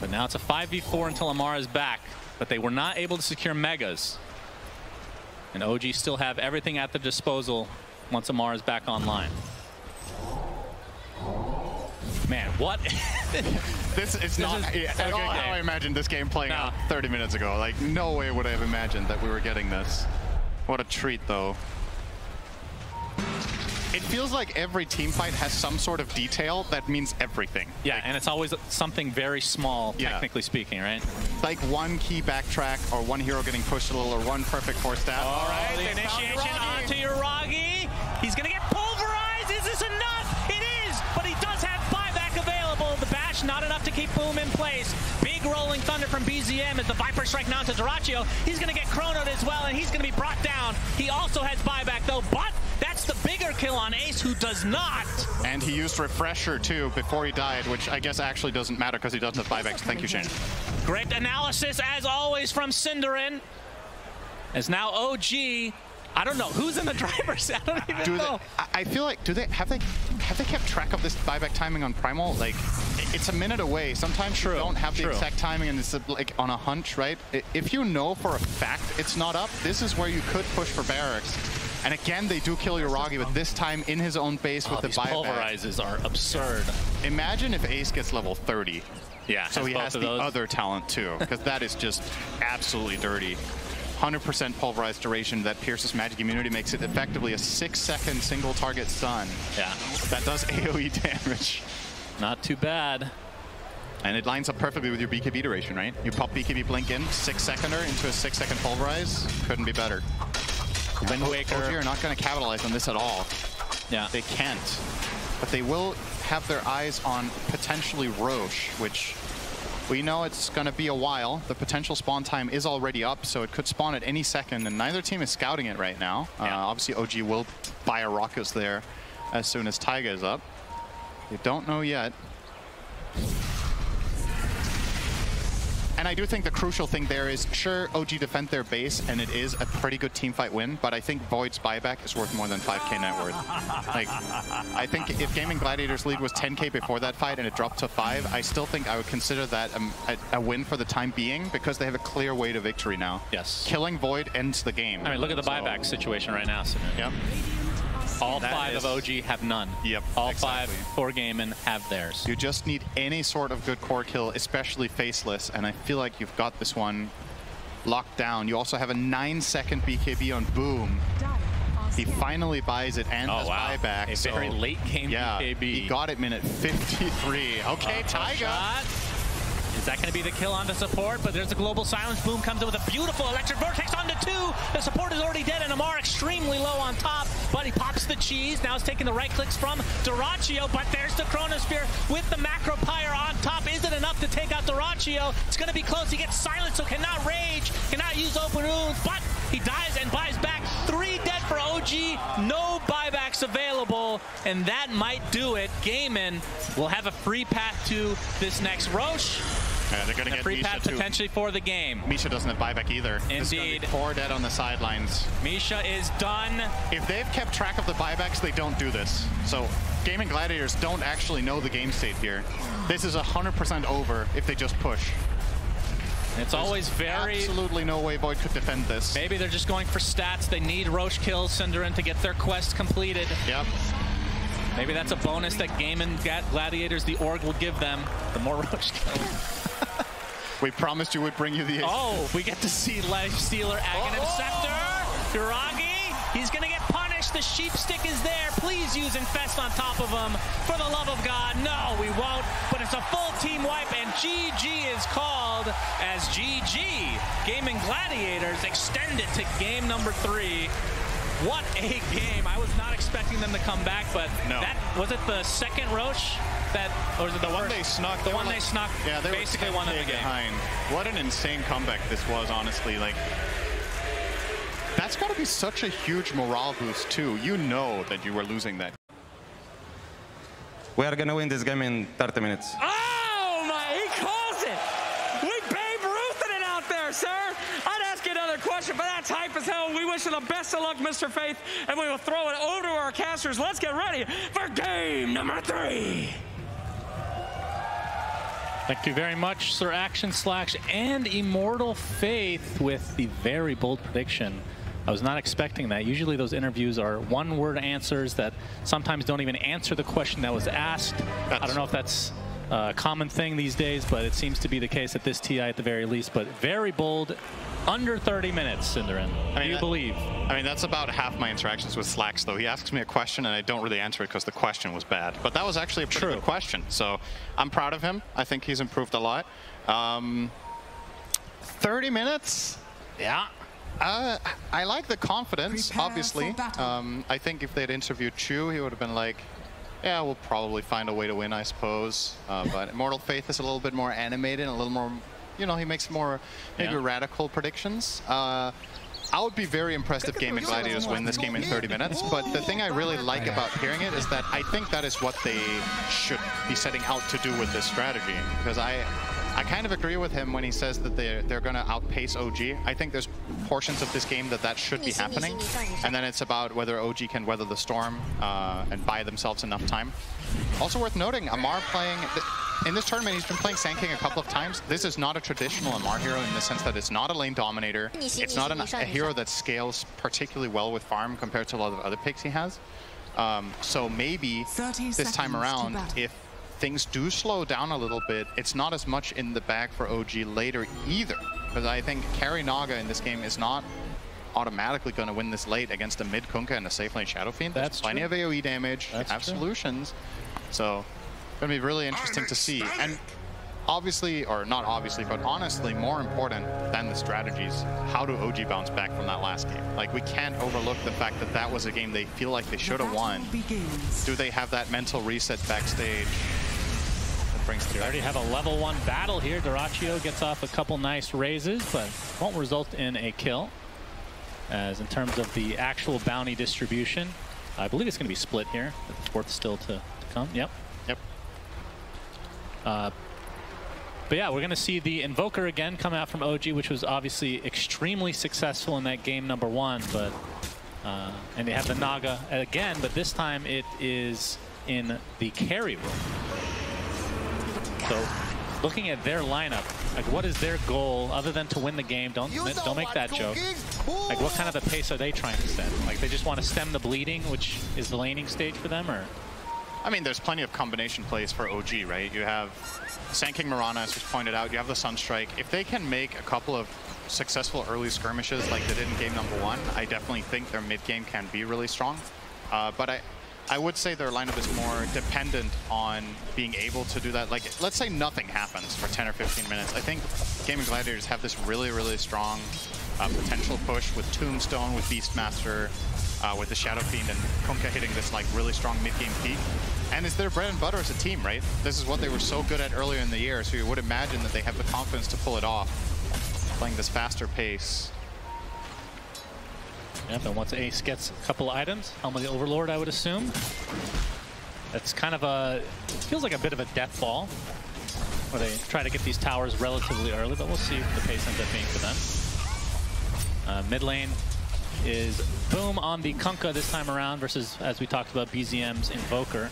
But now it's a 5v4 until Ammar is back. But they were not able to secure megas. And OG still have everything at their disposal once Ammar is back online. Man, what? <laughs> This is not is at all good how. I imagined this game playing No. out 30 minutes ago. Like, no way would I have imagined that we were getting this. What a treat, though. It feels like every team fight has some sort of detail that means everything. yeah, and it's always something very small, Yeah. technically speaking, right? Like one key backtrack, or one hero getting pushed a little, or one perfect force stab. All right, the initiation onto Yuragi. He's going to get pulverized. Is this enough? Not enough to keep Boom in place. Big rolling thunder from BZM as the Viper strike now to Dyrachyo. He's going to get chronoed as well, and he's going to be brought down. He also has buyback, though, but that's the bigger kill on Ace, who does not. And he used Refresher, too, before he died, which I guess actually doesn't matter because he doesn't have buybacks. Thank you, Shane. Great analysis, as always, from SyndereN. As now OG, I don't know who's in the <laughs> driver's seat. I don't even Do they, know. I I feel like do they have they have they kept track of this buyback timing on Primal? Like, it's a minute away. Sometimes True, you don't have the exact timing, and it's like on a hunch, right? If you know for a fact it's not up, this is where you could push for barracks. And again, they do kill Yuragi, but this time in his own base with Oh, the these buyback. pulverizes are absurd. Imagine if Ace gets level 30. Yeah, So he has the those. other talent too, because that is just <laughs> absolutely dirty. 100% pulverized duration that pierces magic immunity makes it effectively a six second single target stun. Yeah, That does <laughs> AoE damage. not too bad. And it lines up perfectly with your BKB duration, right? You pop BKB blink in, six seconder into a six second pulverize. Couldn't be better. Wind OG Waker. are not going to capitalize on this at all. Yeah, They can't. But they will have their eyes on potentially Rosh, which we know it's going to be a while. The potential spawn time is already up, so it could spawn at any second, and neither team is scouting it right now. Uh, obviously, OG will fire rockets there as soon as Taiga is up. They don't know yet. And I do think the crucial thing there is, sure, OG defend their base, and it is a pretty good team fight win, but I think Void's buyback is worth more than 5k net worth. Like, I think if Gaimin Gladiators lead was 10k before that fight and it dropped to 5, I still think I would consider that um, a, a win for the time being, because they have a clear way to victory now. Yes. Killing Void ends the game. I mean, look at the So- buyback situation right now. Simon. Yep. All That five is- of OG have none. Yep, All exactly. five for Gaimin have theirs. You just need any sort of good core kill, especially faceless, and I feel like you've got this one locked down. You also have a nine second BKB on Boom. He finally buys it and Oh, has wow. buyback. A so- very late game yeah, BKB. He got it minute 53. Okay, Taiga. Shot. Is that going to be the kill on the support? But there's a global silence. Boom comes in with a beautiful electric vortex onto two. The support is already dead, and Ammar extremely low on top. But he pops the cheese. Now he's taking the right clicks from Dyrachyo. But there's the Chronosphere with the Macropyre on top. Is it enough to take out Dyrachyo? It's going to be close. He gets silent, so cannot rage, cannot use open wounds. But he dies and buys back. Three dead for OG. No buybacks available, and that might do it. Gaimin will have a free path to this next Rosh. Yeah, they're gonna And a get free Misha path too. potentially for the game. Misha doesn't have buyback either. Indeed. Four dead on the sidelines. Misha is done. If they've kept track of the buybacks, they don't do this. So Gaimin Gladiators don't actually know the game state here. This is 100% over if they just push. It's always very. Absolutely no way Void could defend this. Maybe they're just going for stats. They need Rosh kills, SyndereN, to get their quest completed. Yep. Maybe that's a bonus that Gaimin Gladiators, the org, will give them. The more <laughs> Rosh kills. We promised you would bring you the Oh, we get to see Life Stealer, Aghanim oh! Scepter, Yuragi. He's going to get punished. The sheep stick is there. Please use Infest on top of him. For the love of God, no, we won't. But it's a full team wipe, and GG is called as GG. Gaimin Gladiators extend it to game number three. What a game. I was not expecting them to come back, but No. that was it the second Rosh that or was it the, The one first? they snuck. The one they snuck. Yeah, they basically won in the 10K game. behind. What an insane comeback this was, honestly. Like, that's got to be such a huge morale boost too. You know that you were losing that. We are gonna win this game in 30 minutes. Oh my, he calls it. We Babe Ruthed it out there, sir. I'd ask you another question, but that's hype as hell. We wish you the best of luck, Mr. Faith, and we will throw it over to our casters. Let's get ready for game number three. Thank you very much, Sir Action Slash and Immortal Faith with the very bold prediction I was not expecting that. Usually those interviews are one-word answers that sometimes don't even answer the question that was asked. I don't know if that's a common thing these days, but it seems to be the case at this TI at the very least. But very bold, under 30 minutes, SyndereN. I mean, Do you that- believe? I mean, that's about half my interactions with Slacks, though. He asks me a question, and I don't really answer it because the question was bad. But that was actually a pretty True. good question. So I'm proud of him. I think he's improved a lot. Um, 30 minutes? Yeah. Uh, I like the confidence, Prepare obviously. Um, I think if they'd interviewed Chu, he would have been like, yeah, we'll probably find a way to win, I suppose. Uh, <laughs> but Immortal Faith is a little bit more animated, and a little more, you know, he makes more maybe Yeah. radical predictions. Uh, I would be very impressed if Gaimin Gladiators win this game in 30 minutes, but the thing I really like about hearing it is that I think that is what they should be setting out to do with this strategy. Because I, I kind of agree with him when he says that they're, they're going to outpace OG. I think there's portions of this game that that should be happening, and then it's about whether OG can weather the storm uh, and buy themselves enough time. Also worth noting, Ammar playing... th- in this tournament, he's been playing Sand King a couple of times. This is not a traditional Ammar hero in the sense that it's not a lane dominator. It's not an, a hero that scales particularly well with farm compared to a lot of other picks he has. Um, so maybe this time around, if things do slow down a little bit, it's not as much in the bag for OG later either. Because I think Carry Naga in this game is not automatically going to win this late against a mid Kunkka and a safe lane Shadow Fiend. There's That's plenty true. of AoE damage. That's have true. solutions. So going to be really interesting to see. And obviously, or not obviously, but honestly, more important than the strategies, how do OG bounce back from that last game? Like, we can't overlook the fact that that was a game they feel like they should have won. Begins. Do they have that mental reset backstage that brings already have a level one battle here. Dyrachyo gets off a couple nice razes, but won't result in a kill. As in terms of the actual bounty distribution, I believe it's going to be split here. It's fourth still to, to come. Yep. Yep. Uh, but yeah, we're going to see the Invoker again come out from OG, which was obviously extremely successful in that game number one. But uh, and they have the Naga again, but this time it is in the carry role. So looking at their lineup, like what is their goal other than to win the game? Don't don't make that joke. Like what kind of a pace are they trying to set? Like they just want to stem the bleeding, which is the laning stage for them, or I mean, there's plenty of combination plays for OG, right? You have Sand King Mirana, as was pointed out. You have the Sunstrike. If they can make a couple of successful early skirmishes like they did in game number one, I definitely think their mid game can be really strong. Uh, but I, I would say their lineup is more dependent on being able to do that. Like, let's say nothing happens for 10 or 15 minutes. I think Gaimin Gladiators have this really, really strong uh, potential push with Tombstone, with Beastmaster, uh, with the Shadow Fiend, and Kunkka hitting this like really strong mid-game peak. And it's their bread and butter as a team, right? This is what they were so good at earlier in the year, so you would imagine that they have the confidence to pull it off, playing this faster pace. Yep, and once Ace gets a couple items, Helm of the Overlord, I would assume. That's kind of a, feels like a bit of a death ball, where they try to get these towers relatively early, but we'll see what the pace ends up being for them. Uh, mid lane is Boom on the Kunkka this time around versus, as we talked about, BZM's Invoker.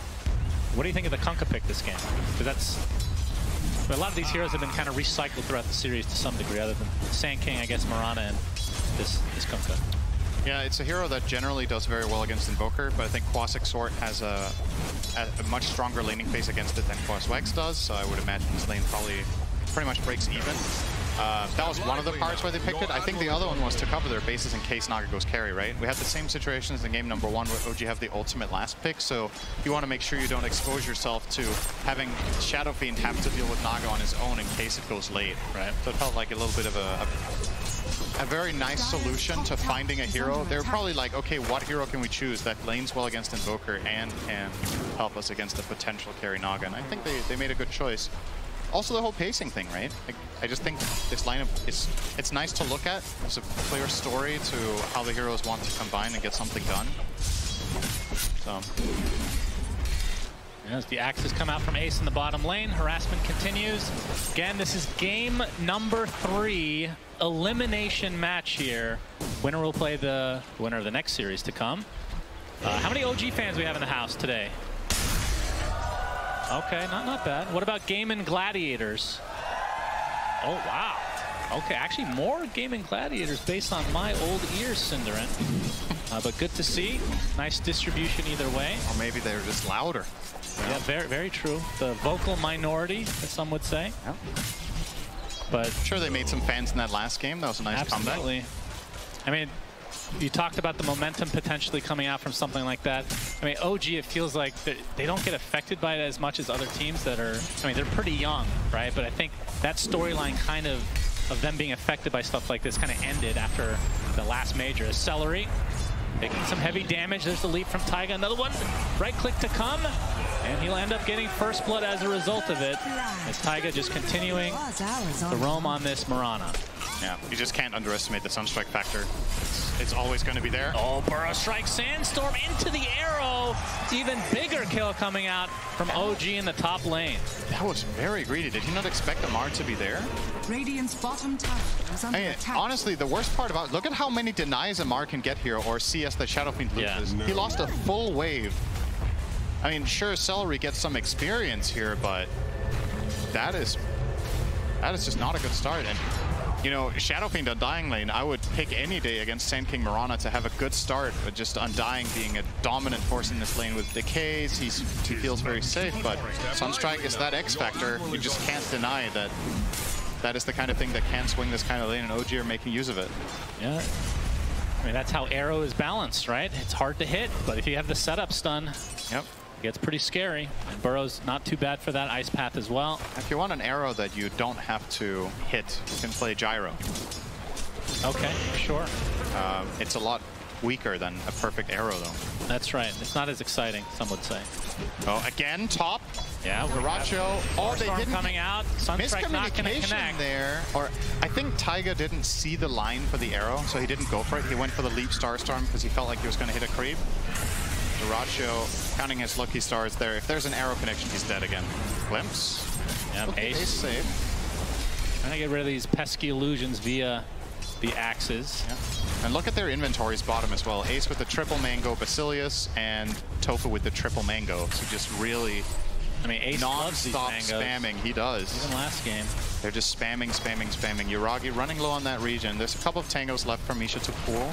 What do you think of the Kunkka pick this game? Because that's, a lot of these heroes have been kind of recycled throughout the series to some degree, other than Sand King, I guess, Mirana, and this, this Kunkka. Yeah, it's a hero that generally does very well against Invoker, but I think Quasic Sword has a, a, much stronger laning phase against it than Quaswex does, so I would imagine this lane probably pretty much breaks even. Uh, that was one of the parts where they picked it. I think the other one was to cover their bases in case Naga goes carry, right? We had the same situations in game number one where OG have the ultimate last pick, so you want to make sure you don't expose yourself to having Shadow Fiend have to deal with Naga on his own in case it goes late, right? So it felt like a little bit of a, a, a very nice solution to finding a hero. They were probably like, okay, what hero can we choose that lanes well against Invoker and can help us against a potential carry Naga? And I think they, they made a good choice. Also, the whole pacing thing, right? Like, I just think this lineup is it's nice to look at. It's a clear story to how the heroes want to combine and get something done. So, As the axes come out from Ace in the bottom lane, harassment continues. Again, this is game number three, elimination match here. Winner will play the winner of the next series to come. Uh, how many OG fans we have in the house today? Okay, not not bad. What about Gaimin Gladiators? Oh wow, Okay, actually more Gaimin Gladiators based on my old ears, SyndereN. uh, but good to see. Nice distribution either way. Or maybe they're just louder. Yeah, very, very true. The vocal minority, as some would say. Yeah. But Sure, they made some fans in that last game. That was a nice comeback. absolutely. I mean, you talked about the momentum potentially coming out from something like that. I mean, OG, it feels like they they don't get affected by it as much as other teams that are, I mean, they're pretty young, right? But I think that storyline kind of, of them being affected by stuff like this kind of ended after the last major. Seleri taking some heavy damage. There's the leap from Taiga. Another one, right click to come. And he'll end up getting first blood as a result of it. As Taiga just continuing to roam on this Mirana. Yeah, you just can't underestimate the Sunstrike factor. It's, it's always going to be there. Oh, Burrow strikes Sandstorm into the arrow. Oh, even bigger kill coming out from OG in the top lane. That was very greedy. Did he not expect Ammar to be there? Radiant's bottom tower is under I mean, attack. honestly, the worst part about look at how many denies Ammar can get here or CS that Shadowfiend Yeah. loses. He lost a full wave. I mean, sure, Seleri gets some experience here, but that is that is just not a good start. And you know, Shadowfiend Undying lane, I would pick any day against Sand King Mirana to have a good start, but just Undying being a dominant force in this lane with decays, he's, he feels very safe, but Sunstrike is that X factor. You just can't deny that that is the kind of thing that can swing this kind of lane, and OG are making use of it. Yeah. I mean, that's how arrow is balanced, right? It's hard to hit, but if you have the setup stun, Yep. Gets pretty scary. Burrow's not too bad for that ice path as well. If you want an arrow that you don't have to hit, you can play Gyro. Okay, sure. Um, it's a lot weaker than a perfect arrow, though. That's right. It's not as exciting, some would say. Oh, again, top. Yeah, Dyrachyo. Oh, they didn't coming out. Sunstrike not going to miscommunication connect. there. Or I think Taiga didn't see the line for the arrow, so he didn't go for it. He went for the leap Starstorm because he felt like he was going to hit a creep. Dyrachyo counting his lucky stars there. If there's an arrow connection, he's dead again. Glimpse. Yeah, Okay, Ace ace save. trying to get rid of these pesky illusions via the axes. Yeah. And look at their inventories bottom as well. Ace with the triple mango Basilius and Tofu with the triple mango. So just really I mean, Ace loves these non-stop spamming. He does. Even last game. They're just spamming, spamming, spamming. Yuragi running low on that region. There's a couple of tangos left for Misha to pull.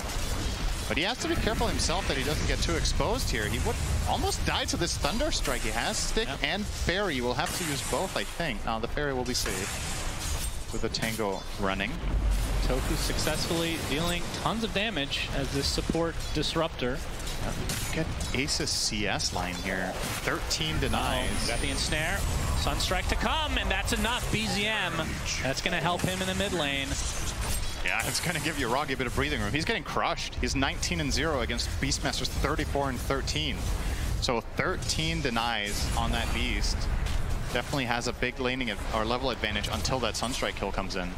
But he has to be careful himself that he doesn't get too exposed here. He would almost die to this Thunder Strike. He has Stick Yep. and Fairy. Will have to use both, I think. Now the Fairy will be safe with the Tango running. Tofu successfully dealing tons of damage as this support disruptor. Get Ace's CS line here. 13 Oh, denies. got the ensnare. Sunstrike to come, and that's enough. BZM. That's going to help him in the mid lane. Yeah, it's going to give Yuragi a bit of breathing room. He's getting crushed. He's 19 and 0 against Beastmaster's 34 and 13. So 13 denies on that Beast. Definitely has a big laning or level advantage until that Sunstrike kill comes in.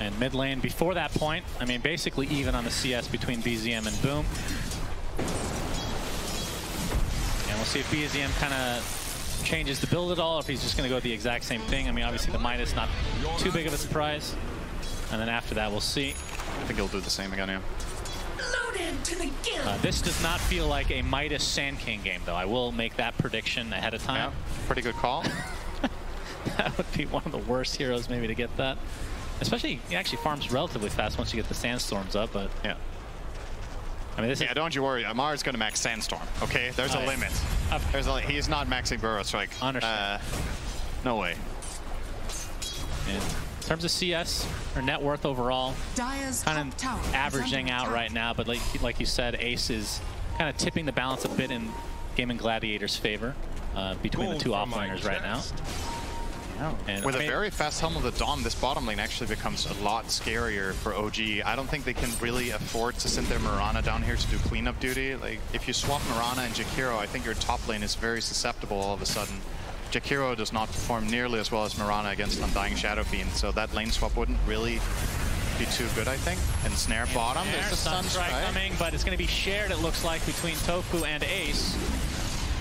And mid lane before that point, I mean, basically even on the CS between BZM and Boom. And we'll see if BZM kind of changes the build at all, or if he's just going to go the exact same thing. I mean, obviously the Midas not too big of a surprise. And then after that, we'll see. I think he'll do the same again, yeah. Loaded to the gill. Uh, this does not feel like a Midas Sand King game, though. I will make that prediction ahead of time. Yeah, time. pretty good call. <laughs> that would be one of the worst heroes maybe to get that. Especially, he actually farms relatively fast once you get the sandstorms up, but yeah. I mean, this Yeah, is don't you worry. Ammar's going to max Sandstorm, okay? There's Oh, a yeah. limit. Of- There's a, he is not maxing Burrow Strike. Understand. Uh, no way. in terms of CS or net worth overall, Dire's kind of averaging out right now. But like like you said, Ace is kind of tipping the balance a bit in Gaimin Gladiator's favor uh, between the two offliners right now. And With I a mean- very fast Helm of the Dawn, this bottom lane actually becomes a lot scarier for OG. I don't think they can really afford to send their Mirana down here to do cleanup duty. Like, if you swap Mirana and Jakiro, I think your top lane is very susceptible all of a sudden. Jakiro does not perform nearly as well as Mirana against Undying Shadow Fiend, so that lane swap wouldn't really be too good, I think. And Snare bottom, There, there's the Sunstrike Sunstrike. coming, but it's going to be shared, it looks like, between Tofu and Ace.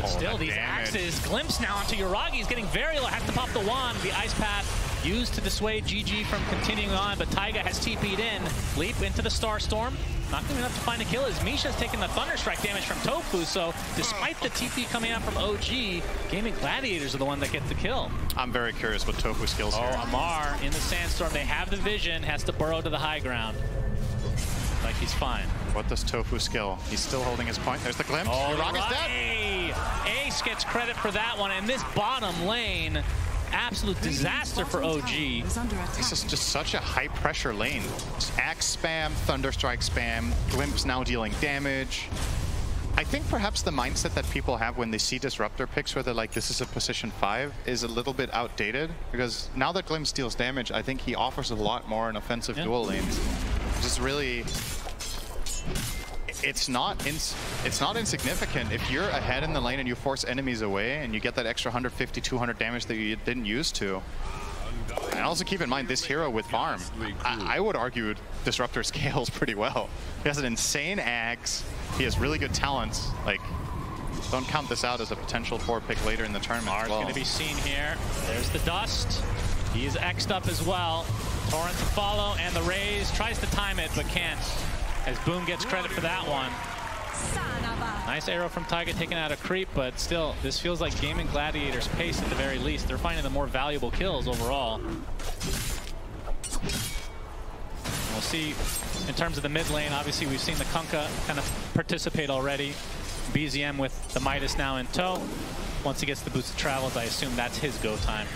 But Oh, still, that these damage. axes glimpse now onto Yuragi. He's getting very low. Has to pop the wand. The ice path used to dissuade GG from continuing on, but Taiga has TP'd in. Leap into the Star Storm. Not going to enough to find a kill as Misha's taking the Thunderstrike damage from Tofu, so despite the TP coming out from OG, Gaimin Gladiators are the one that get the kill. I'm very curious what Tofu skills Oh, here. Ammar in the Sandstorm. They have the vision, has to burrow to the high ground. Like he's fine. What does Tofu skill? He's still holding his point. There's the glimpse. All Rock is dead. Ace gets credit for that one, and this bottom lane, absolute disaster for OG. Is under attack. This is just such a high pressure lane. Axe spam, Thunderstrike spam, Glimpse now dealing damage. I think perhaps the mindset that people have when they see Disruptor picks where they're like, this is a position 5, is a little bit outdated. Because now that Glimpse deals damage, I think he offers a lot more in offensive Yeah. dual lanes. Just really... It's not ins it's not insignificant. If you're ahead in the lane and you force enemies away and you get that extra 150, 200 damage that you didn't use to, and also keep in mind, this hero with farm, I, I would argue Disruptor <laughs> scales pretty well. He has an insane axe. He has really good talents. Like, don't count this out as a potential four pick later in the tournament. Mars well. going to be seen here. There's the dust. He is X'd up as well. Torrent to follow, and the raze tries to time it, but can't. As Boom gets credit for that one. Nice arrow from Taiga taking out a creep, but still, this feels like Gaimin Gladiators' pace at the very least. They're finding the more valuable kills overall. We'll see in terms of the mid lane. Obviously, we've seen the Kunkka kind of participate already. BZM with the Midas now in tow. Once he gets the boots of travels, I assume that's his go time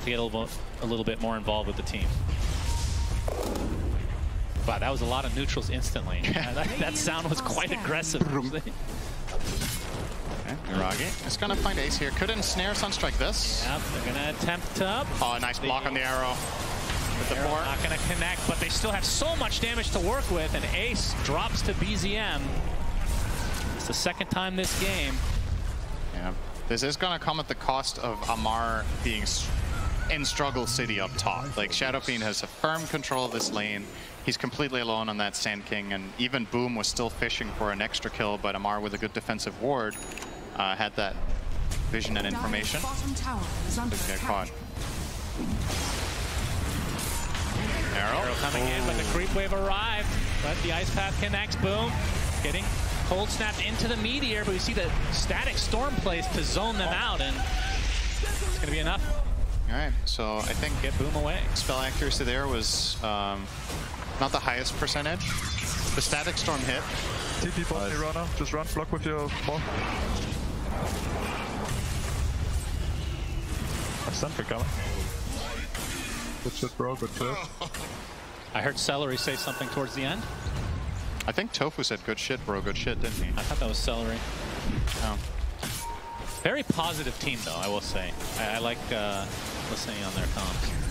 to get a little, a little bit more involved with the team. Wow, that was a lot of neutrals instantly. <laughs> <laughs> that, that sound was quite aggressive. <laughs> Okay, Mirage is gonna find Ace here. Could ensnare Sunstrike this. Yep, they're gonna attempt to. Oh, nice block on the arrow. With the Arrow not gonna connect, but they still have so much damage to work with, and Ace drops to BZM. It's the second time this game. Yeah. This is gonna come at the cost of Ammar being in struggle city up top. Like Shadow Fiend has a firm control of this lane. He's completely alone on that Sand King, and even Boom was still fishing for an extra kill, but Ammar with a good defensive ward uh, had that vision and information. Dire's bottom tower Didn't get caught. Arrow. Arrow coming in, but the creep wave arrived. But the ice path connects. Boom. Getting cold snapped into the meteor, but we see the static storm place to zone them out, and it's gonna be enough. All right, so I think Get Boom away. spell accuracy there was um, not the highest percentage. The static storm hit. TP bot, runner. Just run, block with your ball. A sentry coming. Good shit, bro. Good shit. I heard Seleri say something towards the end. I think Tofu said good shit, bro, good shit, didn't he? I thought that was Seleri. Oh. Very positive team, though, I will say. I, I like uh, listening on their comms.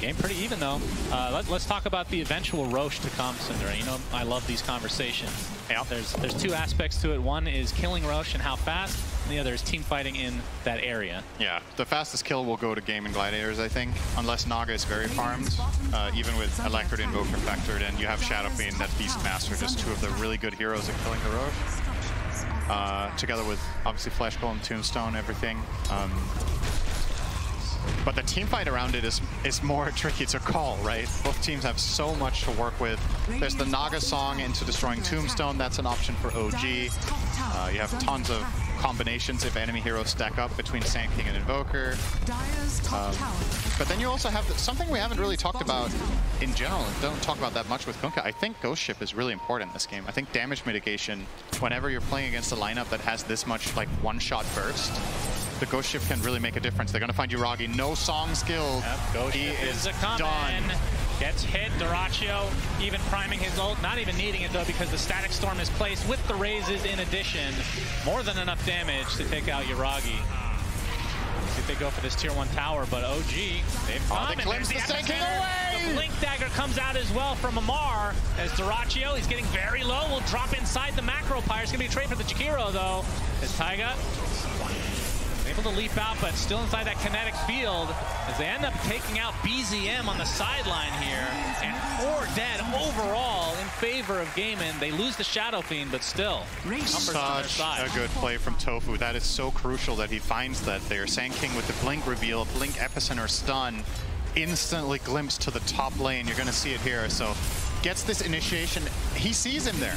Game pretty even, though. Uh, let, us talk about the eventual Rosh to come, Cinder. You know, I love these conversations. Yeah. There's, there's two aspects to it. One is killing Rosh and how fast, and the other is team fighting in that area. Yeah, the fastest kill will go to Gaimin Gladiators, I think, unless Naga is very farmed. Uh, even with Electrode Invoker factored in, you have Shadow Fiend, that Beastmaster, just two of the really good heroes at killing the Rosh. Uh, together with, obviously, Flesh Golem, Tombstone, everything. Um, but the team fight around it is is more <laughs> tricky to call, right? Both teams have so much to work with. There's the Naga song into destroying Tombstone. That's an option for OG. Uh, you have tons of combinations if enemy heroes stack up between Sand King and Invoker. Um. But then you also have something we haven't really talked about in general, and don't talk about that much with Kunkka. I think Ghost Ship is really important in this game. I think damage mitigation, whenever you're playing against a lineup that has this much like one-shot burst, the Ghost Ship can really make a difference. They're gonna find Yuragi, no song skill. Yep, Ghost he is a coming. done. Gets hit. Dyrachyo even priming his ult. Not even needing it though because the static storm is placed with the razes in addition. More than enough damage to take out Yuragi. Uh-huh. If they go for this tier one tower, but OG, they've Oh, come. they and the sinking epicenter. away! The Blink Dagger comes out as well from Ammar as Dyrachyo, he's getting very low, will drop inside the Macropyre. It's gonna be a trade for the Jakiro though. As Taiga Able to leap out, but still inside that kinetic field as they end up taking out BZM on the sideline here. And four dead overall in favor of Gaimin. They lose the Shadow Fiend, but still, numbers on their Such a good play from Tofu. That is so crucial that he finds that there. Sand King with the Blink reveal, Blink Epicenter stun, instantly glimpse to the top lane. You're going to see it here. So gets this initiation. He sees him there.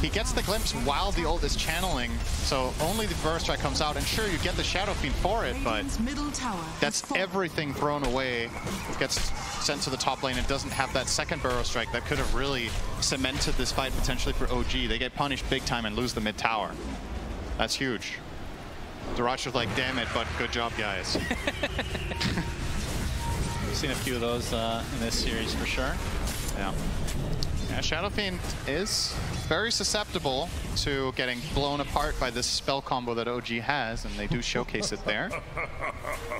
He gets the glimpse while the ult is channeling. So only the Burrow Strike comes out. And sure, you get the Shadow Fiend for it, but Radiant's middle tower has that's everything thrown away. Gets sent to the top lane and doesn't have that second Burrow Strike that could have really cemented this fight potentially for OG. They get punished big time and lose the mid tower. That's huge. Dyrachyo's like, damn it, but good job, guys. <laughs> We've seen a few of those uh, in this series for sure. yeah. Yeah, Shadow Fiend is very susceptible to getting blown apart by this spell combo that OG has, and they do showcase it there. <laughs>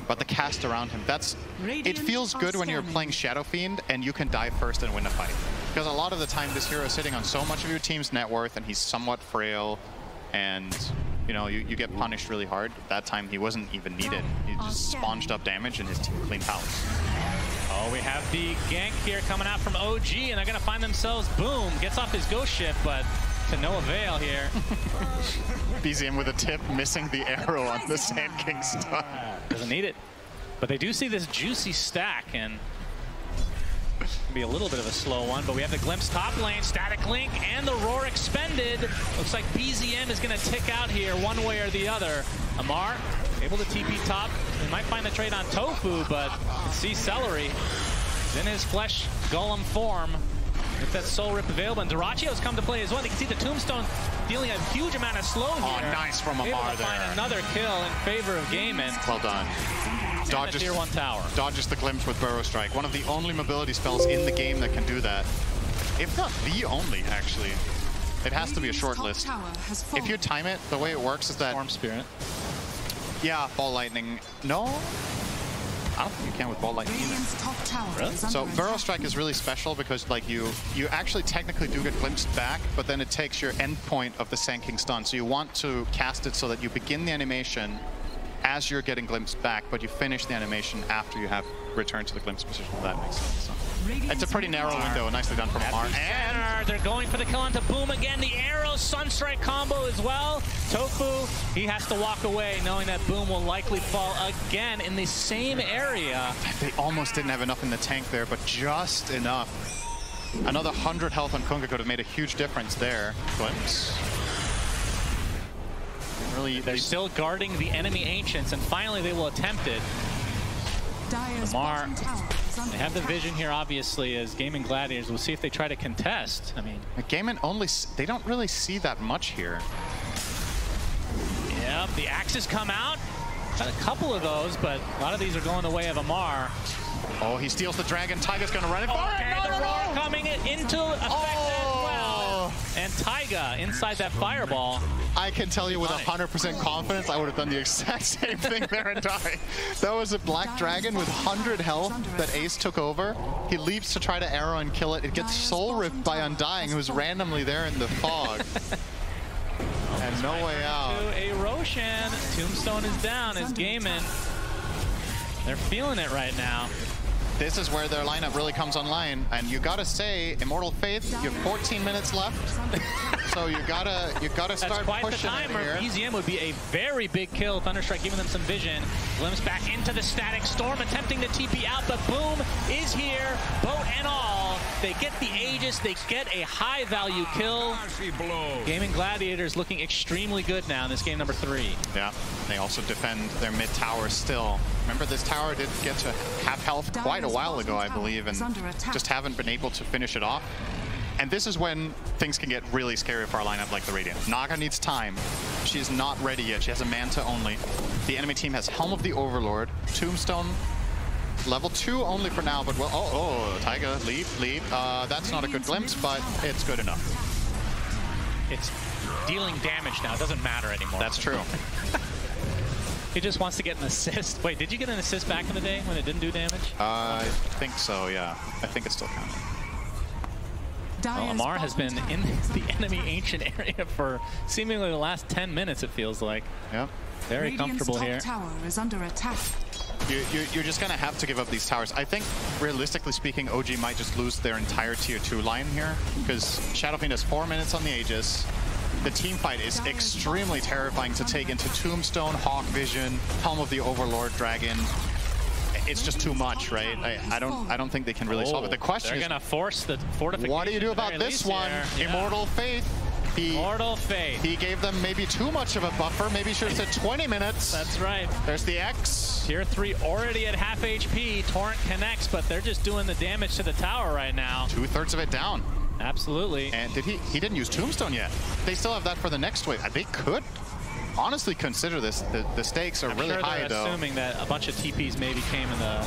But the cast around him, that's... It feels are good when you're playing Shadow Fiend and you can die first and win a fight. Because a lot of the time this hero is sitting on so much of your team's net worth and he's somewhat frail and you know, you, you get punished really hard. That time he wasn't even needed. He just sponged up damage and his team cleaned house. Oh, we have the gank here coming out from OG, and they're going to find themselves, boom, gets off his ghost ship, but to no avail here. <laughs> BZM with a tip, missing the arrow on the Sand King ah, stun. Doesn't need it. But they do see this juicy stack, and it'll be a little bit of a slow one, but we have the glimpse top lane, static link, and the roar expended. Looks like BZM is going to tick out here one way or the other. Amar able to TP top. They might find the trade on Tofu, but see Seleri is in his flesh golem form. If that soul rip available, and Dyrachyo's come to play as well. You can see the tombstone dealing a huge amount of slow here. Oh, nice from Able Ammar to find another kill in favor of Gaimin. Well done. And a Dodges, tier one tower. dodges the glimpse with Burrow Strike. One of the only mobility spells in the game that can do that. If not the only, actually. It has to be a short list. If you time it, the way it works is that, Storm Spirit. Yeah, Ball Lightning. No, I don't think you can with Ball Lightning either. Radiant's top tower Really? So Burrow. Strike is really special because like you you actually technically do get glimpsed back, but then it takes your endpoint of the Sand King stun. So you want to cast it so that you begin the animation as you're getting glimpsed back, but you finish the animation after you have returned to the glimpse position. If that makes sense. So it's a pretty narrow window. Nicely done from Ammar. And And they're going for the kill onto Boom again. The arrow Sunstrike combo as well. Tofu, he has to walk away knowing that Boom will likely fall again in the same area. they almost didn't have enough in the tank there, but just enough. Another 100 health on Kunkka could have made a huge difference there. Glimpse. Really, They're still guarding the enemy Ancients, and finally they will attempt it. Dire's Lamar, bottom tower is under They have the vision here, obviously, as Gaimin Gladiators. We'll see if they try to contest. I mean, Gaimin only, they don't really see that much here. Yep, the axes come out. Got a couple of those, but a lot of these are going the way of Ammar. Oh, he steals the dragon. Taiga's gonna run it for Okay, it. No, the no, roar no. coming in- into effect as well. And Taiga inside that fireball. I can tell you with 100% confidence, I would have done the exact <laughs> same thing there and died. That was a black dragon with 100 health that Ace took over. He leaps to try to arrow and kill it. It gets soul ripped by Undying, who's randomly there in the fog. <laughs> and no way out. To a Roshan. Tombstone is down as Gaimin. They're feeling it right now. This is where their lineup really comes online. And you gotta say, Immortal Faith, you have 14 minutes left. so you gotta you gotta That's start quite pushing time it where here. BZM would be a very big kill. Thunderstrike giving them some vision. Glimpse back into the static storm, attempting to TP out, but Boom is here, boat and all. They get the Aegis, they get a high value kill. Gaimin Gladiators looking extremely good now in this game number three. Yeah, they also defend their mid tower still. Remember, this tower did get to half health quite a while ago, I believe, and just haven't been able to finish it off. And this is when things can get really scary for our lineup like the Radiant. Naga needs time. She is not ready yet. She has a Manta only. The enemy team has Helm of the Overlord, Tombstone, level 2 only for now, but well, oh, oh, Taiga, leap, leap. Uh, that's not a good glimpse, but it's good enough. It's dealing damage now. It doesn't matter anymore. That's true. <laughs> He just wants to get an assist. <laughs> Wait, did you get an assist back in the day when it didn't do damage? Uh, I think so, yeah. I think it's still counting. Well, Ammar has been in <laughs> the enemy ancient area for seemingly the last 10 minutes, it feels like. Yeah. Very Radiant's comfortable top here. tower is under attack. You, you, you're just gonna have to give up these towers. I think, realistically speaking, OG might just lose their entire tier 2 line here, because Shadow Fiend has 4 minutes on the Aegis. The team fight is extremely terrifying to take into Tombstone, Hawk Vision, Helm of the Overlord Dragon. It's just too much, right? I, I don't I don't think they can really solve it. The oh, question They're is, gonna force the fortification. what do you do about this one? Yeah. Immortal Faith. He, Immortal Faith. he gave them maybe too much of a buffer. Maybe should have said <laughs> 20 minutes. That's right. There's the X. Tier 3 already at half HP. Torrent connects, but they're just doing the damage to the tower right now. Two thirds of it down. Absolutely. And did he? He didn't use Tombstone yet. They still have that for the next wave. They could honestly consider this. The, the stakes are I'm really sure high, though. assuming that a bunch of TPs maybe came in the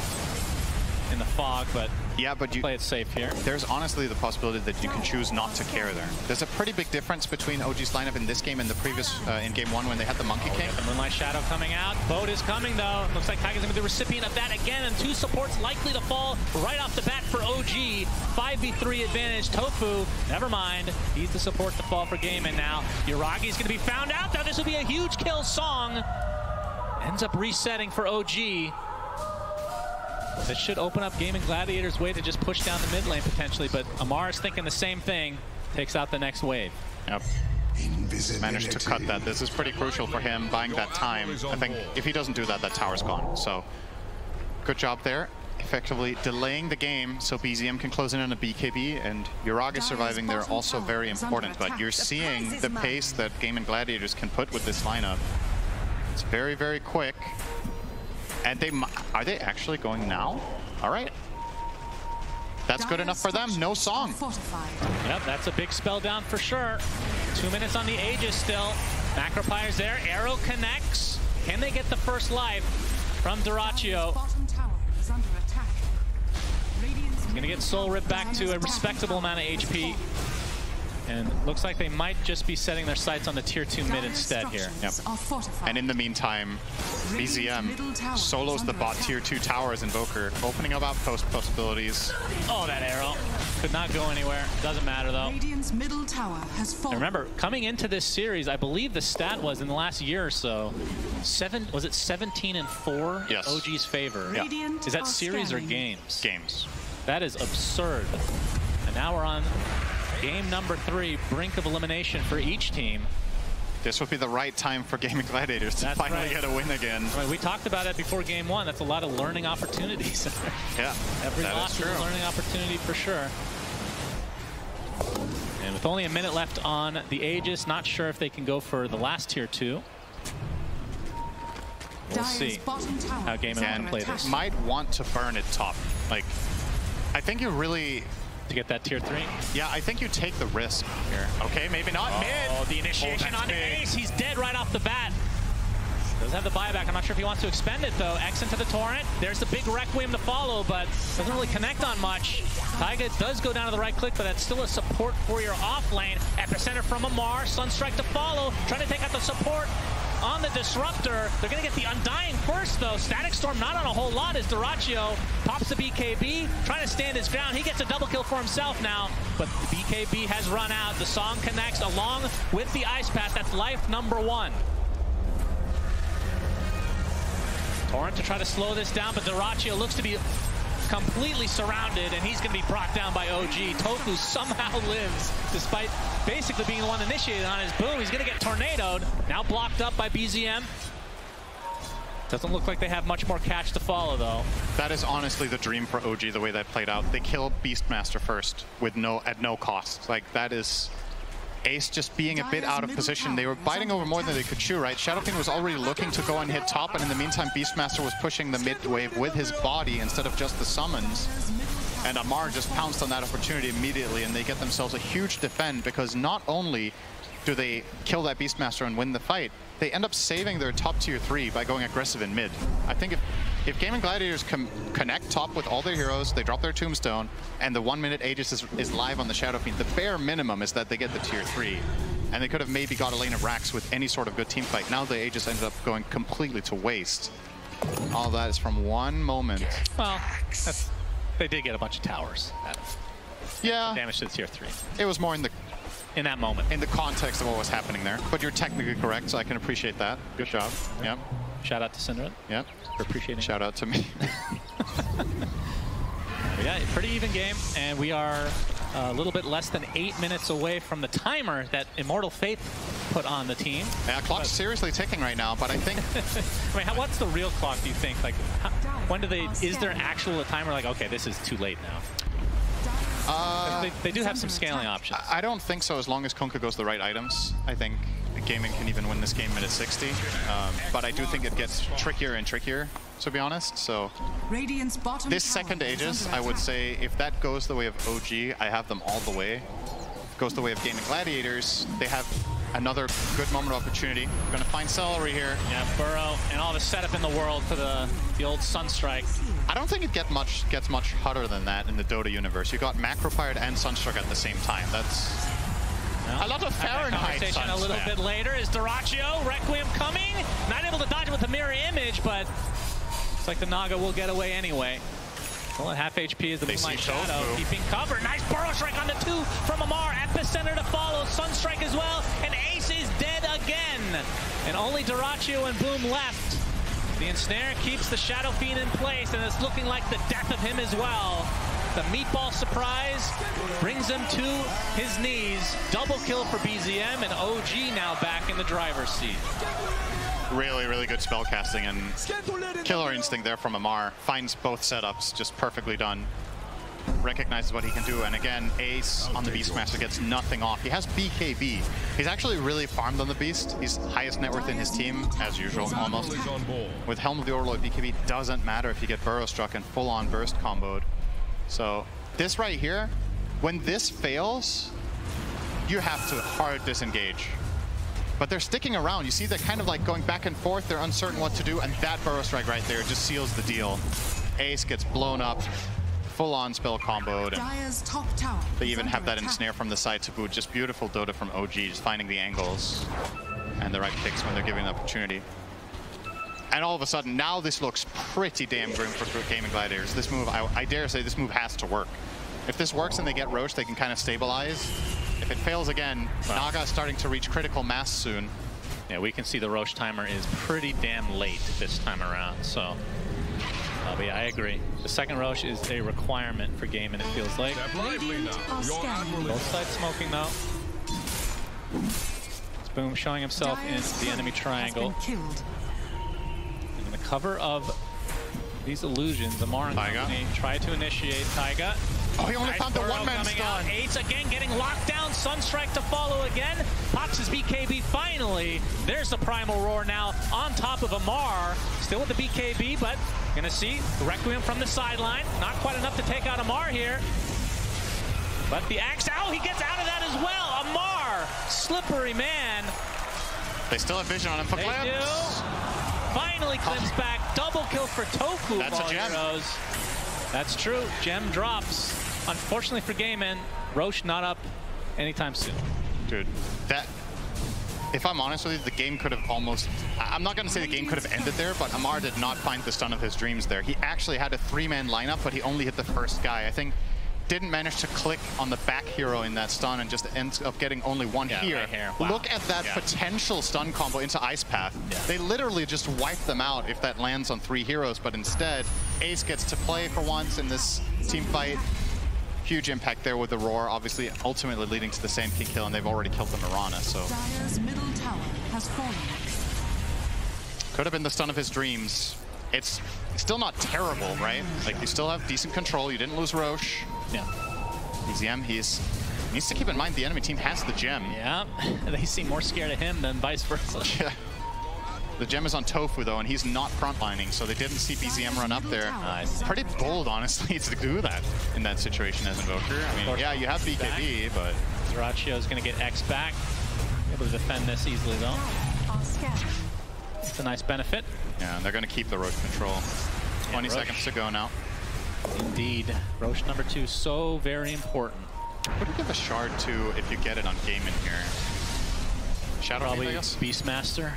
in the fog, but Yeah, but you, play it safe here. there's honestly the possibility that you can choose not to care there. There's a pretty big difference between OG's lineup in this game and the previous uh, in game one when they had the Monkey King. The Moonlight Shadow coming out. Boat is coming though. Looks like Taiga's gonna be the recipient of that again, and two supports likely to fall right off the bat for OG. 5v3 advantage. Tofu, never mind. He's the support to fall for game, and now Yuragi's gonna be found out. Now this will be a huge kill song. Ends up resetting for OG. This should open up Gaimin Gladiator's way to just push down the mid lane potentially, but Ammar's thinking the same thing. Takes out the next wave. Yep. Managed to cut that. This is pretty crucial for him, buying that time. I think if he doesn't do that, that tower's gone. So, good job there. Effectively delaying the game so BZM can close in on a BKB, and Yuragi surviving there also very important. But you're seeing the pace that Gaimin Gladiators can put with this lineup. It's very, very quick. And they are they actually going now? All right. That's good enough for them. No song. Yep, that's a big spell down for sure. Two minutes on the Aegis still. Macropyre's there. Arrow connects. Can they get the first life from Dyrachyo? Attack. Radiant's Gonna get Soul ripped back to a respectable amount of HP. And looks like they might just be setting their sights on the tier 2 mid instead here. Yep. And in the meantime, BZM solos the bot tier 2 towers Invoker, opening up outpost possibilities. Oh, that arrow. Could not go anywhere. Doesn't matter though. Radiant's middle tower has fallen. remember, coming into this series, I believe the stat was in the last year or so, seven was it 17 and 4 Yes. OG's favor? Yeah. Is that are series or games? Games. That is absurd. And now we're on game number three, brink of elimination for each team. This would be the right time for Gaimin Gladiators to That's finally right. get a win again. I mean, we talked about it before game one. That's a lot of learning opportunities. <laughs> Yeah, Every that loss is is a learning opportunity for sure. And with only a minute left on the Aegis, not sure if they can go for the last tier two. We'll Dire's see how Game is and And play this might want to burn it top. Like, I think you really, to get that tier three. yeah, I think you take the risk here. Okay, maybe not oh, mid. Oh, the initiation oh, that's on big. Ace. He's dead right off the bat. Doesn't have the buyback. I'm not sure if he wants to expend it, though. X into the Torrent. There's the big Requiem to follow, but doesn't really connect on much. Taiga does go down to the right click, but that's still a support for your off lane. Epicenter from Ammar. Sunstrike to follow. Trying to take out the support on the Disruptor. They're going to get the Undying first, though. Static Storm not on a whole lot as Dyrachyo pops the BKB, trying to stand his ground. He gets a double kill for himself now, but the BKB has run out. The song connects along with the Ice Path. That's life number one. Torrent to try to slow this down, but Dyrachyo looks to be completely surrounded, and he's going to be brought down by OG. Tofu somehow <laughs> lives, despite basically being the one initiated on his boom. He's going to get tornadoed. Now blocked up by BZM. Doesn't look like they have much more catch to follow, though. That is honestly the dream for OG, the way that played out. They kill Beastmaster first with no at no cost. Like that is Ace just being a bit out of position. They were biting over more than they could chew, right? Shadowking was already looking to go and hit top, and in the meantime, Beastmaster was pushing the mid wave with his body instead of just the summons. And Ammar just pounced on that opportunity immediately, and they get themselves a huge defend because not only do they kill that Beastmaster and win the fight, they end up saving their top tier 3 by going aggressive in mid. I think if, if Gaimin Gladiators com connect top with all their heroes, they drop their Tombstone, and the one minute Aegis is, is live on the Shadow Fiend, the bare minimum is that they get the tier 3. And they could have maybe got a lane of Rax with any sort of good team fight. Now the Aegis ended up going completely to waste. All that is from one moment. Well, that's, they did get a bunch of towers. That Yeah, damage to the tier three. it was more in the in that moment. in the context of what was happening there. But you're technically correct, so I can appreciate that. Good job. Yep. Shout out to SyndereN Yep. for appreciating. Shout out to me. <laughs> <laughs> Yeah, pretty even game, and we are a little bit less than eight minutes away from the timer that Immortal Faith put on the team. yeah, clock's seriously ticking right now, but I think <laughs> I mean, how, what's the real clock? Do you think? Like, how, when do they? Is there actual a timer? Like, okay, this is too late now. Uh, They, they do have some scaling options. I don't think so as long as Kunkka goes the right items. I think Gaimin can even win this game minute 60. Um, but I do think it gets trickier and trickier, to be honest. So this second is Aegis, I would say if that goes the way of OG, I have them all the way. If it goes the way of Gaimin Gladiators, they have another good moment of opportunity. We're Gonna find Seleri here. Yeah, Burrow and all the setup in the world for the the old Sunstrike. I don't think it get much gets much hotter than that in the Dota universe. You got Macropyre and Sunstruck at the same time. That's a lot of Fahrenheit. Conversation a little bit later is Dyrachyo, Requiem coming. Not able to dodge it with the mirror image, but it's like the Naga will get away anyway. Well, at half HP is the They Moonlight Tofu. Keeping cover. Nice Burrow Strike on the two from Ammar. Epicenter to follow. Sunstrike as well. And Ace is dead again. And only Dyrachyo and Boom left. The ensnare keeps the Shadow Fiend in place, and it's looking like the death of him as well. The meatball surprise brings him to his knees. Double kill for BZM, and OG now back in the driver's seat. Really, really good spell casting and killer instinct there from Ammar. Finds both setups just perfectly done. Recognizes what he can do, and again, Ace on the Beastmaster gets nothing off. He has BKB. He's actually really farmed on the Beast. He's highest net worth in his team, as usual, almost. With Helm of the Overlord, BKB doesn't matter if you get Burrow struck and full-on burst comboed. So this right here, when this fails, you have to hard disengage. But they're sticking around. You see they're kind of like going back and forth. They're uncertain what to do, and that Burrow Strike right there just seals the deal. Ace gets blown up, full-on spell comboed, and top tower. they even have that attack. ensnare from the side to boot. Just beautiful Dota from OG, just finding the angles and the right picks when they're given the opportunity. And all of a sudden, now this looks pretty damn grim for Gaimin Gladiators. This move, I, I dare say, this move has to work. If this works and they get Rosh, they can kind of stabilize. If it fails again, Naga is starting to reach critical mass soon. Yeah, we can see the Rosh timer is pretty damn late this time around, so. Uh, but yeah, I agree. The second Rosh is a requirement for game, and it feels like. Radiant are scanning. Both sides smoking though. It's Boom showing himself in the enemy triangle. Has been killed. In the cover of these illusions, Ammar and Taiga. company try to initiate Taiga. Oh, he only Nice found the one-man stun. Ace again getting locked down. Sunstrike to follow again. His BKB finally. There's the Primal Roar now on top of Ammar. Still with the BKB, but gonna see Requiem from the sideline. Not quite enough to take out Ammar here. But the axe out, he gets out of that as well. Ammar, slippery man. They still have vision on him for They Glimpse. do. Finally clips back. Double kill for Tofu. That's a gem. Heroes. That's true. Gem drops. Unfortunately for Gaimin, Rosh not up anytime soon. Dude, that... If I'm honest with you, the game could have almost... I- I'm not going to say the game could have ended there, but Ammar did not find the stun of his dreams there. He actually had a three-man lineup, but he only hit the first guy. I think didn't manage to click on the back hero in that stun and just ends up getting only one Yeah, here. right here. Wow. Look at that Yeah. potential stun combo into Ice Path. Yeah. They literally just wipe them out if that lands on three heroes, but instead, Ace gets to play for once in this team fight. Huge impact there with the Roar, obviously ultimately leading to the Sand King kill, and they've already killed the Mirana, so Dire's middle tower has fallen. could have been the stun of his dreams. It's still not terrible, right? Like, you still have decent control, you didn't lose Rosh. Yeah. BZM, he's needs to keep in mind the enemy team has the gem. Yeah. <laughs> They seem more scared of him than vice versa. <laughs> Yeah. The gem is on Tofu, though, and he's not frontlining, so they didn't see BZM run up there. Nice. Pretty bold, honestly, <laughs> to do that in that situation as Invoker. I mean, yeah, you have BKB, but Dyrachyo's going to get X back. Able to defend this easily, though. It's a nice benefit. yeah, they're going to keep the Rosh control. 20 Rosh. seconds to go now. Indeed. Rosh number two, so very important. What do you give a shard to if you get it on game in here? Shadow Probably Beastmaster.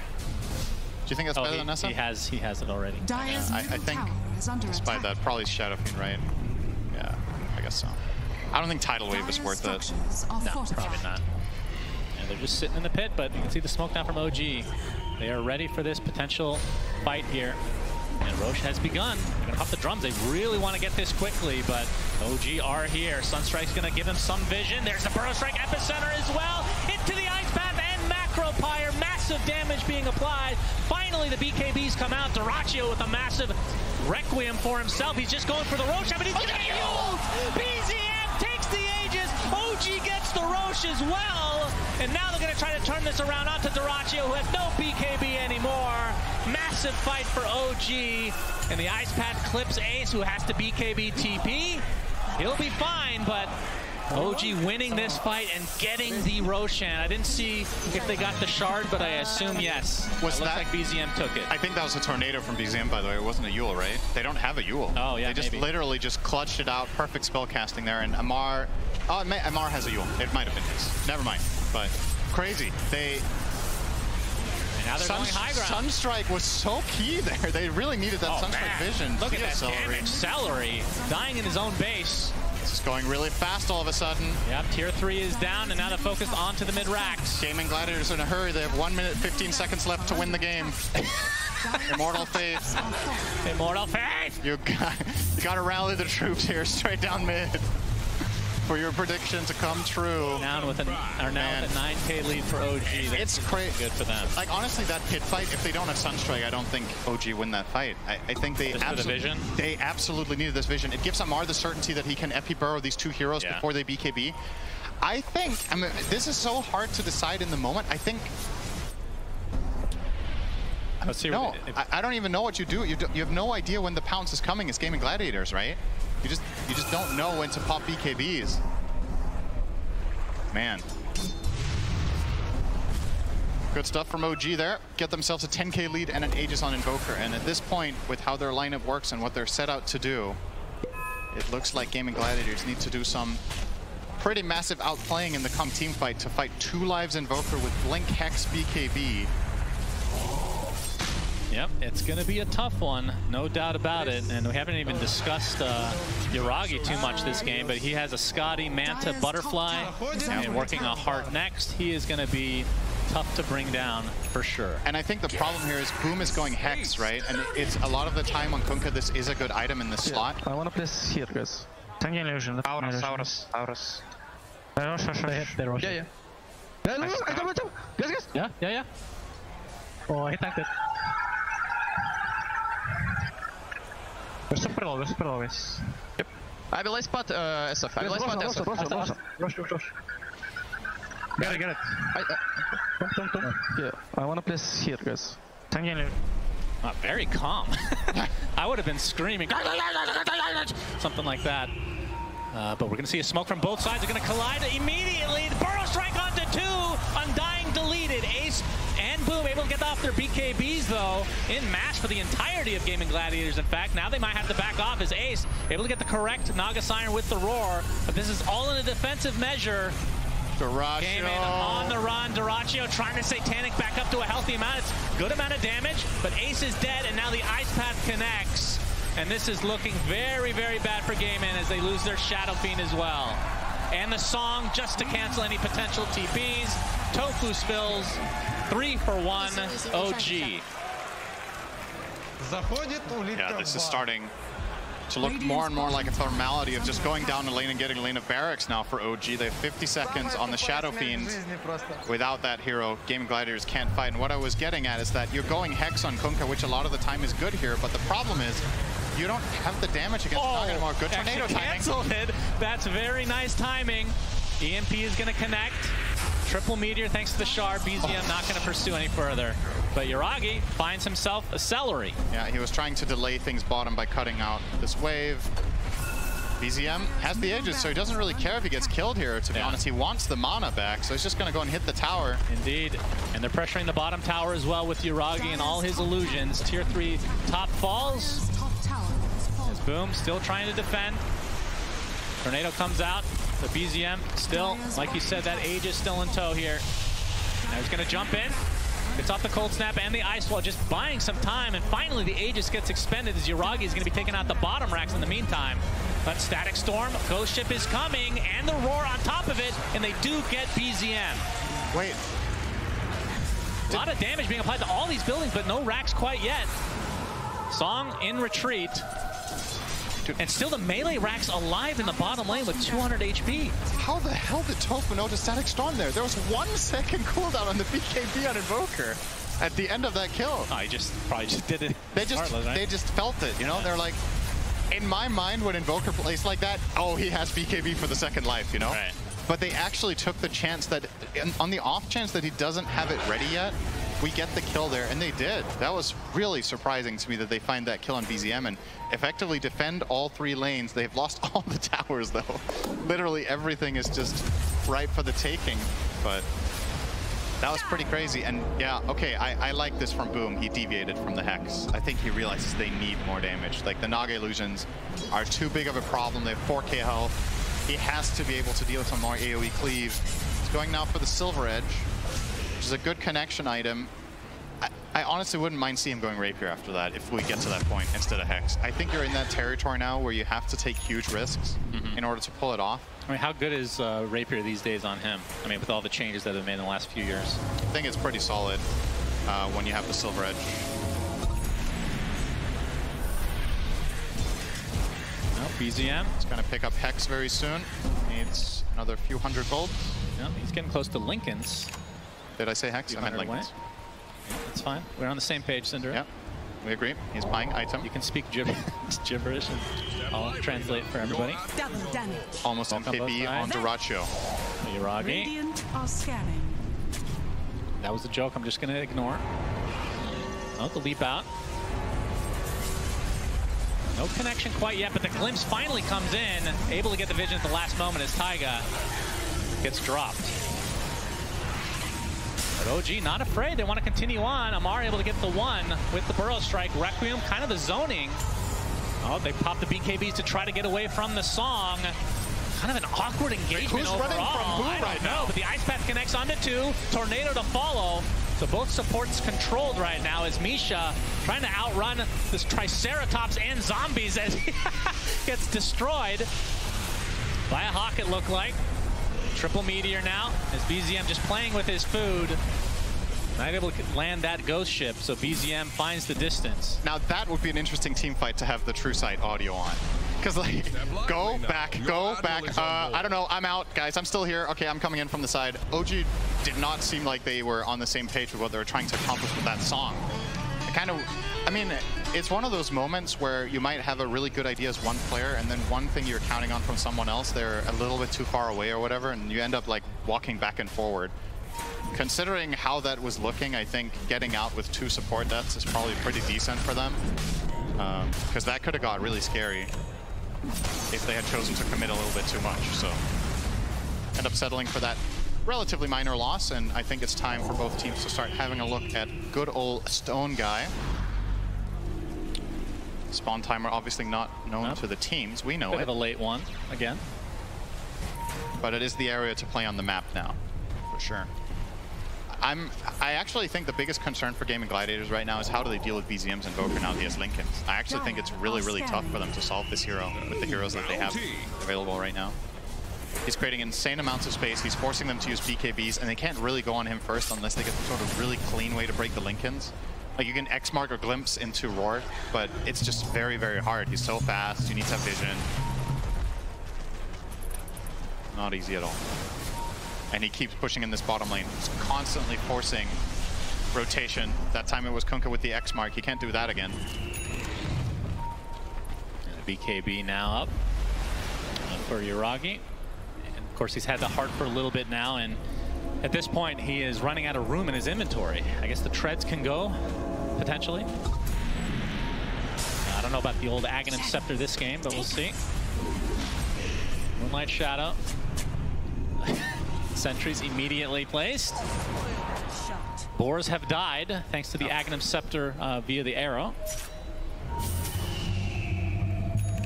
Do you think that's Oh, better he, than Nessa? he has he has it already. Dire's I, I think, tower is under despite attack. that, probably Shadow Fiend, right? Yeah, I guess so. I don't think Tidal Wave is worth it. No, fortified. probably not. And they're just sitting in the pit, but you can see the smoke now from OG. They are ready for this potential fight here. And Rosh has begun. They're going to pop the drums. They really want to get this quickly, but OG are here. Sunstrike's going to give them some vision. There's the Burrow Strike Epicenter as well. Into the Ice Path Pyre. Massive damage being applied. Finally, the BKBs come out. Dyrachyo with a massive Requiem for himself. He's just going for the Rosh, but he's going to get. BZM takes the Aegis. OG gets the Rosh as well. And now they're going to try to turn this around onto Dyrachyo, who has no BKB anymore. Massive fight for OG. And the Ice Path clips Ace, who has to BKB TP. He'll be fine, but OG winning this fight and getting the Roshan. I didn't see if they got the shard, but I assume yes. Was it looks that- like BZM took it. I think that was a tornado from BZM, by the way. It wasn't a Eul, right? They don't have a Eul. Oh, yeah, They just maybe. literally just clutched it out. Perfect spell casting there. And Ammar... Oh, may, Ammar has a Eul. It might have been his. Never mind. But crazy. They... Now they're Sun, going high ground. Sunstrike was so key <laughs> there. They really needed that Oh, Sunstrike man. vision. Look at that damage. Seleri dying in his own base. This is going really fast all of a sudden. Yep, tier 3 is down, and now they're focused onto the mid-racks. Gaimin Gladiators are in a hurry. They have 1 minute 15 seconds left to win the game. <laughs> Immortal Faith. Immortal Faith! You got, you got to rally the troops here straight down mid for your prediction to come true. Down with an, are now with a 9k lead for OG. That's It's crazy. good for them. Like honestly, that pit fight. If they don't have Sunstrike, I don't think OG win that fight. I, I think they for the absolutely they absolutely needed this vision. It gives Ammar the certainty that he can epi burrow these two heroes Yeah. before they BKB. I think. I mean, this is so hard to decide in the moment. I think. Let's see. No, I, I don't even know what you do. You, do. you have no idea when the pounce is coming. It's Gaimin Gladiators, right? You just you just don't know when to pop BKBs. Man. Good stuff from OG there. Get themselves a 10k lead and an Aegis on Invoker. And at this point, with how their lineup works and what they're set out to do, it looks like Gaimin Gladiators need to do some pretty massive outplaying in the come team fight to fight two lives Invoker with Blink Hex BKB. Yep, it's going to be a tough one, no doubt about it. And we haven't even discussed uh, Yuragi too much this game, but he has a Skadi Manta Butterfly and working a Heart next. He is going to be tough to bring down for sure. And I think the problem here is Boom is going Hex, right? And it's a lot of the time on Kunkka, this is a good item in the slot. I wanna place here, guys. Tank illusion. That's my Aurus. Aurus, Aurus. Rosh, Rosh, They, they rush. Yeah, yeah. Yeah, look, look, I got my jump. Guys, guys. Yeah, yeah, yeah. Oh, he tanked it. We're super low, we're super low, guys. I will spot uh, SF. I will Guys, spot rush, SF. rush, rush, rush, rush, rush, rush. Get it, get it. I, uh, Come, come, come. Yeah, I wanna place here, guys. Tank illusion. Uh, very calm. <laughs> I would have been screaming, <laughs> something like that. Uh, but we're going to see a smoke from both sides. They're going to collide immediately. The Burrow strike onto two. Undying deleted. Ace and Boom able to get off their BKBs, though, in match for the entirety of Gaimin Gladiators. In fact, now they might have to back off as Ace able to get the correct Naga Siren with the roar. But this is all in a defensive measure. Came in on the Dyrachyo. run. Dyrachyo trying to Satanic back up to a healthy amount. It's good amount of damage, but Ace is dead, and now the Ice Path connects. And this is looking very, very bad for Gaimin as they lose their Shadow Fiend as well. And the song just to cancel any potential TPs. Tofu spills. Three for one. OG. Yeah, this is starting to look more and more like a formality of just going down the lane and getting a lane of barracks now for OG. They have 50 seconds on the Shadow Fiend. Without that hero, Gaimin Gladiators can't fight. And what I was getting at is that you're going Hex on Kunkka, which a lot of the time is good here, but the problem is you don't have the damage against oh, Naga anymore. Good tornado timing. canceled it. <laughs> That's very nice timing. EMP is going to connect. Triple meteor thanks to the shard. BZM not going to pursue any further. But Yuragi finds himself a Seleri. Yeah, he was trying to delay things bottom by cutting out this wave. BZM has the Aegis, so he doesn't really care if he gets killed here, to be Yeah. honest. He wants the mana back, so he's just going to go and hit the tower. Indeed. And they're pressuring the bottom tower as well with Yuragi and all his illusions. Tier 3 top falls. Boom still trying to defend. Tornado comes out. The BZM still, like you said, that age is still in tow here. Now he's going to jump in. It's off the cold snap and the ice wall, just buying some time. And finally, the Aegis gets expended as Yuragi is going to be taking out the bottom racks in the meantime. But Static Storm, Ghost Ship is coming, and the roar on top of it, and they do get BZM. Wait. A lot of damage being applied to all these buildings, but no racks quite yet. Song in retreat. And still the melee racks alive in the bottom lane with 200 HP. How the hell did Tofu know to static storm there? There was one second cooldown on the BKB on Invoker at the end of that kill. Oh, just probably just did it. They just Heartless, right? they just felt it, you know? They're like, in my mind, when Invoker plays like that, oh, he has BKB for the second life, you know? Right. But they actually took the chance that, on the off chance that he doesn't have it ready yet, we get the kill there, and they did. That was really surprising to me that they find that kill on BZM and effectively defend all three lanes. They've lost <laughs> all the towers, though. Literally everything is just ripe for the taking, but that was pretty crazy. And yeah, okay, I, I like this from Boom. He deviated from the Hex. I think he realizes they need more damage. Like, the Naga illusions are too big of a problem. They have 4k health. He has to be able to deal some more AoE cleave. He's going now for the Silver Edge, is a good connection item. I, I honestly wouldn't mind seeing him going Rapier after that if we get to that point instead of Hex. I think you're in that territory now where you have to take huge risks in order to pull it off. I mean, how good is uh, Rapier these days on him? I mean, with all the changes that have been made in the last few years. I think it's pretty solid uh, when you have the Silver Edge. No, BZM. He's going to pick up Hex very soon. Needs another few hundred gold. No, he's getting close to Linken's. Did I say Hex? I meant 200 away. Linkens. That's fine. We're on the same page, SyndereN. Yep, we agree. He's buying item. You can speak gibber <laughs> gibberish and I'll translate for everybody. Double damage. Almost on MKB both on sides. Dyrachyo. Yuragi. Radiant are scanning. That was a joke I'm just going to ignore. Oh, the leap out. No connection quite yet, but the glimpse finally comes in. Able to get the vision at the last moment as Taiga gets dropped. But OG not afraid. They want to continue on. Ammar able to get the one with the Burrow Strike. Requiem, kind of the zoning. Oh, they pop the BKBs to try to get away from the song. Kind of an awkward engagement Who's overall. running from who I don't right know, now? but the Ice Path connects onto two. Tornado to follow. So both supports controlled right now as Misha trying to outrun this Triceratops and zombies as <laughs> he gets destroyed by a Hawk, it looked like. Triple Meteor now as BZM just playing with his food. Not able to land that ghost ship, so BZM finds the distance. Now that would be an interesting team fight to have the True Sight audio on. Because like, go back, go back. Uh, I don't know, I'm out, guys. I'm still here. Okay, I'm coming in from the side. OG did not seem like they were on the same page with what they were trying to accomplish with that song. It kind of, I mean, it's one of those moments where you might have a really good idea as one player, and then one thing you're counting on from someone else, they're a little bit too far away or whatever, and you end up like walking back and forward. Considering how that was looking, I think getting out with two support deaths is probably pretty decent for them. Um, because that could have got really scary if they had chosen to commit a little bit too much. So end up settling for that relatively minor loss, and I think it's time for both teams to start having a look at good old Stone Guy. Spawn timer obviously not known Nope. to the teams. We know Bit it, of a late one again. but it is the area to play on the map now, for sure. I'm. I actually think the biggest concern for Gaimin Gladiators right now is how do they deal with BZMs and Voker now he has Linkens. I actually think it's really, really tough for them to solve this hero with the heroes that they have available right now. He's creating insane amounts of space. He's forcing them to use BKBs, and they can't really go on him first unless they get some sort of really clean way to break the Linkens. Like you can X mark or glimpse into Roar, but it's just very, very hard. He's so fast. You need to have vision. Not easy at all. And he keeps pushing in this bottom lane. He's constantly forcing rotation. That time it was Kunkka with the X mark. He can't do that again. BKB now up for Yuragi. And of course, he's had the heart for a little bit now, and at this point, he is running out of room in his inventory. I guess the treads can go, potentially. I don't know about the old Aghanim Scepter this game, but we'll see. Moonlight Shadow. <laughs> Sentries immediately placed. Boars have died thanks to the Aghanim Scepter uh, via the arrow.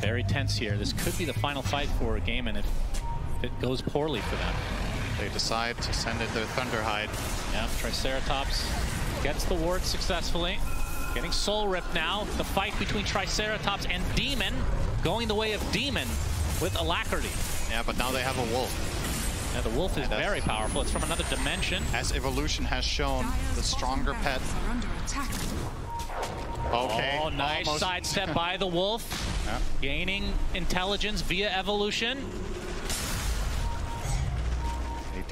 Very tense here. This could be the final fight for Gaimin if it goes poorly for them. They decide to send it their Thunderhide. Yeah, Triceratops gets the ward successfully. Getting soul ripped now. The fight between Triceratops and Demon going the way of Demon with Alacrity. Yeah, but now they have a wolf. Yeah, the wolf is very powerful. It's from another dimension. As Evolution has shown, the stronger pet. Are under attack. Okay. Oh, nice sidestep by the wolf. <laughs> Yeah. Gaining intelligence via evolution.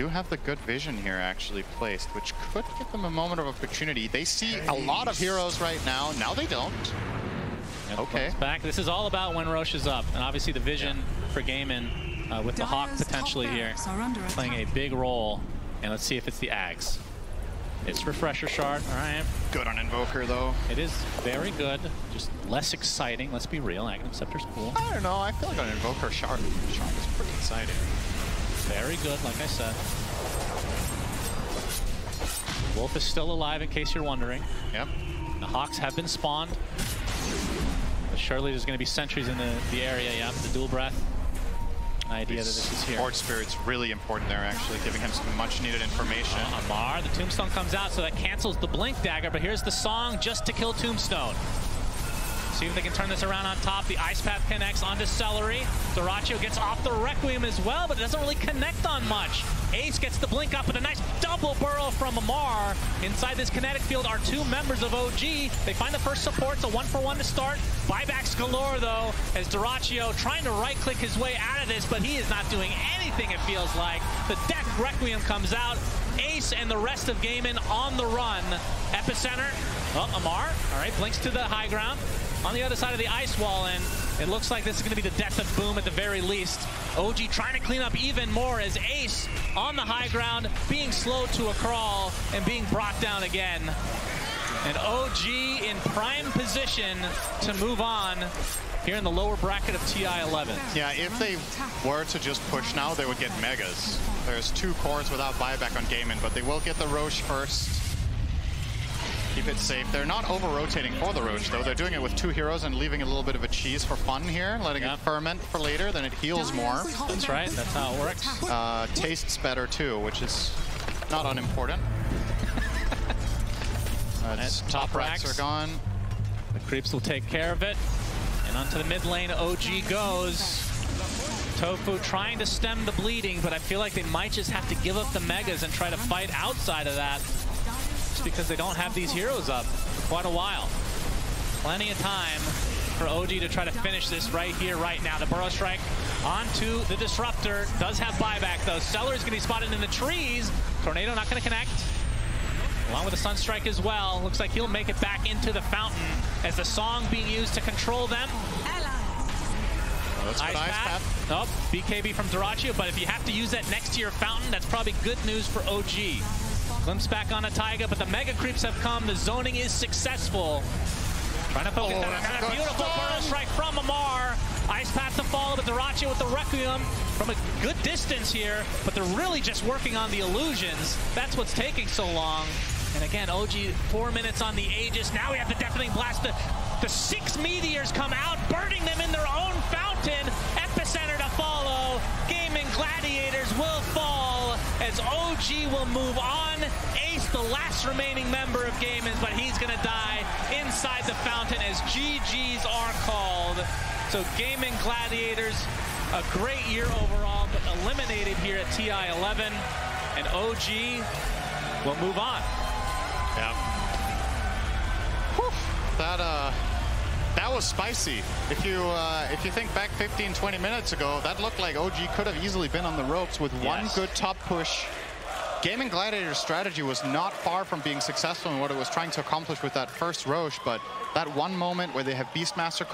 They do have the good vision here actually placed, which could give them a moment of opportunity. They see a lot of heroes right now. Now they don't. Okay. Back. This is all about when Rosh is up. And obviously the vision for Gaimin uh, with the Hawk potentially here barracks are under playing a big role. And let's see if it's the Ags. It's Refresher Shard. All right. Good on Invoker though. It is very good. Just less exciting. Let's be real. Aghanim Scepter's cool. I don't know. I feel like on Invoker, Shard, Shard is pretty exciting. Very good, like I said. Wolf is still alive in case you're wondering. Yep. The Hawks have been spawned. But surely there's going to be sentries in the, the area, yeah, the dual breath. Idea that this is here. Horde Spirit's really important there, actually, giving him some much needed information. Uh, Ammar, the Tombstone comes out, so that cancels the Blink Dagger, but here's the song just to kill Tombstone. See if they can turn this around on top. The Ice Path connects onto Seleri. Dyrachyo gets off the Requiem as well, but it doesn't really connect on much. Ace gets the blink up, but a nice double burrow from Ammar. Inside this kinetic field are two members of OG. They find the first support, so one for one to start. Buybacks galore, though, as Dyrachyo trying to right-click his way out of this, but he is not doing anything, it feels like. The Death Requiem comes out. Ace and the rest of Gaimin on the run. Epicenter. Oh, Ammar. All right, blinks to the high ground. On the other side of the ice wall, and it looks like this is going to be the death of Boom at the very least. OG trying to clean up even more as Ace on the high ground, being slowed to a crawl and being brought down again. And OG in prime position to move on here in the lower bracket of TI-11. Yeah, if they were to just push now, they would get Megas. There's two cores without buyback on Gaimin, but they will get the Rosh first. Keep it safe. They're not over-rotating for the Rosh, though. They're doing it with two heroes and leaving a little bit of a cheese for fun here, letting Yeah. it ferment for later, then it heals more. That's right, that's how it works. Uh, tastes better, too, which is not unimportant. <laughs> That's top top racks racks. are gone. The creeps will take care of it. And onto the mid lane, OG goes. Tofu trying to stem the bleeding, but I feel like they might just have to give up the megas and try to fight outside of that. Just because they don't have these heroes up for quite a while. Plenty of time for OG to try to finish this right here, right now. The Burrow Strike onto the Disruptor. Does have buyback, though. Seleri is going to be spotted in the trees. Tornado not going to connect. Along with the Sunstrike as well. Looks like he'll make it back into the fountain as the song being used to control them. Oh, that's Ice Path. path. Oh, BKB from Dyrachyo, but if you have to use that next to your fountain, that's probably good news for OG. Glimpse back on a Taiga, but the Mega Creeps have come. The zoning is successful. Trying to focus Oh, down. that's a beautiful burrow strike from Ammar. Ice Path to follow, but Dyrachyo with the Requiem from a good distance here, but they're really just working on the illusions. That's what's taking so long. And again, OG, four minutes on the Aegis. Now we have the Deafening Blast. The, the six meteors come out, burning them in their own fountain. Epicenter to follow. Gaimin Gladiators will fall as OG will move on. Ace, the last remaining member of Gamins, but he's going to die inside the fountain as GGs are called. So Gaimin Gladiators, a great year overall, but eliminated here at TI-11. And OG will move on. Yeah. Whew. That uh that was spicy. If you uh, if you think back 15, 20 minutes ago, that looked like OG could have easily been on the ropes with one good top push. Gaimin Gladiator's strategy was not far from being successful in what it was trying to accomplish with that first Rosh, but that one moment where they have Beastmaster